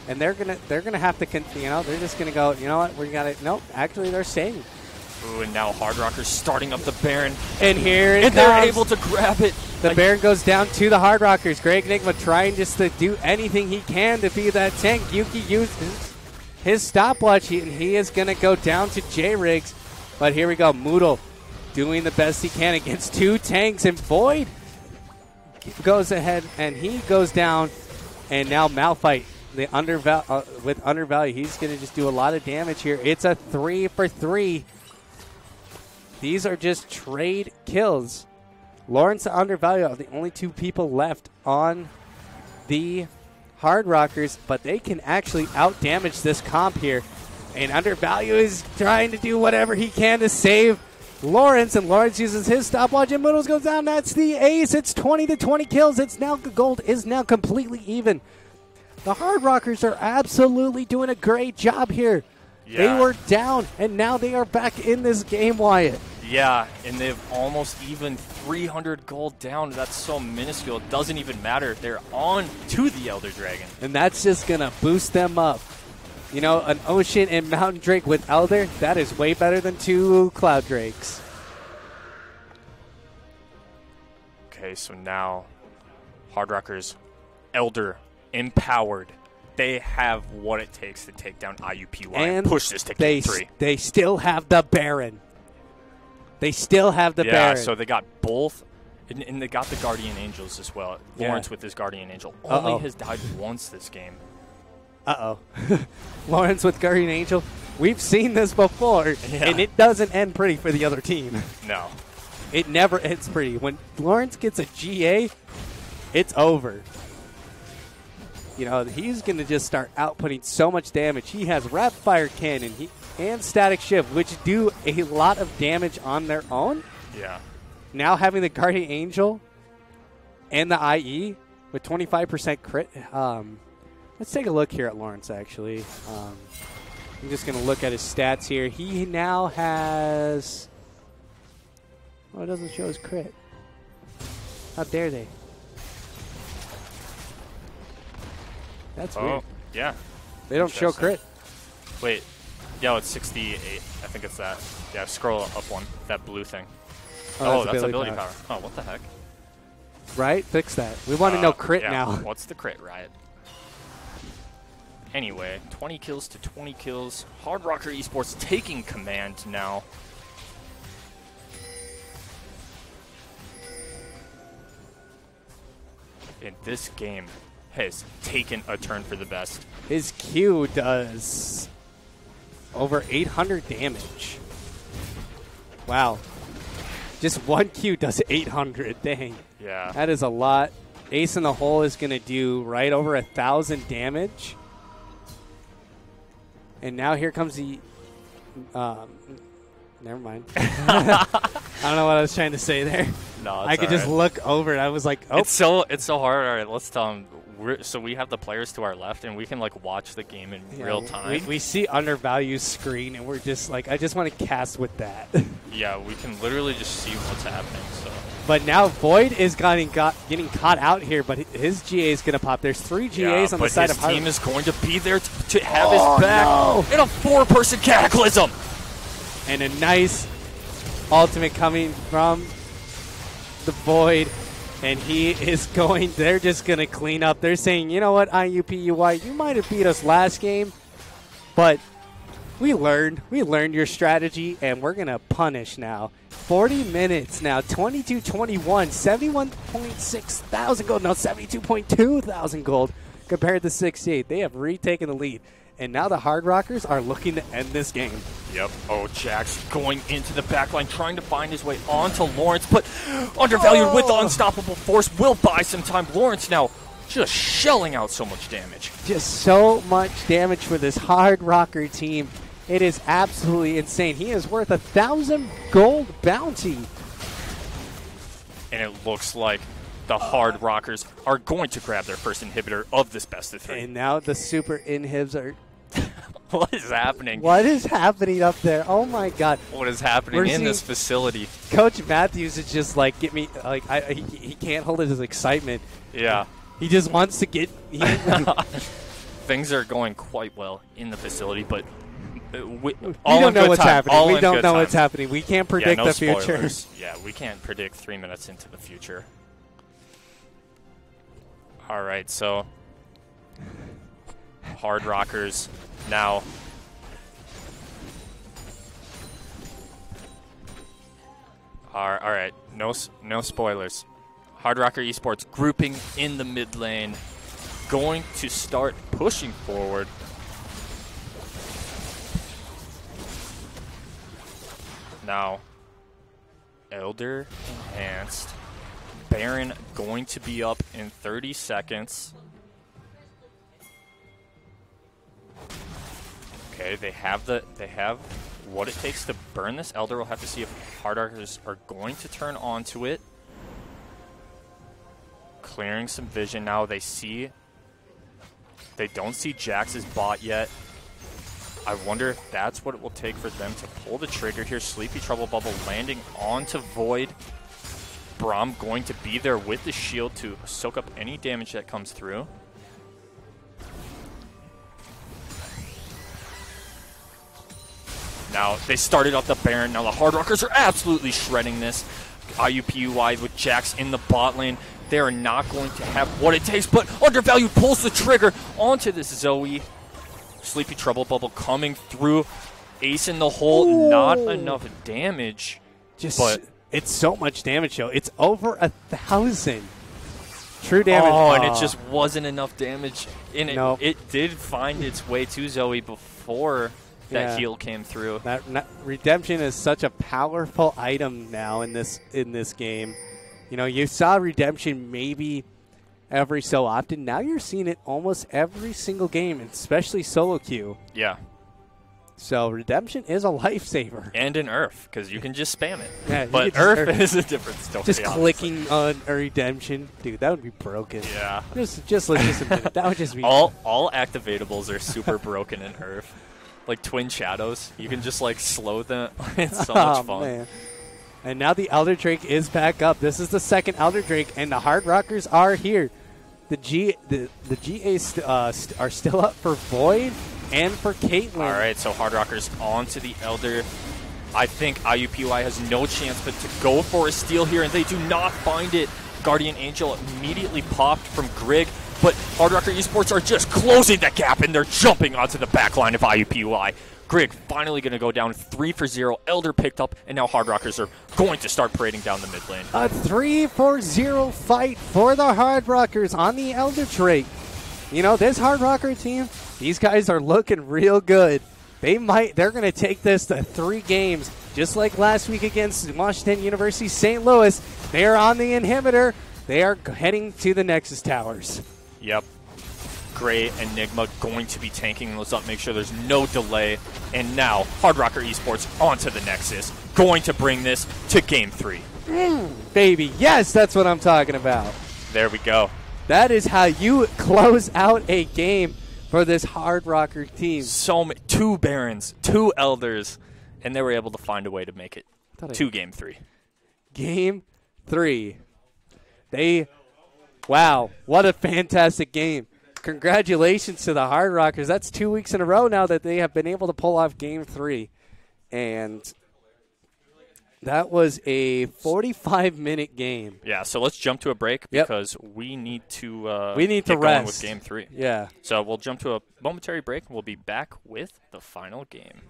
And they're gonna they're gonna have to con- you know they're just gonna go you know what we got it nope actually they're staying Ooh, and now Hard Rockers starting up the Baron, and here and they're able to grab it. The Like, Baron goes down to the Hard Rockers. Gray Enigma trying just to do anything he can to be that tank. Yuki uses his stopwatch, he- and he is going to go down to J Riggs. But here we go. Moodle doing the best he can against two tanks, and Void goes ahead and he goes down, and now Malphite, the underval uh, with undervalue, he's going to just do a lot of damage here. It's a three for three. These are just trade kills. Lawrence and undervalue are the only two people left on the Hard Rockers, but they can actually out damage this comp here. And undervalue is trying to do whatever he can to save Lawrence, and Lawrence uses his stopwatch, and Moodles goes down. That's the ace. It's 20 to 20 kills. It's now gold is now completely even. The Hard Rockers are absolutely doing a great job here. They were down, and now they are back in this game, Wyatt. Yeah, and they've almost even 300 gold down. That's so minuscule. It doesn't even matter. They're on to the Elder Dragon. and that's just gonna boost them up. You know, an ocean and mountain drake with Elder, that is way better than two cloud drakes. Okay, so now Hard Rockers, Elder, empowered. They have what it takes to take down IUPUI and, and push this to they three. they still have the Baron. They still have the yeah, Baron. Yeah, so they got both, and, and they got the Guardian Angels as well. Yeah. Lawrence with his Guardian Angel only has died once this game. Uh oh. Lawrence with Guardian Angel. We've seen this before, Yeah. and it doesn't end pretty for the other team. No. It never ends pretty. When Lawrence gets a GA, it's over. You know, he's going to just start outputting so much damage. He has Rapid Fire Cannon he, and Statikk Shiv, which do a lot of damage on their own. Yeah. Now having the Guardian Angel and the IE with 25% crit. Um, let's take a look here at Lawrence, actually. Um, I'm just going to look at his stats here. He now has. Oh, it doesn't show his crit. How dare they? That's Oh, weird. yeah. They don't show crit. Wait. Yeah, it's 68. I think it's that. Yeah, scroll up one. That blue thing. Oh, that's, ability, power. Oh, what the heck? Right? Fix that. We want to Uh, know crit yeah, now. What's the crit riot? Anyway, 20 kills to 20 kills. Hard Rocker Esports taking command now. And this game has taken a turn for the best. His Q does over 800 damage. Wow. Just one Q does 800. Dang. Yeah. That is a lot. Ace in the hole is going to do right over a thousand damage. And now here comes the. Um, never mind. I don't know what I was trying to say there. No, I could just look over and I was like, oh, It's so it's so hard. All right, let's tell them. We're, so we have the players to our left, and we can like watch the game in Yeah, real time. We, we see undervalued screen, and we're just like, I just want to cast with that. yeah, we can literally just see what's happening. So but now Void is getting got, getting caught out here, but his GA is going to pop. There's three GAs yeah, on the side his of Hart. team is going to be there to, to have Oh, his back no. in a four-person cataclysm. and a nice ultimate coming from the Void. And he is going, they're just going to clean up. They're saying, you know what, IUPUI, you might have beat us last game, but we learned. We learned your strategy, and we're going to punish now. 40 minutes now, 22 21, 71.6 thousand gold. No, 72.2 thousand gold compared to 68. They have retaken the lead. And now the Hard Rockers are looking to end this game. Yep. Oh, Jax going into the back line, trying to find his way onto Lawrence, but undervalued with the Oh. unstoppable force will buy some time. Lawrence now just shelling out so much damage. Just so much damage for this Hard Rocker team. It is absolutely insane. He is worth a thousand gold bounty. And it looks like the Hard Rockers are going to grab their first inhibitor of this best of three. And now the super inhibs are. what is happening? What is happening up there? Oh my god. What is happening We're in this facility? Coach Matthews is just like, get me. Like, I, he, he can't hold his excitement. Yeah. He just wants to get. He, Things are going quite well in the facility, but Uh, we, we don't know what's time. happening. All we don't know time. what's happening. We can't Yeah, predict no the future. yeah, we can't predict three minutes into the future. All right, so Hard Rockers now. Are all right. No, no spoilers. Hard Rocker Esports grouping in the mid lane, going to start pushing forward. Now, Elder enhanced. Baron going to be up in 30 seconds. Okay, they have the they have what it takes to burn this Elder. We'll have to see if Hard Rockers are going to turn onto it. Clearing some vision now. They see they don't see Jax's bot yet. I wonder if that's what it will take for them to pull the trigger here. Sleepy Trouble Bubble landing onto Void. Braum going to be there with the shield to soak up any damage that comes through. Now, they started up the Baron. Now, the Hard Rockers are absolutely shredding this. IUPUI with Jax in the bot lane. They are not going to have what it takes, but Undervalued pulls the trigger onto this Zoe. Sleepy Trouble Bubble coming through. Ace in the hole, not enough damage. Just But- it's so much damage, though. It's over a thousand. True damage. Oh, and it just wasn't enough damage. And it, Nope. it did find its way to Zoe before that Yeah. heal came through. That, that redemption is such a powerful item now in this in this game. You know, you saw redemption maybe every so often. Now you're seeing it almost every single game, especially solo queue. Yeah. So redemption is a lifesaver. And an Earth, because you can just spam it. Yeah, but Earth Earth- is a different story. Just honestly. clicking on a redemption, dude, that would be broken. Yeah. Just just like just a minute. That would just be All all activatables are super broken in Earth. Like twin shadows, you can just like slow them. it's so oh, much Oh, fun. man. And now the Elder Drake is back up. This is the second Elder Drake, and the Hard Rockers are here. The G the the GA st- uh, st- are still up for Void and for Caitlyn. All right, so Hard Rockers on to the Elder. I think IUPUI has no chance but to go for a steal here, and they do not find it. Guardian Angel immediately popped from Grig, but Hard Rocker Esports are just closing the gap, and they're jumping onto the back line of IUPUI. Grig finally going to go down three for zero. Elder picked up, and now Hard Rockers are going to start parading down the mid lane. A 3 for 0 fight for the Hard Rockers on the Elder Drake. You know, this Hard Rocker team, these guys are looking real good. They might, they're going to take this to three games, just like last week against Washington University St. Louis. They are on the inhibitor. They are heading to the Nexus Towers. Yep. Gray Enigma going to be tanking those up, make sure there's no delay. And now, Hard Rocker Esports onto the Nexus, going to bring this to game three. Mm, baby, yes, that's what I'm talking about. There we go. That is how you close out a game for this Hard Rocker team. So many, two Barons, two Elders, and they were able to find a way to make it Thought I- to game three. game three. They, wow, what a fantastic game. Congratulations to the Hard Rockers. That's two weeks in a row now that they have been able to pull off game three. And that was a 45 minute game. Yeah, so let's jump to a break Yep. because we need to uh, We need to rest. with game three. Yeah. So we'll jump to a momentary break and we'll be back with the final game.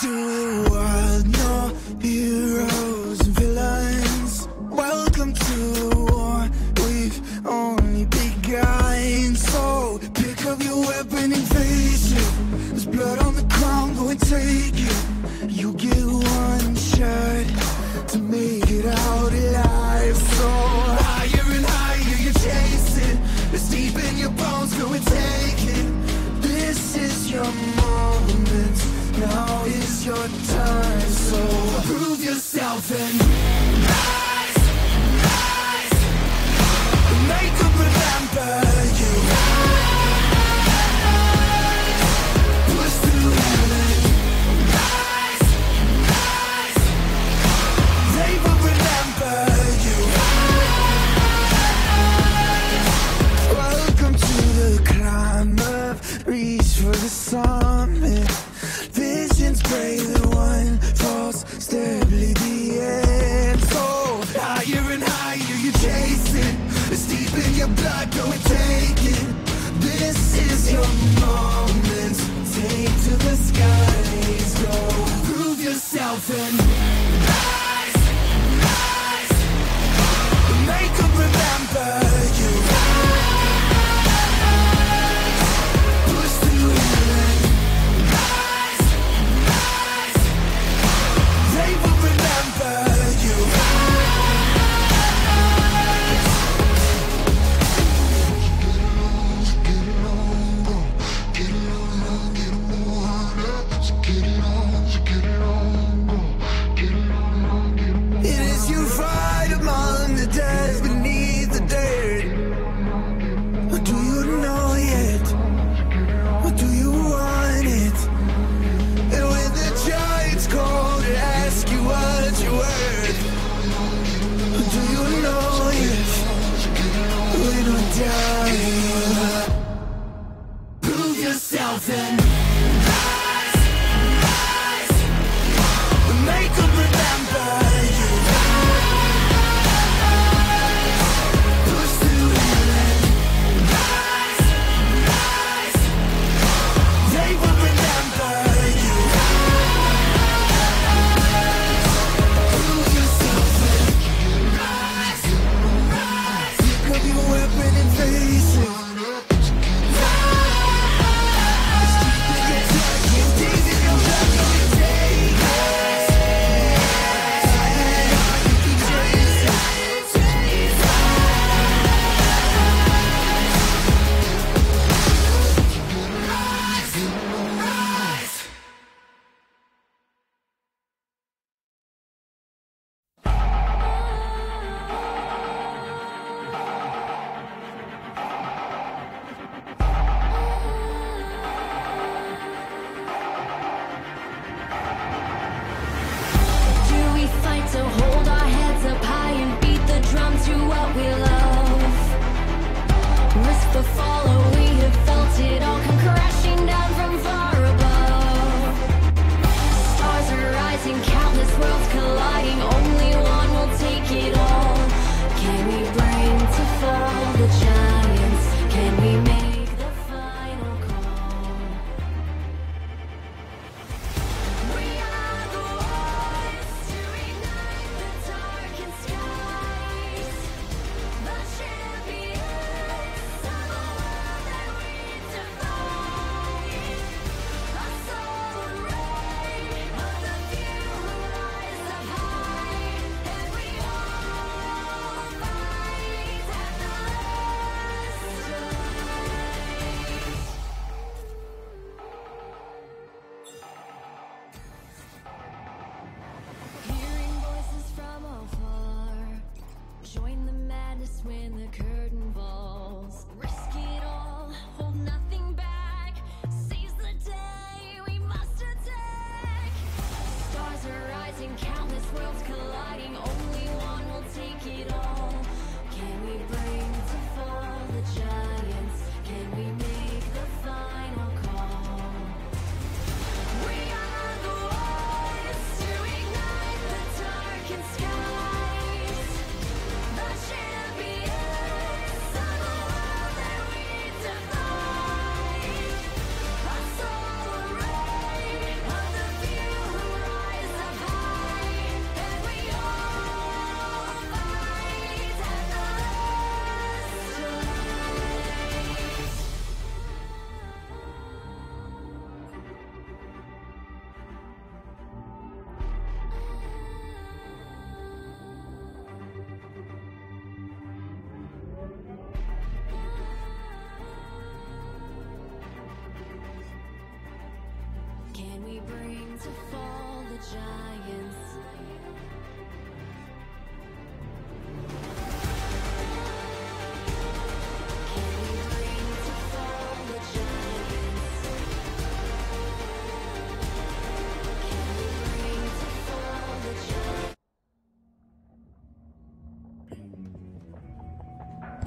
To the world, no heroes and villains. Welcome to the war, we've only begun. So pick up your weapon and face it. There's blood on the ground, go and take it. You get one shot to make it out alive. Yourself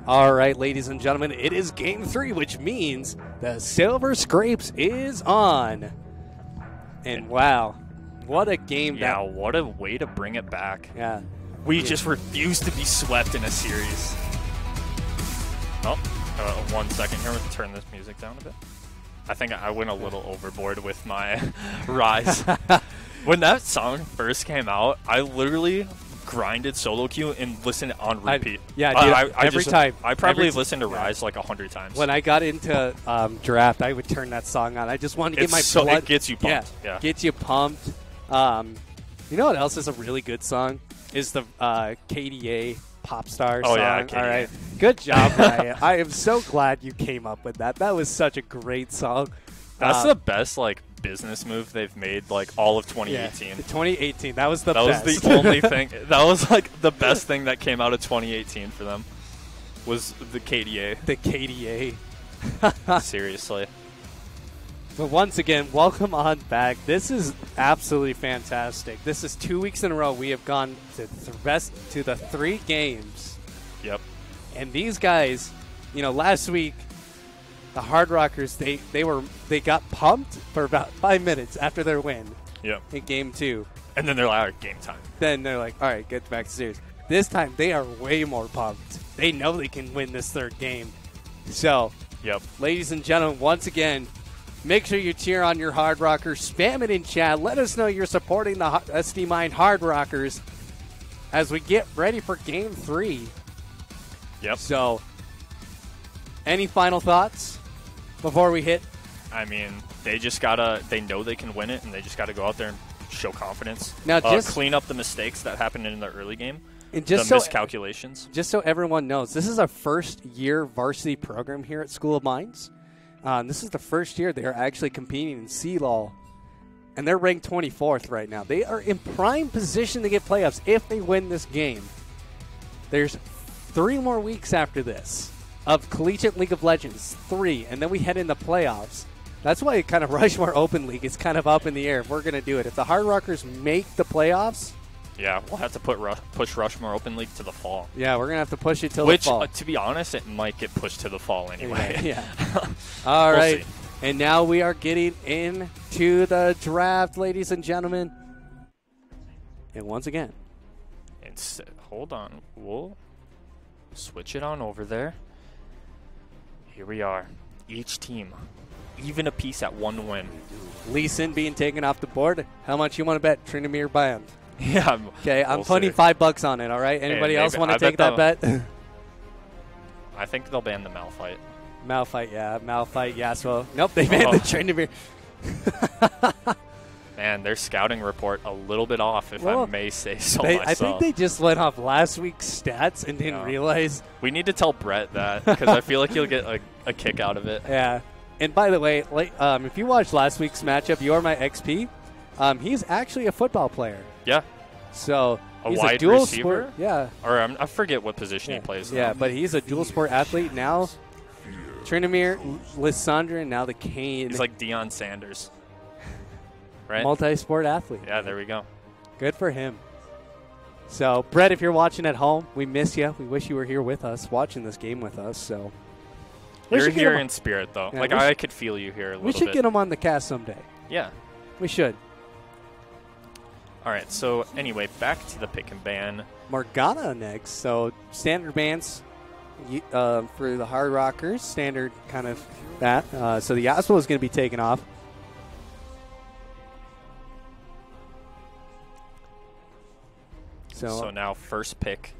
All right, ladies and gentlemen, it is game three, which means the Silver Scrapes is on. And wow, what a game yeah, that. what a way to bring it back. Yeah. We yeah. just refuse to be swept in a series. Oh, uh, one second here. Let's turn this music down a bit. I think I went a little overboard with my rise. when that song first came out, I literally grinded solo queue and listened on I- repeat. yeah, Uh, dude, I, I every just- time. I probably listened to yeah. Rise like a hundred times. When I got into um, draft, I would turn that song on. I just wanted to get It's my so- it gets you pumped, Yeah, yeah. gets you pumped. Um, you know what else is a really good song? Is the uh, KDA pop star Oh, song. yeah, All KDA. right, good job, Ryan. I am so glad you came up with that. That was such a great song. That's Uh, the best like business move they've made like all of yeah, 2018. 2018. That was the That was the only thing. That was like the best thing that came out of 2018 for them. Was the KDA. the KDA. Seriously. But once again, welcome on back. This is absolutely fantastic. This is two weeks in a row we have gone to the best to the three games, Yep. and these guys, you know, last week, the Hard Rockers they they were they got pumped for about five minutes after their win Yep. in game two. And then they're like, "All right, game time. Then they're like, all right, get back to series. This time they are way more pumped. They know they can win this third game. So Yep. ladies and gentlemen, once again, make sure you cheer on your Hard Rockers. Spam it in chat. Let us know you're supporting the SD Mines Hard Rockers as we get ready for Game Three. Yep. So, any final thoughts before we hit? I mean, they just gotta. They know they can win it, and they just gotta go out there and show confidence. Now, Uh, just- clean up the mistakes that happened in the early game. And just the so miscalculations. just so everyone knows, this is our first year varsity program here at School of Mines. Um, this is the first year they are actually competing in CLOL, and they're ranked 24th right now. They are in prime position to get playoffs if they win this game. There's three more weeks after this of Collegiate League of Legends, three, and then we head into playoffs. That's why kind of Rushmore Open League is kind of up in the air if we're going to do it. If the Hard Rockers make the playoffs, Yeah, we'll have to put Rush, push Rushmore Open League to the fall. yeah, we're going to have to push it till Which, the fall. uh, to be honest, it might get pushed to the fall anyway. Yeah. All We'll right. And now we are getting into the draft, ladies and gentlemen. And once again, And s- hold on, we'll switch it on over there. Here we are. Each team, even a piece at one win. Lee Sin being taken off the board. How much you want to bet Tryndamere Band? Yeah. Okay, I'm we'll putting see. five bucks on it. All right. Anybody maybe- else want to take that bet? I think they'll ban the Malphite. Malphite, yeah. Malphite, Yasuo. Nope, they banned Oh. the Tryndamere. Man, their scouting report a little bit off, if Well, I may say so They, I think they just went off last week's stats and didn't Yeah. realize. we need to tell Brett that because I feel like he'll get a, a kick out of it. Yeah. And by the way, like, um, if you watched last week's matchup, you are my XP. Um, he's actually a football player. Yeah. So A he's a wide dual receiver? sport. Yeah, Or um, I forget what position yeah, he plays. yeah. though. But he's a dual sport athlete now. Tryndamere, Lissandra, and now the Kayn. he's like Deion Sanders. Right? multi-sport athlete. yeah, there we go. Good for him. So, Brett, if you're watching at home, we miss you. We wish you were here with us, watching this game with us. So, we You're here in spirit, though. Yeah, like I could feel you here a little we should bit. get him on the cast someday. Yeah. We should. All right. So anyway, back to the pick and ban. Morgana next. So standard bands uh, for the Hard Rockers. Standard kind of that. Uh, so the Yasuo is going to be taken off. So, So now first pick.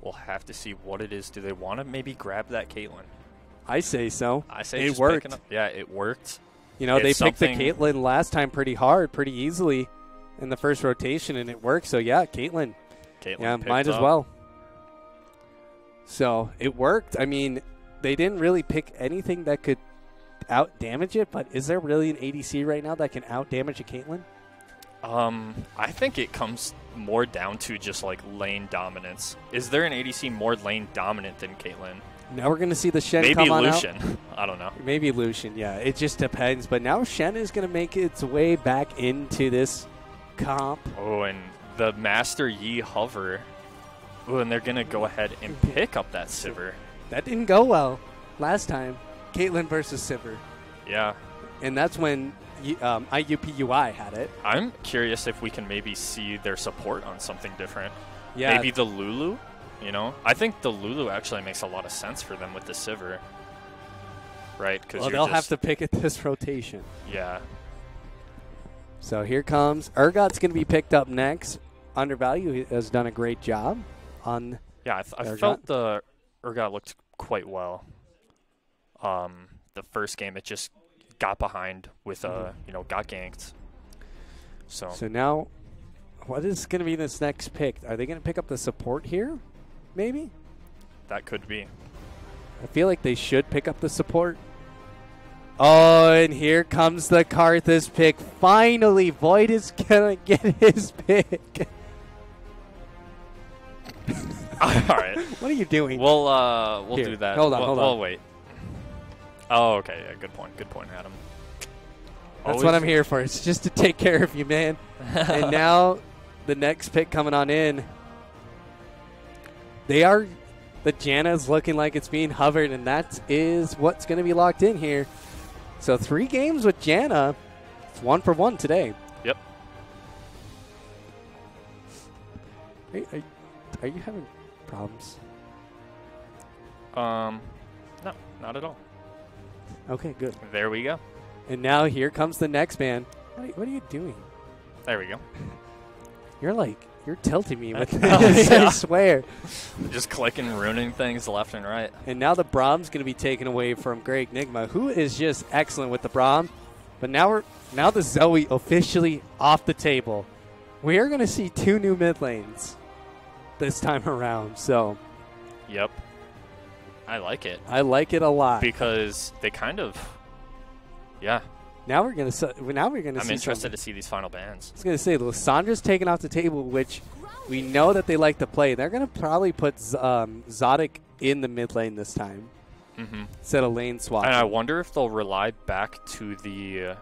We'll have to see what it is. Do they want to maybe grab that Caitlyn? I say so. I say it worked. Up. Yeah, it worked. You know, they picked the Caitlyn last time pretty hard, pretty easily in the first rotation, and it worked. So yeah, Caitlyn. Caitlyn Yeah, might as well. So it worked. I mean, they didn't really pick anything that could out damage it, but is there really an ADC right now that can out damage a Caitlyn? Um, I think it comes more down to just like lane dominance. Is there an ADC more lane dominant than Caitlyn? Now we're going to see the Shen Maybe come on out. Lucian. I don't know. Maybe Lucian, yeah. It just depends. But now Shen is going to make its way back into this comp. Oh, and the Master Yi hover. Oh, and they're gonna go ahead and pick up that Sivir. That didn't go well last time. Caitlyn versus Sivir. Yeah, And that's when um, IUPUI had it. I'm curious if we can maybe see their support on something different. Yeah. Maybe the Lulu. You know, I think the Lulu actually makes a lot of sense for them with the Sivir. Right? Because Well, they'll have to pick at this rotation. Yeah. So here comes Urgot's going to be picked up next. Undervalue has done a great job on. Yeah, I, th- I felt the Urgot looked quite well. Um, the first game, it just got behind with uh, you know, got ganked. So, So now, what is going to be this next pick? Are they going to pick up the support here? Maybe. that could be. I feel like they should pick up the support. Oh, and here comes the Karthus pick. Finally, Void is gonna get his pick. All right. What are you doing? We'll uh, we'll Here, do that. hold on, we'll, hold we'll on. wait. Oh, okay. Yeah, good point. Good point, Adam. That's what I'm here for. It's just to take care of you, man. and now, the next pick coming on in. They are. The Janna's looking like it's being hovered, and that is what's going to be locked in here. So three games with Janna. It's one for one today. Yep. Are, are, are you having problems? Um, no, not at all. Okay, good. There we go. And now here comes the next man. What are, what are you doing? There we go. You're like you're tilting me with Oh, this. I yeah. swear. Just clicking, ruining things left and right. And now the Braum's going to be taken away from Gray Enigma, who is just excellent with the Brahm. But now we're now the Zoe officially off the table. We are going to see two new mid lanes this time around. So Yep. I like it I like it a lot. because they kind of, yeah. now we're going to now we're going to I'm interested some- to see these final bands. I was going to say Lissandra's taken off the table, which we know that they like to play. They're going to probably put Z- um, Zodic in the mid lane this time hmm instead of lane swap. And I wonder if they'll rely back to the. Uh,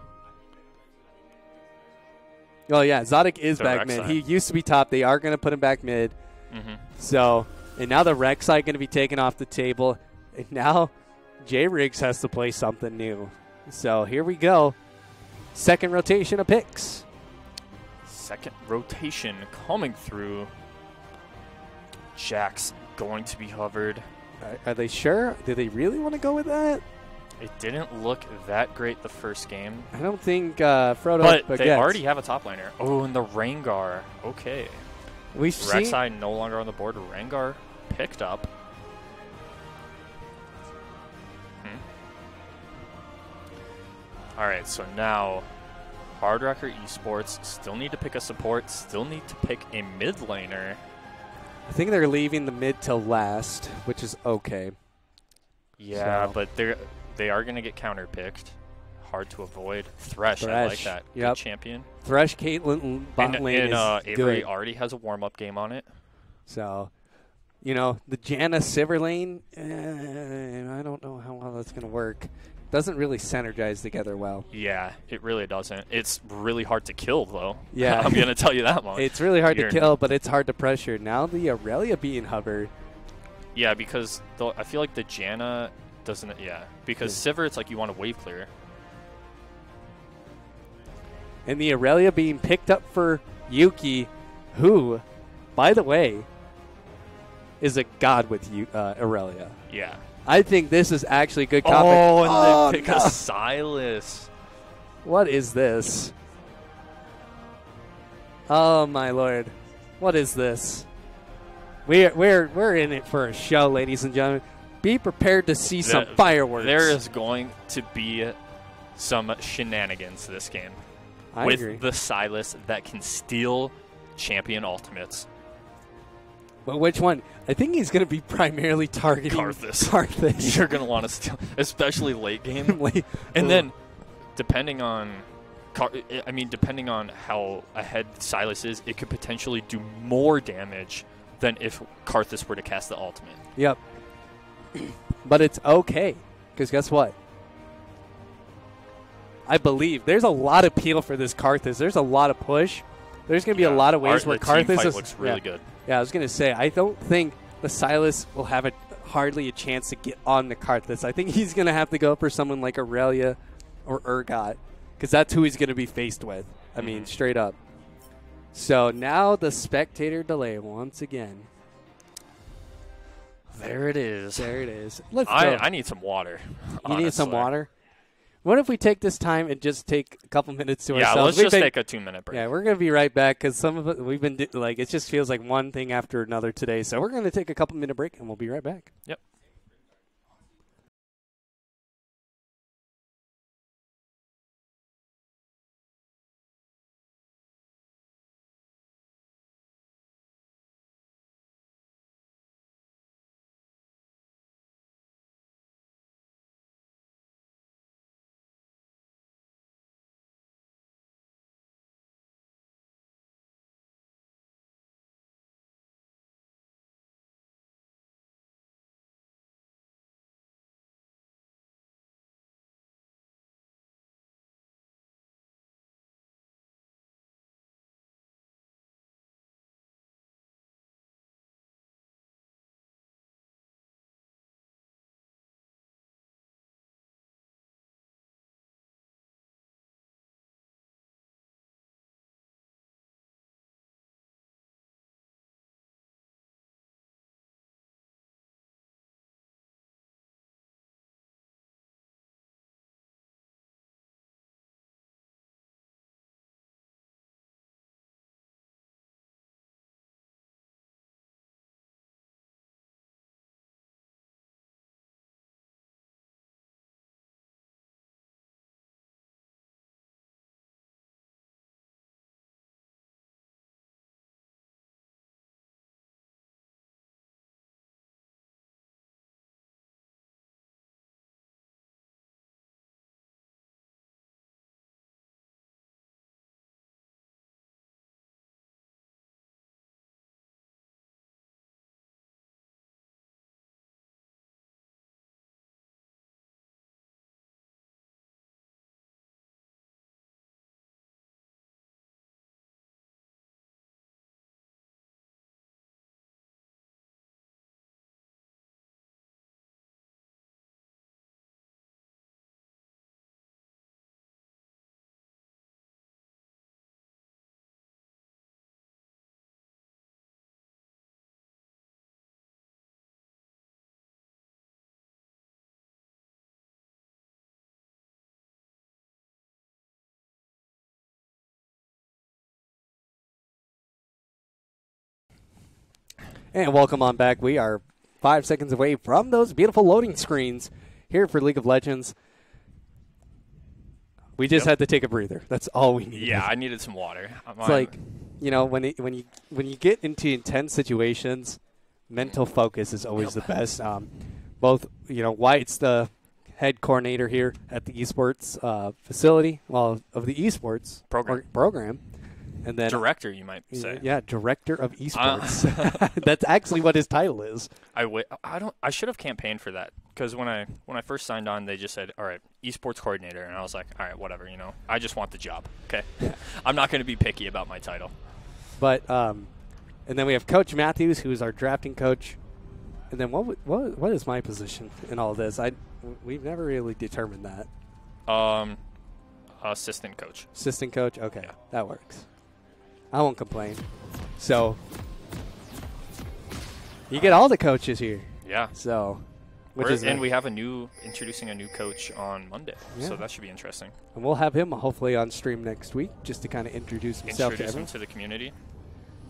Oh yeah, Zodic is back mid. He used to be top. They are going to put him back mid. mhm. So, and now the Rek'Sai going to be taken off the table. And now J Riggs has to play something new. So here we go. Second rotation of picks. Second rotation coming through. Jax going to be hovered. Are, are they sure? Do they really want to go with that? It didn't look that great the first game, I don't think uh, Frodo. but they already have a top laner. Oh, and the Rengar. Okay. We've seen. Rek'Sai no longer on the board. Rengar picked up. Hmm. All right, so now Hard Rocker Esports still need to pick a support, still need to pick a mid laner. I think they're leaving the mid till last, which is okay. Yeah, So- but they're they are going to get counter picked. Hard to avoid. Thresh, I like Thresh, that. Good champion. Thresh, Caitlyn, bot And, lane and is uh, Avery good. already has a warm up game on it. So, you know, the Janna Sivir lane, eh, I don't know how well that's going to work. Doesn't really synergize together well. Yeah, it really doesn't. It's really hard to kill, though. Yeah. I'm going to tell you that much. It's really hard You're- to kill, but it's hard to pressure. Now the Aurelia being hovered. Yeah, because the, I feel like the Janna doesn't. Yeah, because Sivir, it's like you want to wave clear. And the Aurelia being picked up for Yuki, who, by the way, is a god with you, uh, Aurelia. Yeah. I think this is actually good comp. Oh, and Oh, then pick no. a Sylas. What is this? Oh my lord. What is this? We're we're we're in it for a show, ladies and gentlemen. Be prepared to see some fireworks. There is going to be some shenanigans this game I with agree. the Sylas that can steal champion ultimates. But which one? I think he's going to be primarily targeting Karthus. Karthus. You're gonna want to steal, especially late game. Like, And oh, then, depending on, Car- I mean, depending on how ahead Sylas is, it could potentially do more damage than if Karthus were to cast the ultimate. Yep. but it's okay because guess what? I believe there's a lot of appeal for this Karthus. There's a lot of push. There's going to be a lot of ways our- where fight is looks really yeah. good. Yeah, I was gonna say I don't think the Sylas will have a hardly a chance to get on the cart Karthus. I think he's gonna have to go for someone like Aurelia or Urgot because that's who he's gonna be faced with. I mean, Mhm. straight up. So now the spectator delay once again. There it is. There it is. Let's I, go. I need some water. you need some water. What if we take this time and just take a couple minutes to Yeah, ourselves? Yeah, let's We've just been- take a two minute break. Yeah, we're gonna be right back because some of it we've been like it just feels like one thing after another today. So we're gonna take a couple minute break and we'll be right back. Yep. And welcome on back. We are five seconds away from those beautiful loading screens here for League of Legends. We just Yep. had to take a breather. That's all we need. Yeah, I needed some water. It's like, you know, when it, when you when you get into intense situations, mental focus is always the best. Um, both, you know, White's the head coordinator here at the esports uh, facility, well, of the esports Program. program, and then director, you might say. yeah, director of Uh, esports. That's actually what his title is. I wi- I don't. I should have campaigned for that because when I when I first signed on, they just said, "All right, esports coordinator," and I was like, "All right, whatever." You know, I just want the job. Okay, I'm not going to be picky about my title. But um, and then we have Coach Matthews, who is our drafting coach. And then what what what is my position in all this? I we've never really determined that. Um, assistant coach. Assistant coach, okay, Yeah. that works. I won't complain. So you get uh, all the coaches here. Yeah, So which We're- is and nice. we have a new introducing a new coach on Monday, Yeah. so that should be interesting. and we'll have him hopefully on stream next week just to kind of introduce himself to Introduce him to the community.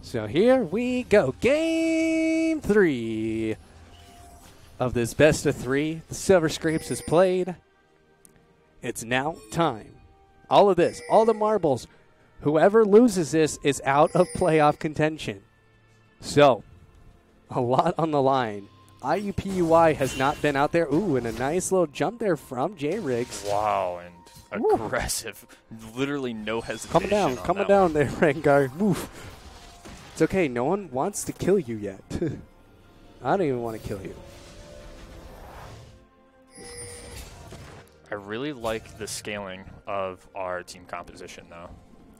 So here we go. Game three of this best of three. The Silver Scrapes is played. It's now time. All of this, all the marbles. Whoever loses this is out of playoff contention. So, a lot on the line. IUPUI has not been out there. Ooh, and a nice little jump there from J Riggs. Wow, and Woo. aggressive. Literally no hesitation. Coming down, on coming down there, Rengar. Move. It's okay. No one wants to kill you yet. I don't even want to kill you. I really like the scaling of our team composition, though.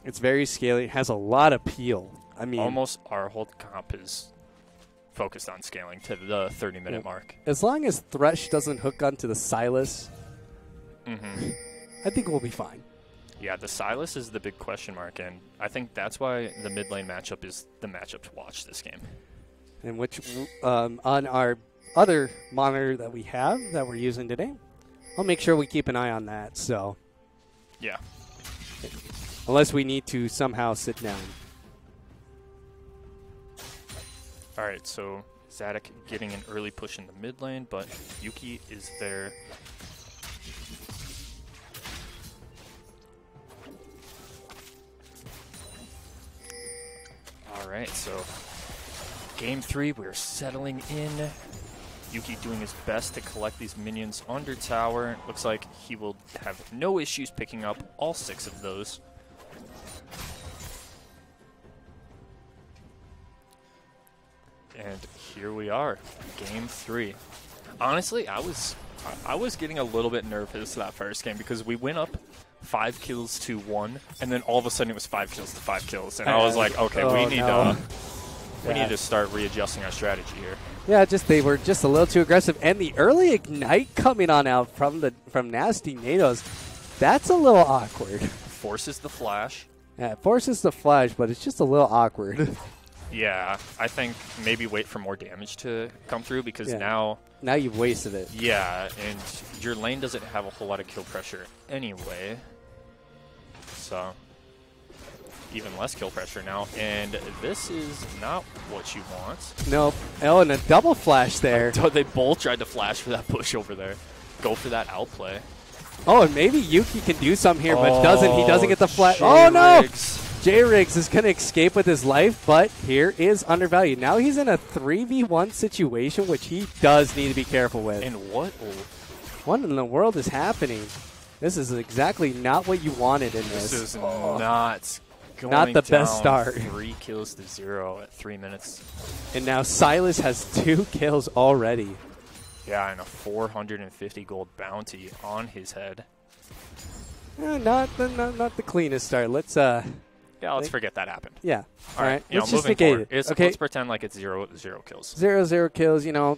It's very scaly. It has a lot of peel. I mean, Almost our whole comp is focused on scaling to the 30 minute Yeah. mark. as long as Thresh doesn't hook onto the Sylas, hmm I think we'll be fine. Yeah, the Sylas is the big question mark, and I think that's why the mid lane matchup is the matchup to watch this game. And which um, on our other monitor that we have that we're using today. I'll make sure we keep an eye on that. So Yeah. Unless we need to somehow sit down. All right, so Zadok getting an early push in the mid lane, but Yuki is there. All right, so game three, we're settling in. Yuki doing his best to collect these minions under tower. Looks like he will have no issues picking up all six of those. And here we are, game three. Honestly, I was I- was getting a little bit nervous that first game because we went up five kills to one, and then all of a sudden it was five kills to five kills, and I was like, okay, we Oh, need no. to we Yeah. need to start readjusting our strategy here. Yeah, just they were just a little too aggressive, and the early ignite coming on out from the from Nasty Nados, that's a little awkward. Forces the flash. Yeah, it forces the flash, but it's just a little awkward. Yeah, I think maybe wait for more damage to come through because Yeah. now, now you've wasted it. yeah, and your lane doesn't have a whole lot of kill pressure anyway. So, even less kill pressure now. And this is not what you want. Nope. Oh, and a double flash there. So they both tried to flash for that push over there. Go for that outplay. Oh, and maybe Yuki can do some here, but doesn't. He doesn't get the flash. Oh no! J Riggs is going to escape with his life, but here is undervalued. Now he's in a 3v1 situation, which he does need to be careful with. And what? what in the world is happening? This is exactly not what you wanted in this. This is not going Not the best start. Three kills to zero at three minutes. and now Sylas has two kills already. Yeah, and a 450 gold bounty on his head. Eh, not the not, not the cleanest start. Let's uh Yeah, let's Think- forget that happened. yeah. All right, you let's know, just negate forward, it. okay. let's pretend like it's zero zero kills. Zero zero kills. You know,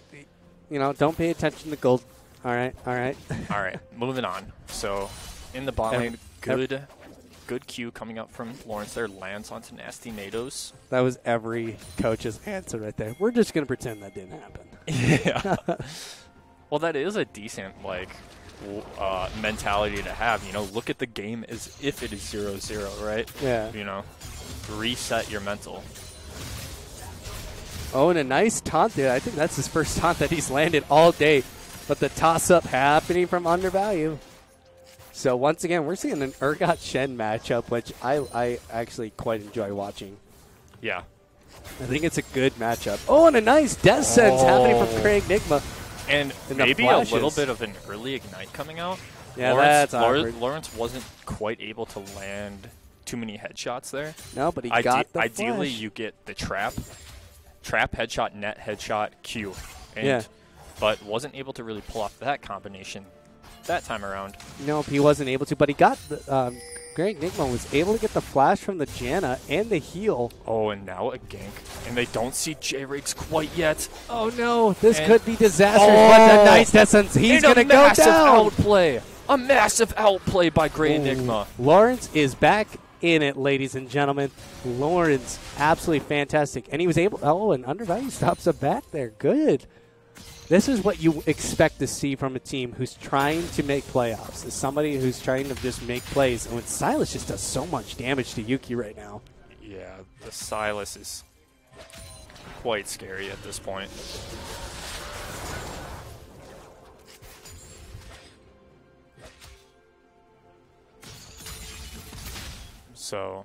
you know. Don't pay attention to gold. All right. All right. All right, moving on. So, in the bot lane, good, good Q coming up from Lawrence there lands onto Nasty Nados. that was every coach's answer right there. We're just gonna pretend that didn't happen. Yeah. well, that is a decent like uh, mentality to have. You know, look at the game as if it is zero zero, right? Yeah. You know, reset your mental. Oh, and a nice taunt there. I think that's his first taunt that he's landed all day. But the toss up happening from undervalue. So once again, we're seeing an Urgot Shen matchup, which I, I actually quite enjoy watching. Yeah. I think it's a good matchup. Oh, and a nice death sense happening from Oh. Gray Enigma. And maybe a little bit of an early ignite coming out. Yeah, Lawrence, that's Lawrence, awkward. Lawrence wasn't quite able to land too many headshots there. No, but he Ide- got the ideally, flash. you get the trap, trap headshot, net headshot, Q, and Yeah. but wasn't able to really pull off that combination that time around. Nope, he wasn't able to. But he got the. Um, Gray Enigma was able to get the flash from the Janna and the heal. Oh, and now a gank, and they don't see J Riggs quite yet. Oh no, this And- could be disastrous. Oh! but a nice death sense. He's going to go. a massive down. outplay, a massive outplay by Gray Ooh. Enigma. Lawrence is back in it, ladies and gentlemen. Lawrence, absolutely fantastic. And he was able, oh, and undervalue stops up back there. Good. This is what you expect to see from a team who's trying to make playoffs. Is somebody who's trying to just make plays. And when Sylas just does so much damage to Yuki right now. Yeah, the Sylas is quite scary at this point. So,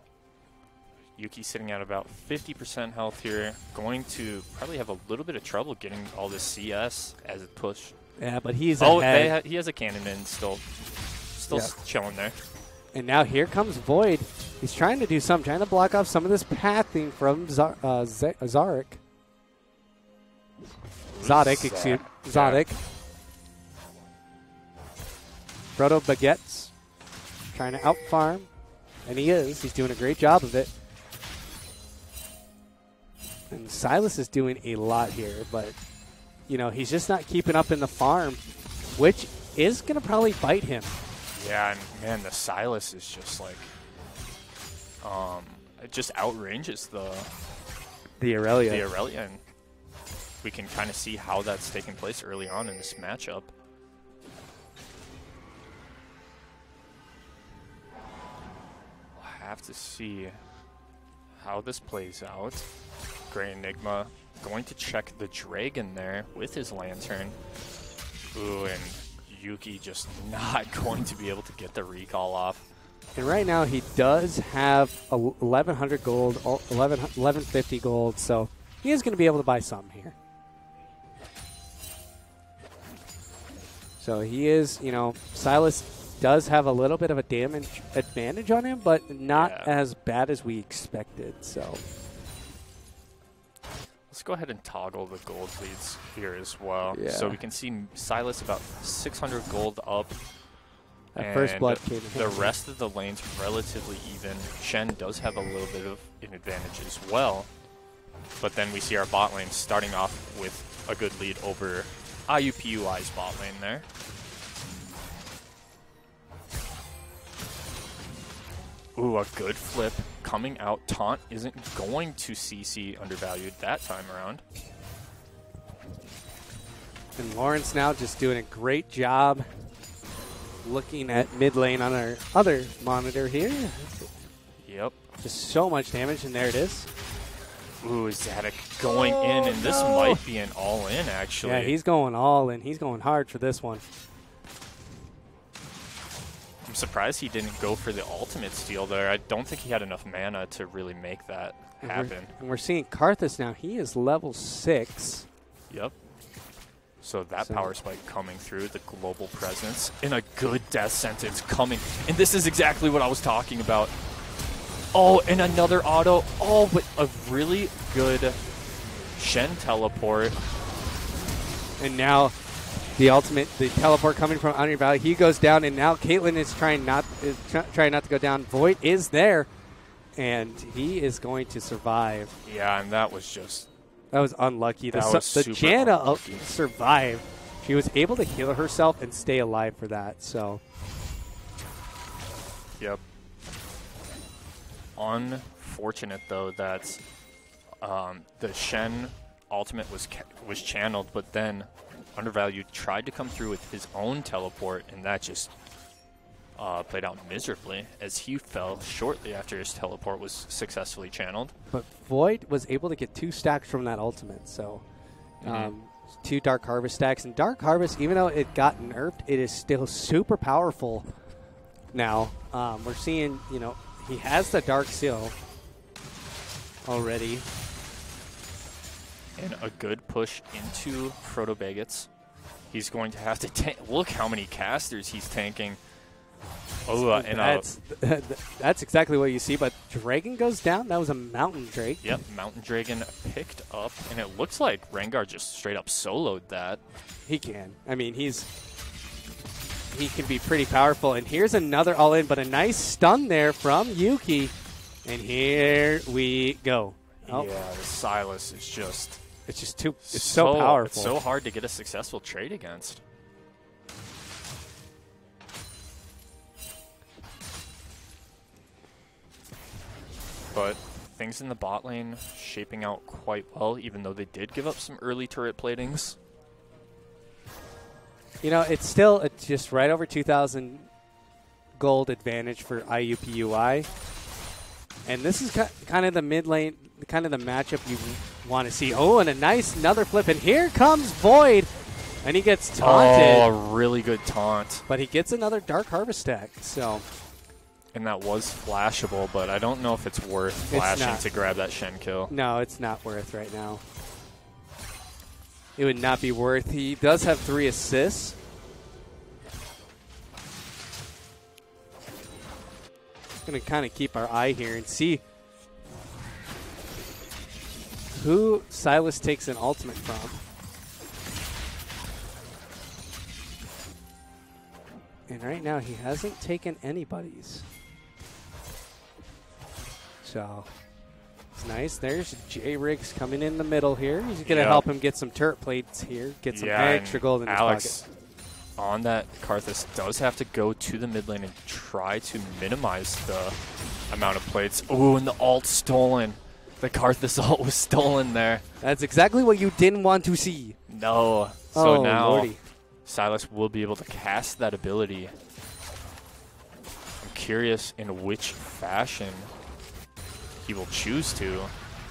Yuki sitting at about 50% health here, going to probably have a little bit of trouble getting all this CS as a push. Yeah, but he's Oh, ahead. they ha- he has a cannon in still, still Yeah. chilling there. And now here comes Void. He's trying to do something, trying to block off some of this pathing from Zar- uh, Z- Zarek. Zodic, excuse Zodic. Frodo Baguettes trying to out farm, and he is. He's doing a great job of it. And Sylas is doing a lot here, but you know he's just not keeping up in the farm, which is going to probably bite him. Yeah, and man, the Sylas is just like, um, it just outranges the The Irelia. the Aurelian. we can kind of see how that's taking place early on in this matchup. We'll have to see how this plays out. Gray Enigma going to check the Dragon there with his Lantern. Ooh, and Yuki just not going to be able to get the recall off. And right now he does have a 1100 gold, 11 1150 gold, so he is going to be able to buy some here. So he is, you know, Sylas does have a little bit of a damage advantage on him, but not Yeah. as bad as we expected. So Let's go ahead and toggle the gold leads here as well. Yeah. So we can see Sylas about 600 gold up. that first blood came in. The rest of the lanes relatively even. Shen does have a little bit of an advantage as well. But then we see our bot lane starting off with a good lead over IUPUI's bot lane there. Ooh, a good flip coming out. Taunt isn't going to CC undervalued that time around. And Lawrence now just doing a great job looking at mid lane on our other monitor here. Yep. Just so much damage, and there it is. Ooh, Zadok going in, oh, and this might be an all-in actually. Yeah, he's going all in. He's going hard for this one. I'm surprised he didn't go for the ultimate steal there. I don't think he had enough mana to really make that And we're- happen. And we're seeing Karthus now. He is level six. Yep. So that So- power spike coming through, the global presence, and a good death sentence coming. And this is exactly what I was talking about. Oh, and another auto. Oh, but a really good Shen teleport. And now the ultimate, the teleport coming from Under Valley. He goes down, and now Caitlyn is trying not is try, trying not to go down. Void is there, and he is going to survive. Yeah, and that was just That was unlucky. The, That su- was the super Janna uh, unlucky. survived. She was able to heal herself and stay alive for that. So Yep. Unfortunate though that um, the Shen ultimate was ca- was channeled, but then Undervalued tried to come through with his own teleport, and that just uh, played out miserably as he fell shortly after his teleport was successfully channeled. But Void was able to get two stacks from that ultimate. So, um, two Dark Harvest stacks. And Dark Harvest, even though it got nerfed, it is still super powerful now. Um, we're seeing, you know, he has the Dark Seal already. And a good push into Frodo Baguettes. He's going to have to tank. Look how many casters he's tanking. Oh, uh, and uh, that's, that's exactly what you see. But Dragon goes down. That was a Mountain Drake. Yep, Mountain Dragon picked up, and it looks like Rengar just straight up soloed that. He can. I mean, he's he can be pretty powerful. And here's another all in, but a nice stun there from Yuki. And here we go. Oh, Yeah, Sylas is just it's just too. It's so, powerful. It's so hard to get a successful trade against. But things in the bot lane shaping out quite well, even though they did give up some early turret platings. you know, it's still it's just right over 2,000 gold advantage for IUPUI. And this is kind of the mid lane, kind of the matchup you want to see. Oh, and a nice another flip. And here comes Void. And he gets taunted. Oh, a really good taunt. But he gets another Dark Harvest stack. So And that was flashable, but I don't know if it's worth It's flashing not. to grab that Shen kill. No, it's not worth right now. It would not be worth. He does have three assists. Going to kind of keep our eye here and see who Sylas takes an ultimate from. And right now, he hasn't taken anybody's. So, it's nice. There's J Riggs coming in the middle here. He's going to Yep. help him get some turret plates here, get some yeah, extra gold in his pocket. on that Karthus does have to go to the mid lane and try to minimize the amount of plates. Ooh, and the ult stolen. The Karthus ult was stolen there. That's exactly what you didn't want to see. No. So oh, now Lordy. Sylas will be able to cast that ability. I'm curious in which fashion he will choose to.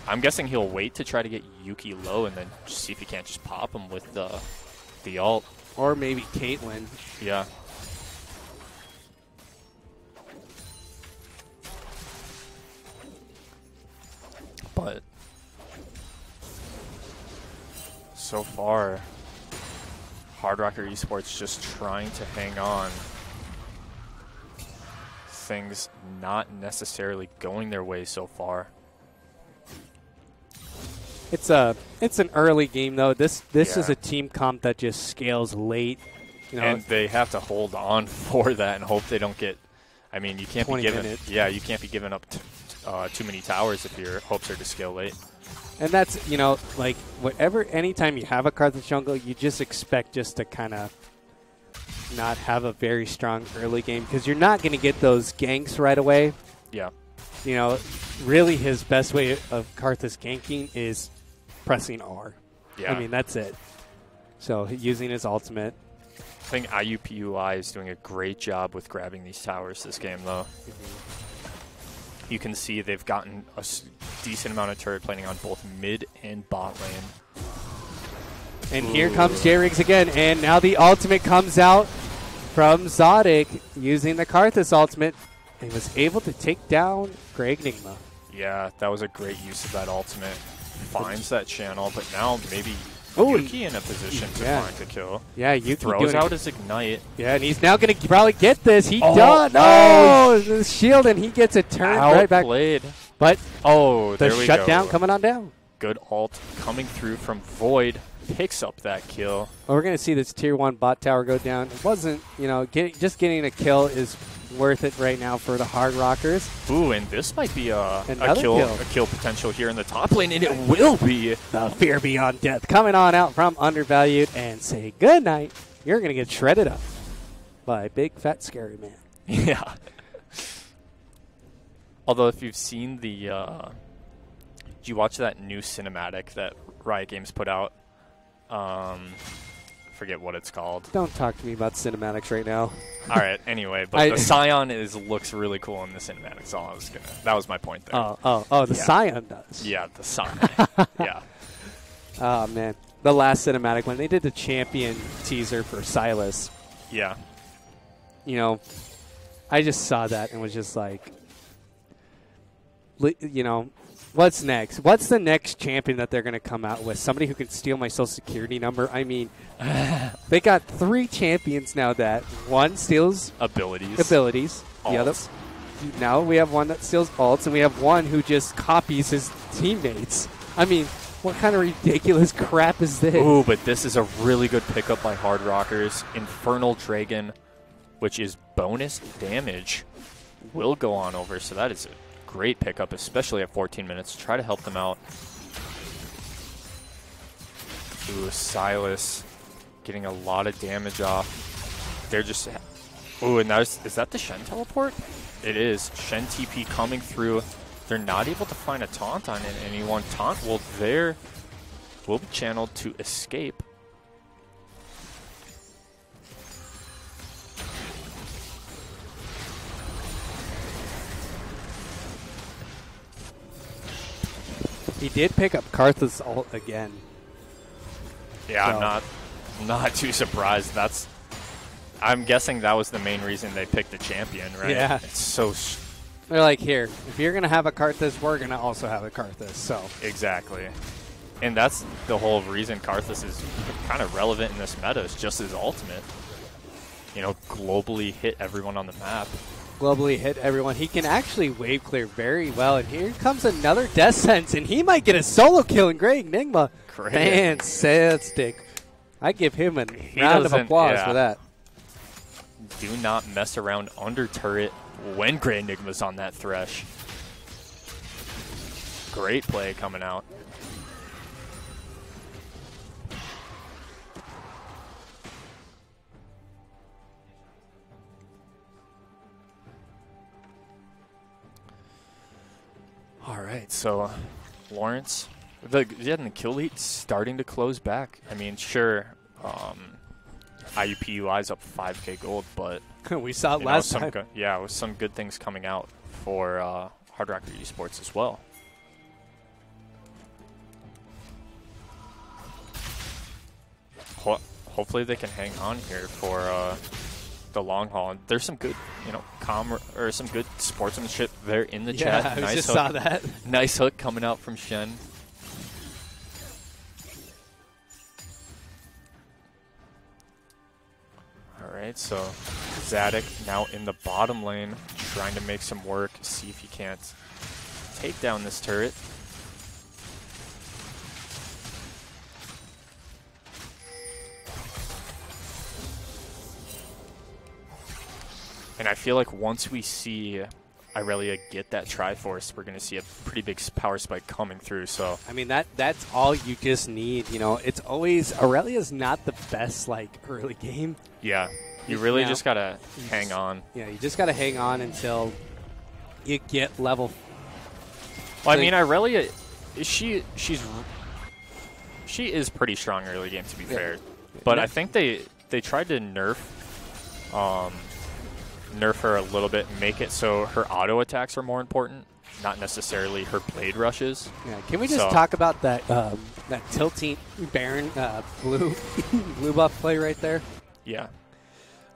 I'm guessing he'll wait to try to get Yuki low and then see if he can't just pop him with the the ult. Or maybe Caitlyn. Yeah. But so far, Hard Rocker Esports just trying to hang on. Things not necessarily going their way so far. It's a it's an early game though. This this is a team comp that just scales late. You know, and they have to hold on for that and hope they don't get. I mean, you can't be 20 given. minutes. Yeah, you can't be giving up t- uh, too many towers if your hopes are to scale late. and that's you know like whatever. Anytime you have a Karthus jungle, you just expect just to kind of not have a very strong early game because you're not going to get those ganks right away. Yeah, You know, really his best way of Karthus ganking is pressing R. yeah. I mean that's it. So using his ultimate. I think IUPUI is doing a great job with grabbing these towers this game, though. You can see they've gotten a decent amount of turret plating on both mid and bot lane. And here comes J-Riggs again, and now the ultimate comes out from Zodic using the Karthus ultimate and was able to take down Gray Enigma. Yeah, that was a great use of that ultimate. Finds that channel, but now maybe Oh, Yuki in a position to yeah. find the kill. Yeah, Yuki Throws out his ignite. Yeah, and he's now going to probably get this. He Oh, does. Oh, no, oh, the shield, and he gets a turn right back. Outplayed. But Oh, the there we shutdown go. coming on down. Good alt coming through from Void. Picks up that kill. Well, we're going to see this tier one bot tower go down. It wasn't, you know, getting just getting a kill is worth it right now for the Hard Rockers. Ooh, and this might be a, a kill, kill. a kill potential here in the top lane, and it will be. The fear beyond death coming on out from undervalued and say good night. You're going to get shredded up by big fat scary man. Yeah. Although, if you've seen the, uh, did you watch that new cinematic that Riot Games put out? Um, forget what it's called. Don't talk to me about cinematics right now. All right. Anyway, but I- the Sion is looks really cool in the cinematics. All I was gonna. That was my point there. Oh, oh, oh, the Yeah. Sion does. Yeah, the Sion. yeah. Oh man, the last cinematic when they did the champion teaser for Sylas. Yeah. You know, I just saw that and was just like, li- you know, what's next? What's the next champion that they're going to come out with? Somebody who can steal my social security number? I mean, they got three champions now that one steals Abilities. abilities, the other. Alts. Now we have one that steals alts, and we have one who just copies his teammates. I mean, what kind of ridiculous crap is this? Ooh, but this is a really good pickup by Hard Rockers. Infernal Dragon, which is bonus damage, will go on over. So that is a great pickup, especially at 14 minutes. Try to help them out. Ooh, Sylas getting a lot of damage off. They're just. Ooh, and that is, is that the Shen teleport? It is. Shen TP coming through. They're not able to find a taunt on anyone. Taunt will there will be channeled to escape. He did pick up Karthus ult again. Yeah, So- I'm not not too surprised. That's I'm guessing that was the main reason they picked the champion, right? Yeah. It's so They're like, here, if you're gonna have a Karthus, we're gonna also have a Karthus. So exactly. And that's the whole reason Karthus is kind of relevant in this meta is just his ultimate. You know, globally hit everyone on the map. Globally hit everyone. He can actually wave clear very well. And here comes another Death Sense, and he might get a solo kill in Gray Enigma. Great. Fantastic. I give him a He round of applause yeah. for that. Do not mess around under turret when Gray Enigma's on that thresh. Great play coming out. All right, so Lawrence, the yeah, and the kill lead starting to close back. I mean, sure, um, IUPUI is up 5k gold, but we saw it know, last some time. yeah, with some good things coming out for uh, Hard Rocker Esports as well. Ho- hopefully, they can hang on here for uh, the long haul. And there's some good, you know, com or some good sportsmanship there in the yeah, chat. I nice just hook. saw that. Nice hook coming out from Shen. All right, so Zadok now in the bottom lane, trying to make some work, see if he can't take down this turret. And I feel like once we see Irelia get that Triforce, we're going to see a pretty big power spike coming through. So I mean that that's all you just need. You know, it's always Irelia's not the best like early game. yeah, you really Yeah. just got to hang on. Yeah, you just got to hang on until you get level. Well, I mean, Irelia, she she's she is pretty strong early game to be Yeah. fair, but No- I think they they tried to nerf um nerf her a little bit, make it so her auto attacks are more important, not necessarily her blade rushes. Yeah, can we just So- talk about that um, that tilting Baron uh, blue blue buff play right there? Yeah,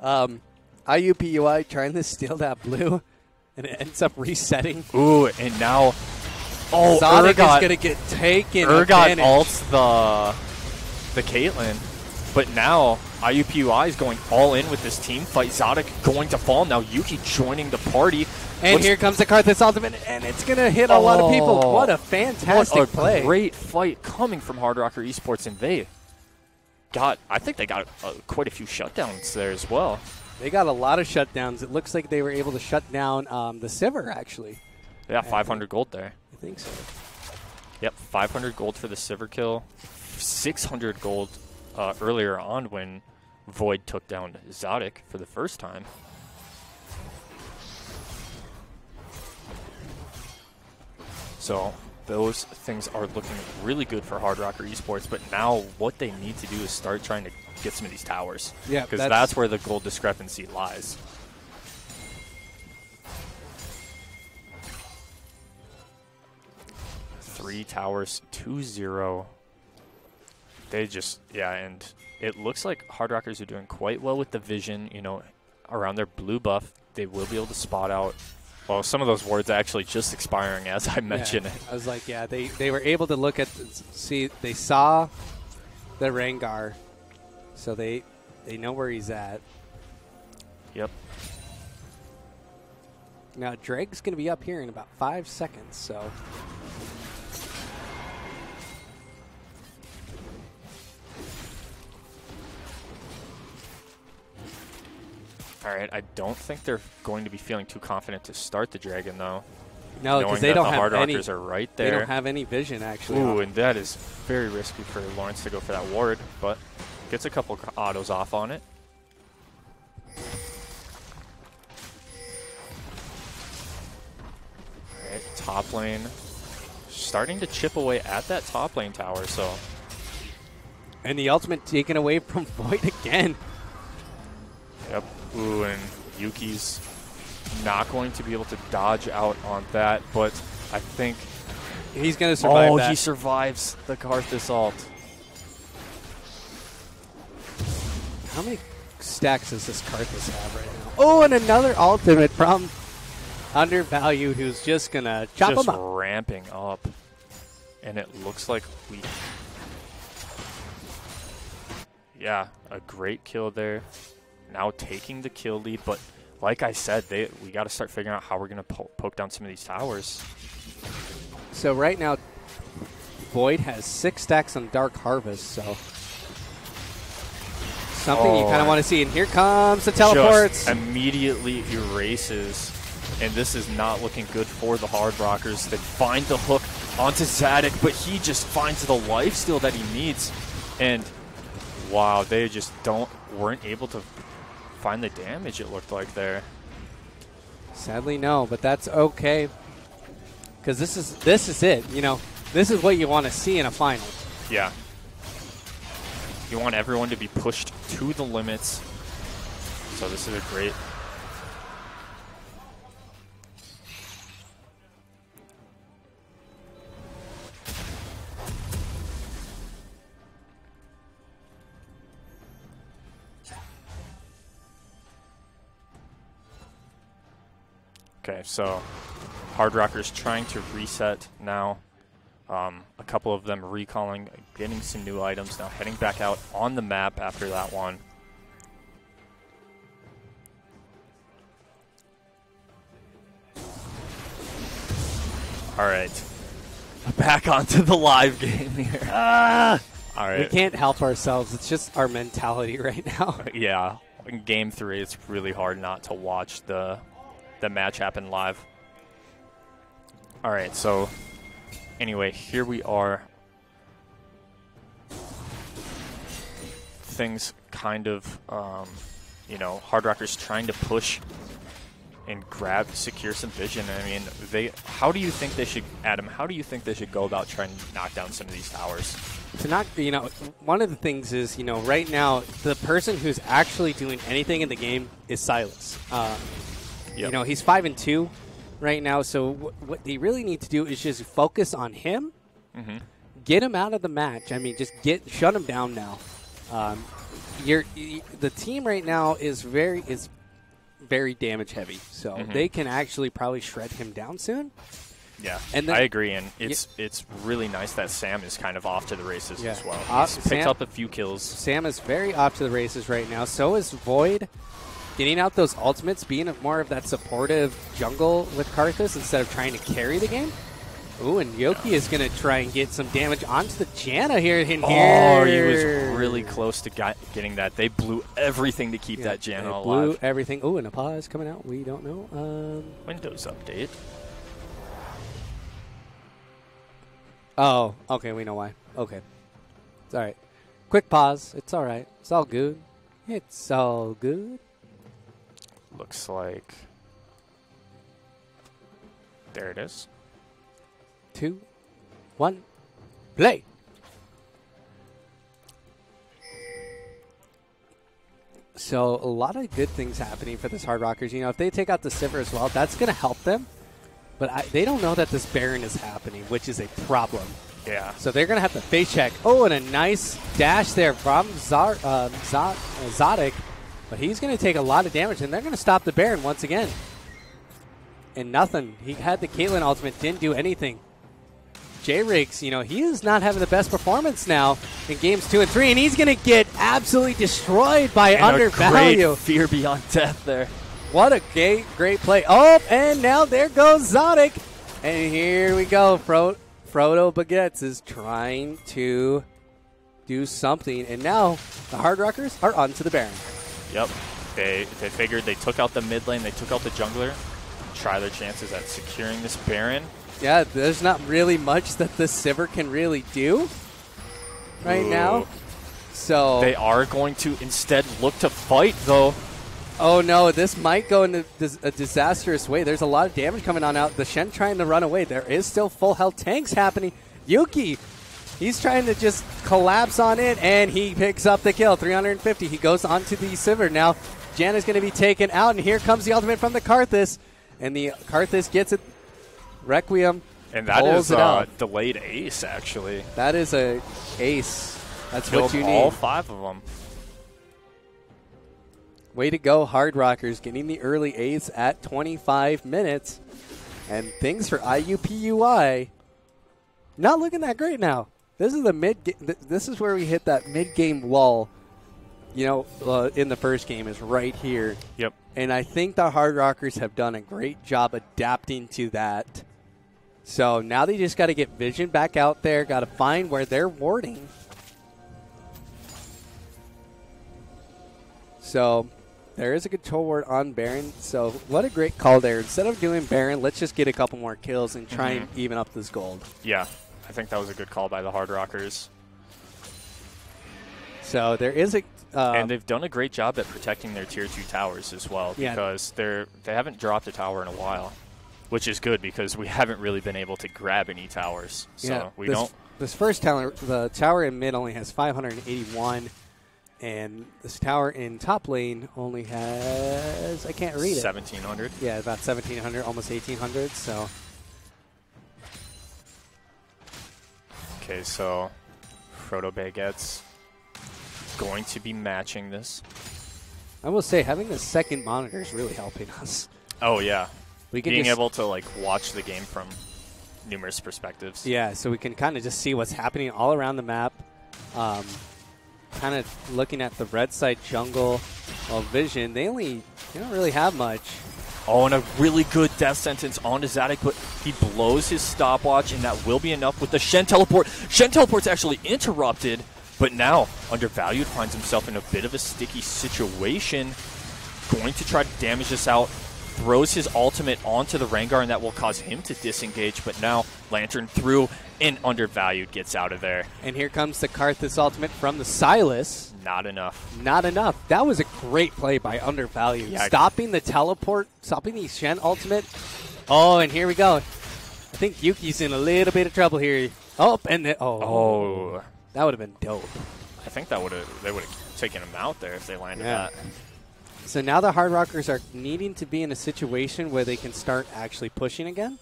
Um, IUPUI trying to steal that blue, and it ends up resetting. ooh, and now oh Sonic Urgot, is gonna get taken. Urgot advantage. ults the the Caitlyn, but now IUPUI is going all in with this team fight. Zadok going to fall now. Yuki joining the party. and What's- here comes the Karthus ultimate, and it's gonna hit a lot of people. Oh, What a fantastic what a play! great fight coming from Hard Rocker Esports, and they got. I think they got uh, quite a few shutdowns there as well. They got a lot of shutdowns. It looks like they were able to shut down um, the Sivir. Actually, Yeah, 500 gold there. I think so. Yep, 500 gold for the Sivir kill. 600 gold uh, earlier on when Void took down Zadok for the first time. So those things are looking really good for Hard Rocker Esports, but now what they need to do is start trying to get some of these towers. Yeah, because that's- that's where the gold discrepancy lies. Three towers, two zero. They just yeah, and it looks like Hard Rockers are doing quite well with the vision. You know, around their blue buff, they will be able to spot out. Well, some of those wards actually just expiring as I mentioned Yeah, it. I was like, yeah, they, they were able to look at see they saw the Rengar, so they they know where he's at. Yep. Now Drake's going to be up here in about five seconds, so All right, I don't think they're going to be feeling too confident to start the dragon though. no, because they don't the have any. Are right there. They don't have any vision actually. Ooh, and that is very risky for Lawrence to go for that ward, but gets a couple autos off on it. Right, top lane starting to chip away at that top lane tower, so And the ultimate taken away from Void again. Yep. Ooh, and Yuki's not going to be able to dodge out on that, but I think. He's going to survive oh, that. he survives the Karthus ult. How many stacks does this Karthus have right now? Oh, and another ultimate from Undervalued, who's just going to chop Just him up. ramping up. And it looks like we. Yeah, a great kill there. Now taking the kill lead, but like I said, they we got to start figuring out how we're going to po- poke down some of these towers. So right now, Void has six stacks on Dark Harvest, so something you Oh, kind of want to see. And here comes the teleports. immediately erases. And this is not looking good for the Hard Rockers. They find the hook onto Zadok, but he just finds the life steal that he needs. And wow, they just don't weren't able to find the damage it looked like there. Sadly, no, but that's okay. Because this is this is it. You know, This is what you want to see in a final. Yeah. You want everyone to be pushed to the limits. So this is a great. Okay, so Hard Rockers trying to reset now. Um, a couple of them recalling, getting some new items, now heading back out on the map after that one. All right. Back onto the live game here. Ah! All right. We can't help ourselves. It's just our mentality right now. Yeah, in game three, it's really hard not to watch the the match happen live. All right, so anyway, here we are. Things kind of, um, you know, Hard Rockers trying to push and grab, secure some vision. I mean, they. How do you think they should, Adam? How do you think they should go about trying to knock down some of these towers? to knock, you know, one of the things is, you know, right now the person who's actually doing anything in the game is Sylas. Uh, You know, he's five and two right now. So wh- what they really need to do is just focus on him, Mm-hmm. get him out of the match. I mean, just get shut him down now. Um, you're, y the team right now is very is very damage heavy, so Mhm. they can actually probably shred him down soon. Yeah, And then- I agree, and it's it's really nice that Sam is kind of off to the races Yeah. as well. Uh, He's picked Sam- up a few kills. Sam is very off to the races right now. So is Void. Getting out those ultimates, being more of that supportive jungle with Karthus instead of trying to carry the game. Ooh, and Yuki is going to try and get some damage onto the Janna here. In here. Oh, he was really close to got, getting that. They blew everything to keep Yeah, that Janna they alive. blew everything. Ooh, and a pause coming out. We don't know. Um, Windows update. oh, okay, we know why. Okay, it's all right. Quick pause. It's all right. It's all good. It's all good. Looks like there it is. Two, one, play. So a lot of good things happening for this Hard Rockers. You know, if they take out the Sivir as well, that's going to help them. But I, they don't know that this Baron is happening, which is a problem. Yeah. So they're going to have to face check. Oh, and a nice dash there from Zar, um, Zod, uh, Zodic. But he's going to take a lot of damage, and they're going to stop the Baron once again. And nothing. He had the Caitlyn ultimate, didn't do anything. J Riggs, you know, he is not having the best performance now in games two and three, and he's going to get absolutely destroyed by And undervalue. great fear beyond death there. What a great, great play. Oh, and now there goes Zodic. And here we go. Fro- Frodo Baguettes is trying to do something. And now the Hard Rockers are onto the Baron. Yep. They they figured they took out the mid lane, they took out the jungler, try their chances at securing this Baron. Yeah, there's not really much that the Sivir can really do right Ooh. now. So, They are going to instead look to fight though. oh no, this might go in a, a disastrous way. There's a lot of damage coming on out. The Shen trying to run away. There is still full health tanks happening. Yuki, he's trying to just collapse on it, and he picks up the kill. 350. He goes onto the Sivir. Now, Janna's going to be taken out, and here comes the ultimate from the Karthus. And the Karthus gets it. Requiem. And that is a uh, delayed ace actually. That is a ace. That's Killed what you need. all five of them. Way to go, Hard Rockers, getting the early ace at 25 minutes. And things for IUPUI not looking that great now. This is the mid. This is where we hit that mid game wall. You know, uh, in the first game is right here, Yep. and I think the Hard Rockers have done a great job adapting to that. So now they just got to get Vision back out there. Got to find where they're warding. So there is a control ward on Baron. So what a great call there. Instead of doing Baron, let's just get a couple more kills and try and even up this gold. Yeah. I think that was a good call by the Hard Rockers. So there is a. Um, and they've done a great job at protecting their tier two towers as well Yeah. because they're they haven't dropped a tower in a while. which is good because we haven't really been able to grab any towers. So yeah, we this, don't. This first tower, the tower in mid only has 581, and this tower in top lane only has I can't read it. 1700. Yeah, about 1700, almost 1800. So Okay, so Frodo Baguette's going to be matching this. I will say having the second monitor is really helping us. Oh yeah, We can being just, able to like watch the game from numerous perspectives. yeah, so we can kind of just see what's happening all around the map. Um, kind of looking at the red side jungle of vision. They only they don't really have much. Oh, and a really good death sentence onto Zadig, but he blows his stopwatch, and that will be enough with the Shen teleport. Shen teleport's actually interrupted, but now Undervalued finds himself in a bit of a sticky situation. Going to try to damage this out, throws his ultimate onto the Rengar, and that will cause him to disengage, but now Lantern through, and Undervalued gets out of there. And here comes the Karthus ultimate from the Sylas. Not enough. Not enough. That was a great play by Undervalued. Yeah. Stopping the teleport, stopping the Shen ultimate. Oh, and here we go. I think Yuki's in a little bit of trouble here. Oh, and the, oh, Oh, that would have been dope. I think that would have they would have taken him out there if they landed Yeah. that. So now the Hard Rockers are needing to be in a situation where they can start actually pushing again.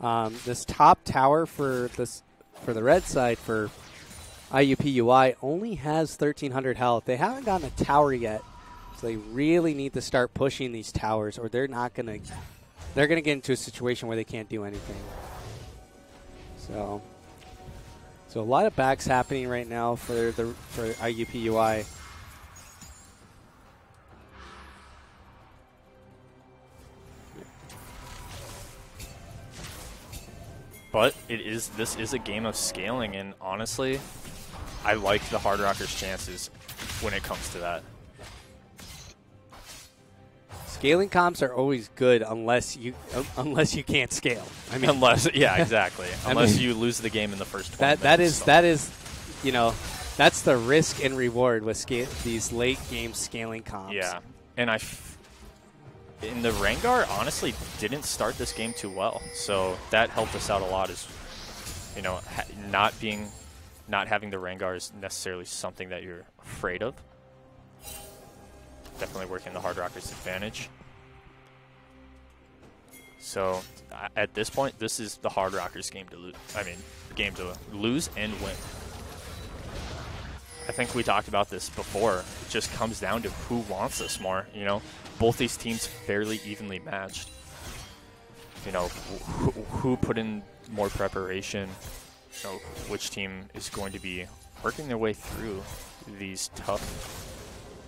Um, this top tower for this for the red side for IUPUI only has 1300 health. They haven't gotten a tower yet, so they really need to start pushing these towers, or they're not gonna they're gonna get into a situation where they can't do anything. So, so a lot of backs happening right now for the for IUPUI. But it is this is a game of scaling, and honestly, I like the Hard Rockers' chances when it comes to that. Scaling comps are always good unless you uh, unless you can't scale. I mean, Unless, yeah, exactly. Unless mean- you lose the game in the first. 20 that that minutes, is so. that is, you know, that's the risk and reward with these late game scaling comps. Yeah, and I, f- in the Rengar, honestly, didn't start this game too well, so that helped us out a lot. Is you know, ha- not being, not having the Rengar is necessarily something that you're afraid of. Definitely working the Hard Rockers' advantage. So at this point, this is the Hard Rockers' game to lose. I mean, game to lose and win. I think we talked about this before. It just comes down to who wants this more. You know, both these teams fairly evenly matched. You know, who, who put in more preparation? Know, which team is going to be working their way through these tough,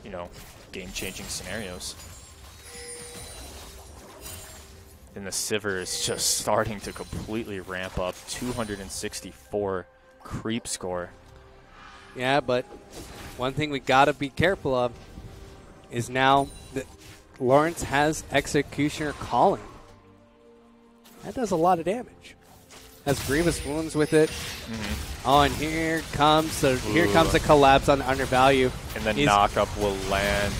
you know, game-changing scenarios. And the Sivir is just starting to completely ramp up. 264 creep score. Yeah, but one thing we got to be careful of is now that Lawrence has Executioner's Calling. That does a lot of damage. Has grievous wounds with it. Mm-hmm. Oh, and here comes the here comes the collapse on the undervalue. And then He's- knockup will land.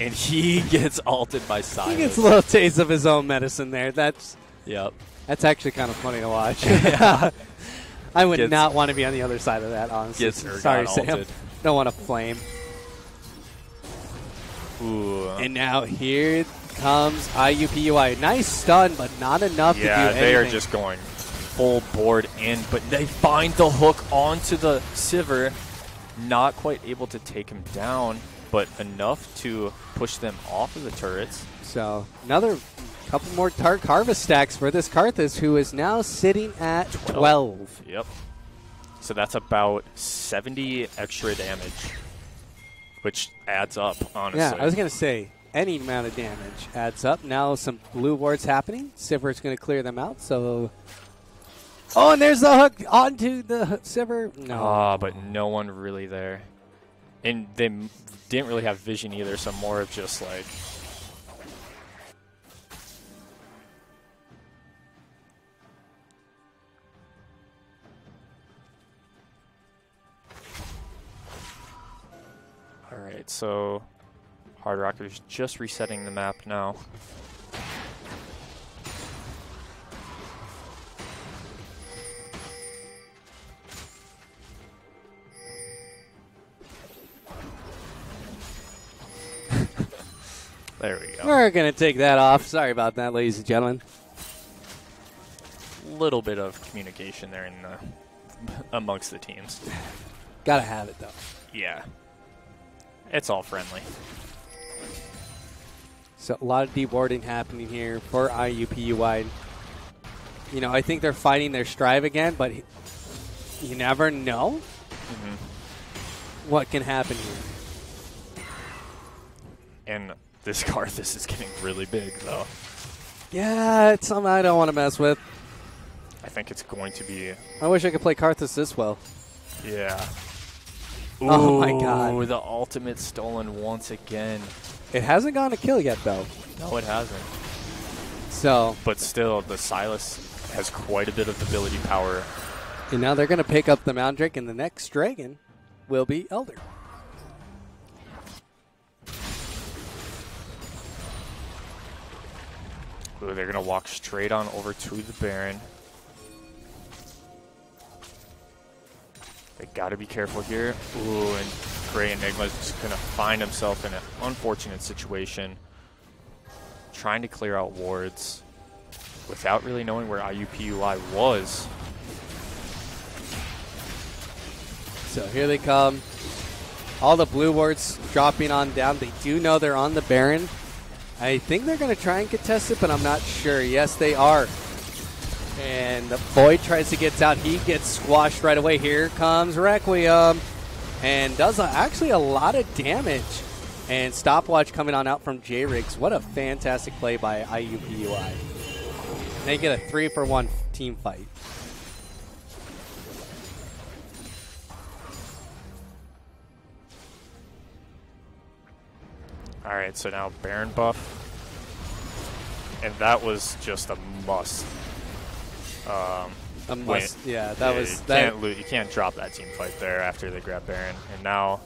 And he gets ulted by He gets a little taste of his own medicine there. That's Yep. that's actually kind of funny to watch. I would Gets- not want to be on the other side of that, honestly. Sorry, Sam. ulted. Don't want to flame. Ooh. And now here comes IUPUI. Nice stun, but not enough to do yeah, anything. they are just going full board in, but they find the hook onto the Sivir. Not quite able to take him down, but enough to push them off of the turrets. So another couple more Dark Harvest stacks for this Karthus, who is now sitting at 12. Yep. So that's about 70 extra damage, which adds up, honestly. Yeah, I was going to say, any amount of damage adds up. Now some blue wards happening. Sivir's going to clear them out, so... Oh, and there's the hook onto the Sivir. No. Ah, but no one really there. And they didn't really have vision either, so more of just like. Alright, so Hard Rockers just resetting the map now. There we go. We're going to take that off. Sorry about that, ladies and gentlemen. Little bit of communication there in the, amongst the teams. Got to have it, though. Yeah. It's all friendly. So a lot of deboarding happening here for IUPUI. You know, I think they're fighting their strive again, but you never know mm-hmm. what can happen here. And this Karthus is getting really big, though. Yeah, it's something I don't want to mess with. I think it's going to be. I wish I could play Karthus this well. Yeah. Oh my Ooh, God. The ultimate stolen once again. It hasn't gone to kill yet, though. No, it hasn't. So, But still, the Sylas has quite a bit of ability power. and now they're going to pick up the Mountain Drake, and the next dragon will be Elder. Ooh, they're to walk straight on over to the Baron. They got to be careful here. Ooh, and Gray Enigma's just going to find himself in an unfortunate situation. Trying to clear out wards without really knowing where IUPUI was. So here they come. All the blue wards dropping on down. They do know they're on the Baron. I think they're going to try and contest it, but I'm not sure. Yes, they are. And the Void tries to get out. He gets squashed right away. Here comes Requiem. And does actually a lot of damage. And stopwatch coming on out from J Riggs. What a fantastic play by IUPUI. They get a three for one team fight. All right, so now Baron buff, and that was just a must. Um, A win. must, yeah, that Yeah, was you that. can't you can't drop that team fight there after they grab Baron, and now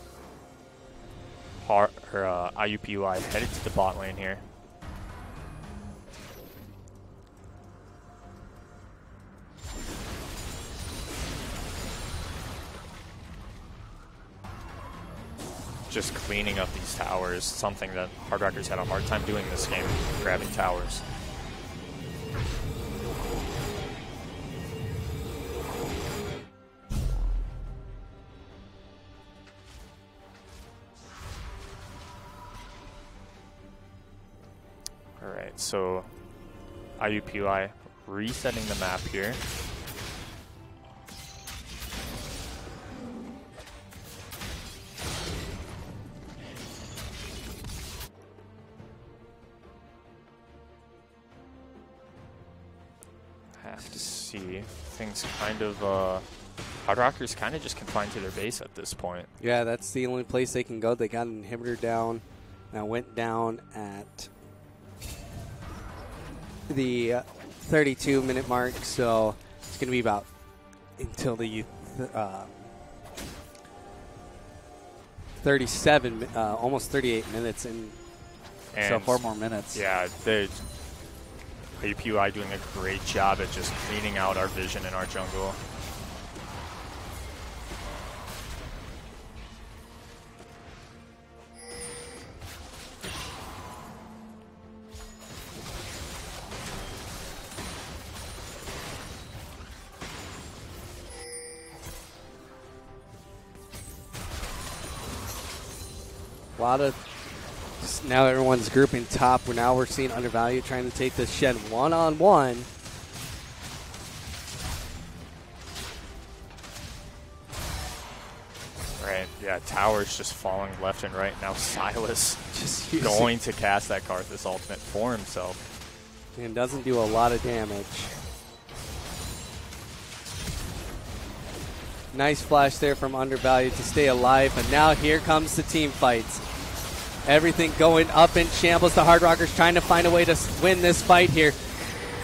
Har- or, uh, IUPUI headed to the bot lane here. Just cleaning up these towers, something that Hard Rockers had a hard time doing this game, grabbing towers. All right, so IUPUI resetting the map here. Have to see. Things kind of, uh, Hard Rockers kind of just confined to their base at this point. Yeah, that's the only place they can go. They got an inhibitor down. Now went down at the uh, 32 minute mark, so it's going to be about until the uh, 37, uh, almost 38 minutes, and And so four more minutes. Yeah, the doing a great job at just cleaning out our vision in our jungle. A lot of now everyone's grouping top. We're now we're seeing undervalued trying to take this shed one on one. Right, yeah, towers just falling left and right. Now Sylas Just going to cast that Karthus ultimate for himself. and doesn't do a lot of damage. Nice flash there from Undervalued to stay alive, but now here comes the team fights. Everything going up in shambles. The Hard Rockers trying to find a way to win this fight here,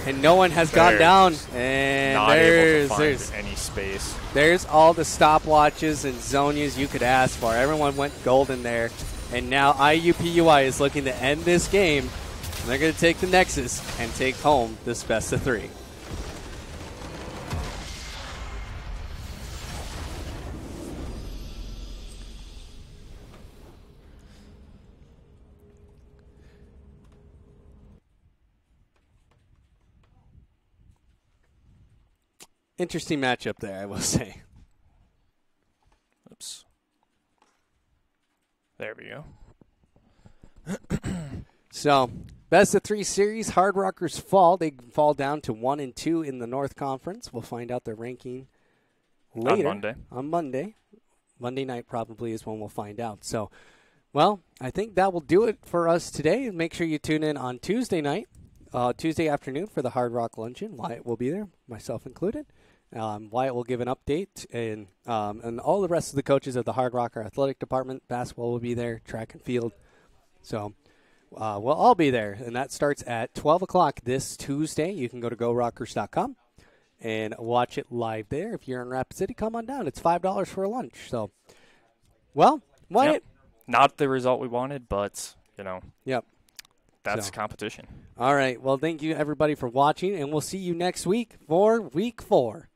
and no one has gone down. And Not able to there's find there's any space. there's all the stopwatches and Zhonya's you could ask for. Everyone went golden there, and now IUPUI is looking to end this game. And they're going to take the Nexus and take home this best of three. Interesting matchup there, I will say. Oops. There we go. So, best of three series, Hard Rockers fall. They fall down to one and two in the North Conference. We'll find out their ranking later Monday. On Monday, Monday night probably is when we'll find out. So, well, I think that will do it for us today. Make sure you tune in on Tuesday night, uh, Tuesday afternoon for the Hard Rock Luncheon. Wyatt will be there, myself included. Um, Wyatt will give an update, and um, and all the rest of the coaches of the Hard Rocker Athletic Department, basketball will be there, track and field. So uh, we'll all be there, and that starts at 12 o'clock this Tuesday. You can go to GoRockers.com and watch it live there. If you're in Rapid City, come on down. It's five dollars for a lunch. So, well, Wyatt. Yep. Not the result we wanted, but you know Yep. that's So. competition. All right. Well, thank you everybody for watching, and we'll see you next week for week four.